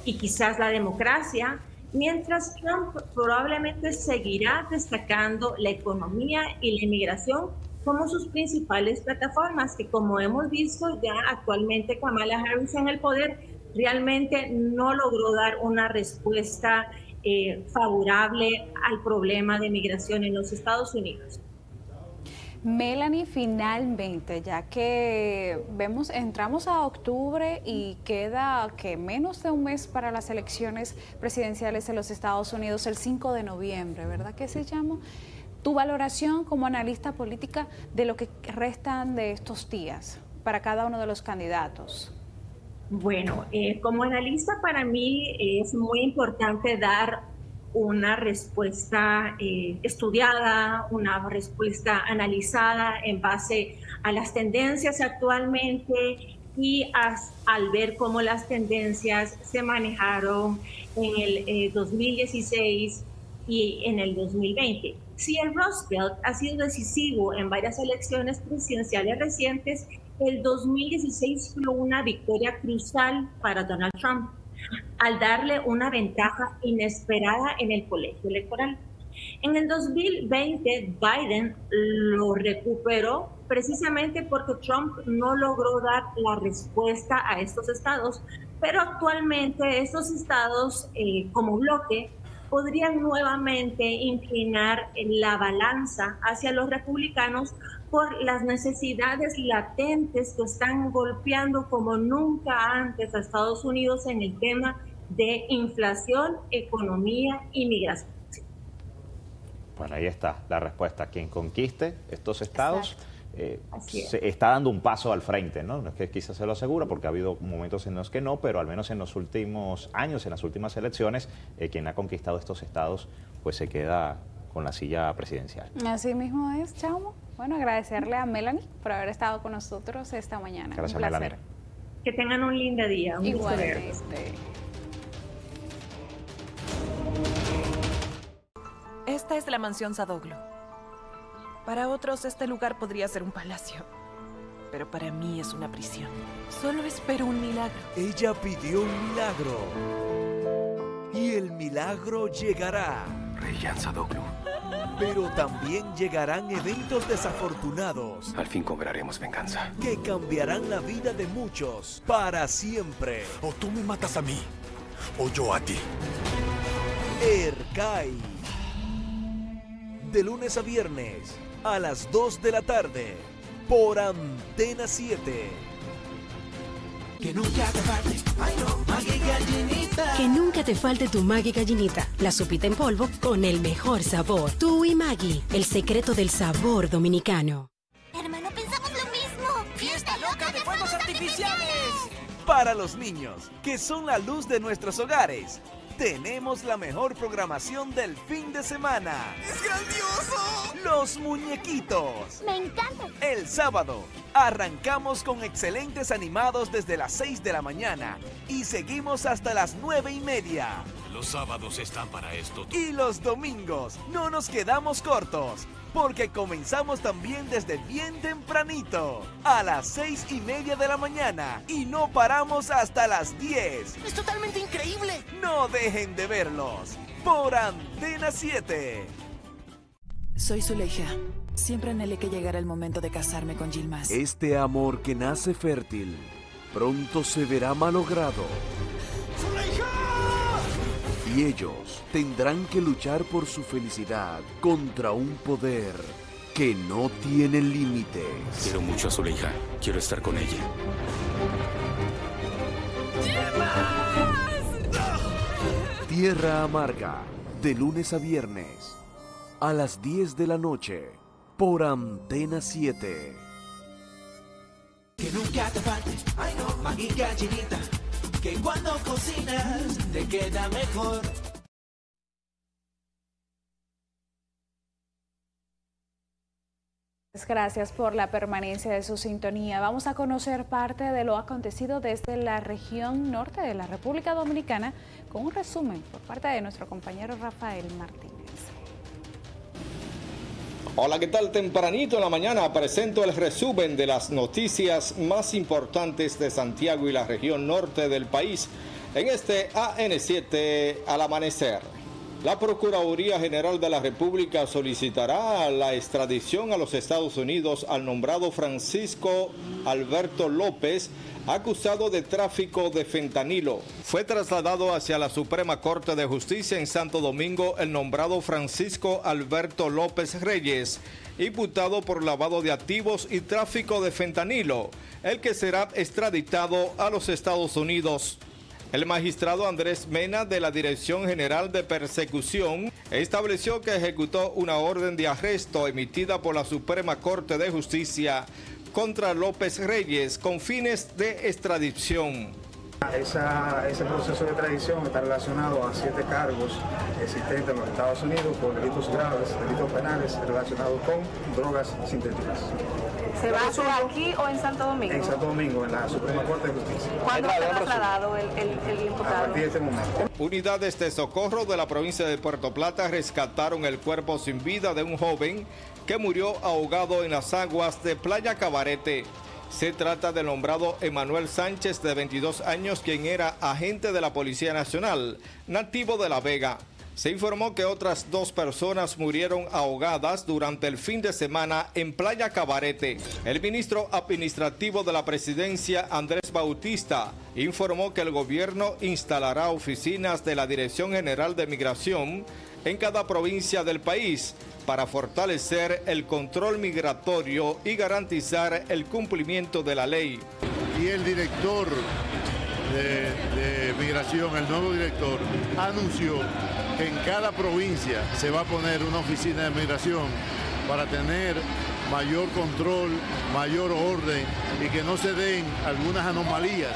y quizás la democracia, mientras Trump probablemente seguirá destacando la economía y la inmigración como sus principales plataformas, que como hemos visto ya actualmente Kamala Harris en el poder realmente no logró dar una respuesta eh, favorable al problema de migración en los Estados Unidos. Melanie, finalmente, ya que vemos, entramos a octubre y queda que menos de un mes para las elecciones presidenciales en los Estados Unidos, el 5 de noviembre, ¿verdad que se llama? Tu valoración como analista política de lo que restan de estos días para cada uno de los candidatos. Bueno, eh, como analista para mí es muy importante dar una respuesta eh, estudiada, una respuesta analizada en base a las tendencias actualmente y al ver cómo las tendencias se manejaron en el 2016 eh, y en el 2020. Si el Rust Belt ha sido decisivo en varias elecciones presidenciales recientes, el 2016 fue una victoria crucial para Donald Trump al darle una ventaja inesperada en el colegio electoral. En el 2020, Biden lo recuperó precisamente porque Trump no logró dar la respuesta a estos estados, pero actualmente estos estados eh, como bloque podrían nuevamente inclinar la balanza hacia los republicanos por las necesidades latentes que están golpeando como nunca antes a Estados Unidos en el tema de inflación, economía y migración. Bueno, ahí está la respuesta. Quien conquiste estos estados eh, se está dando un paso al frente, ¿no? No es que quizás se lo asegura, porque ha habido momentos en los que no, pero al menos en los últimos años, en las últimas elecciones, eh, quien ha conquistado estos estados, pues se queda con la silla presidencial. Así mismo es, Chaumo. Bueno, agradecerle a Melanie por haber estado con nosotros esta mañana. Gracias, un placer. Melanie. Que tengan un lindo día. Un. Igualmente. Esta es la mansión Sadoglo. Para otros este lugar podría ser un palacio, pero para mí es una prisión. Solo espero un milagro. Ella pidió un milagro. Y el milagro llegará. Reyyan Sadoglu. Pero también llegarán eventos desafortunados Al fin cobraremos venganza. que cambiarán la vida de muchos para siempre. O tú me matas a mí, o yo a ti. Erkai. De lunes a viernes, a las 2 de la tarde, por Antena 7. Que nunca te falte, ay no, Maggi gallinita. Que nunca te falte tu Maggi gallinita, la sopita en polvo con el mejor sabor. Tú y Maggi, el secreto del sabor dominicano. Hermano, pensamos lo mismo. Fiesta loca de fuegos artificiales. Para los niños, que son la luz de nuestros hogares, tenemos la mejor programación del fin de semana. ¡Es grandioso! Los muñequitos. Me encanta. El sábado arrancamos con excelentes animados desde las 6 de la mañana y seguimos hasta las 9 y media. Los sábados están para esto. Y los domingos no nos quedamos cortos, porque comenzamos también desde bien tempranito, a las 6 y media de la mañana, y no paramos hasta las 10. Es totalmente increíble. No dejen de verlos por Antena 7. Soy Zuleija. Siempre anhelé que llegara el momento de casarme con Gilmas. Este amor que nace fértil, pronto se verá malogrado. Y ellos tendrán que luchar por su felicidad contra un poder que no tiene límites. Quiero mucho a Zuleija. Quiero estar con ella. Tierra Amarga, de lunes a viernes, a las 10 de la noche, por Antena 7. Que nunca te falte, ay no. Que cuando cocinas te queda mejor. Gracias por la permanencia de su sintonía. Vamos a conocer parte de lo acontecido desde la región norte de la República Dominicana con un resumen por parte de nuestro compañero Rafael Martínez. Hola, ¿qué tal? Tempranito en la mañana presento el resumen de las noticias más importantes de Santiago y la región norte del país en este AN7 al amanecer. La Procuraduría General de la República solicitará la extradición a los Estados Unidos al nombrado Francisco Alberto López, acusado de tráfico de fentanilo. Fue trasladado hacia la Suprema Corte de Justicia en Santo Domingo el nombrado Francisco Alberto López Reyes, imputado por lavado de activos y tráfico de fentanilo, el que será extraditado a los Estados Unidos. El magistrado Andrés Mena de la Dirección General de Persecución estableció que ejecutó una orden de arresto emitida por la Suprema Corte de Justicia contra López Reyes con fines de extradición. Ese proceso de extradición está relacionado a siete cargos existentes en los Estados Unidos por delitos graves, delitos penales relacionados con drogas sintéticas. ¿Se va a hacer aquí o en Santo Domingo? En Santo Domingo, en la Suprema Corte de Justicia. ¿Cuándo A fue trasladado el, el, el imputado? partir de este momento. Unidades de socorro de la provincia de Puerto Plata rescataron el cuerpo sin vida de un joven que murió ahogado en las aguas de Playa Cabarete. Se trata del nombrado Emanuel Sánchez, de 22 años, quien era agente de la Policía Nacional, nativo de La Vega. Se informó que otras dos personas murieron ahogadas durante el fin de semana en Playa Cabarete. El ministro administrativo de la presidencia, Andrés Bautista, informó que el gobierno instalará oficinas de la Dirección General de Migración en cada provincia del país para fortalecer el control migratorio y garantizar el cumplimiento de la ley. y el director de, migración, el nuevo director, anunció que en cada provincia se va a poner una oficina de migración para tener mayor control, mayor orden y que no se den algunas anomalías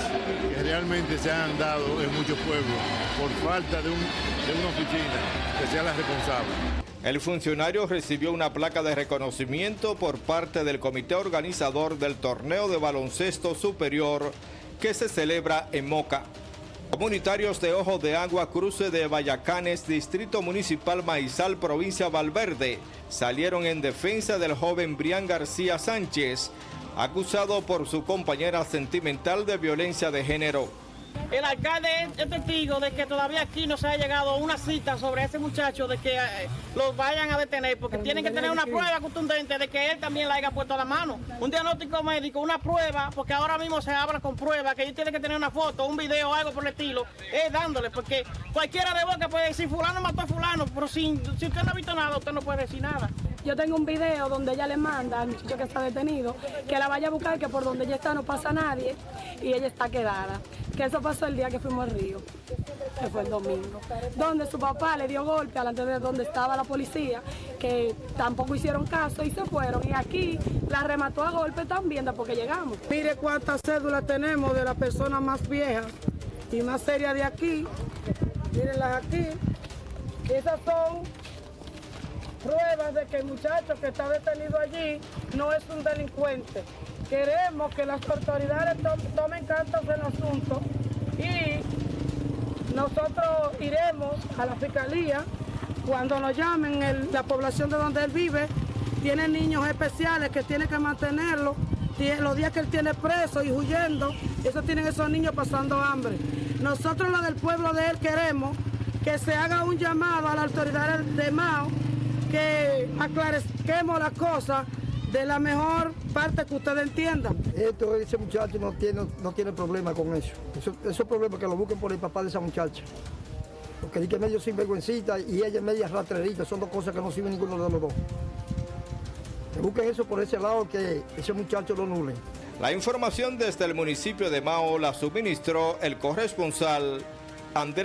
que realmente se han dado en muchos pueblos por falta de, un, de una oficina que sea la responsable. El funcionario recibió una placa de reconocimiento por parte del comité organizador del torneo de baloncesto superior que se celebra en Moca. Comunitarios de Ojo de Agua, cruce de Vallacanes, Distrito Municipal Maizal, provincia Valverde, salieron en defensa del joven Brian García Sánchez, acusado por su compañera sentimental de violencia de género. El alcalde es testigo de que todavía aquí no se ha llegado a una cita sobre ese muchacho de que eh, los vayan a detener, porque tienen que tener una prueba contundente de que él también la haya puesto a la mano. Un diagnóstico médico, una prueba, porque ahora mismo se habla con pruebas, que ellos tienen que tener una foto, un video, algo por el estilo, es dándole, porque cualquiera de boca puede decir fulano mató a fulano, pero si, si usted no ha visto nada, usted no puede decir nada. Yo tengo un video donde ella le manda al muchacho que está detenido que la vaya a buscar, que por donde ella está no pasa nadie y ella está quedada. Que eso pasó el día que fuimos al río, que fue el domingo, donde su papá le dio golpe delante de donde estaba la policía, que tampoco hicieron caso y se fueron. Y aquí la remató a golpe también después que llegamos. Mire cuántas cédulas tenemos de las personas más viejas y más serias de aquí. Mírenlas aquí. Esas son pruebas de que el muchacho que está detenido allí no es un delincuente. Queremos que las autoridades to tomen cartas del asunto y nosotros iremos a la fiscalía cuando nos llamen el, la población de donde él vive. Tiene niños especiales que tiene que mantenerlo. Los días que él tiene preso y huyendo, eso tienen esos niños pasando hambre. Nosotros, los del pueblo de él, queremos que se haga un llamado a la autoridad de Mao que aclarezquemos las cosas de la mejor parte que ustedes entiendan. Esto, ese muchacho no tiene, no tiene problema con eso. eso. Esos problemas que lo busquen por el papá de esa muchacha. Porque dice que medio sinvergüencita y ella es media rastrerita, son dos cosas que no sirven ninguno de los dos. Que busquen eso por ese lado que ese muchacho lo nulen. La información desde el municipio de Mao la suministró el corresponsal Andrés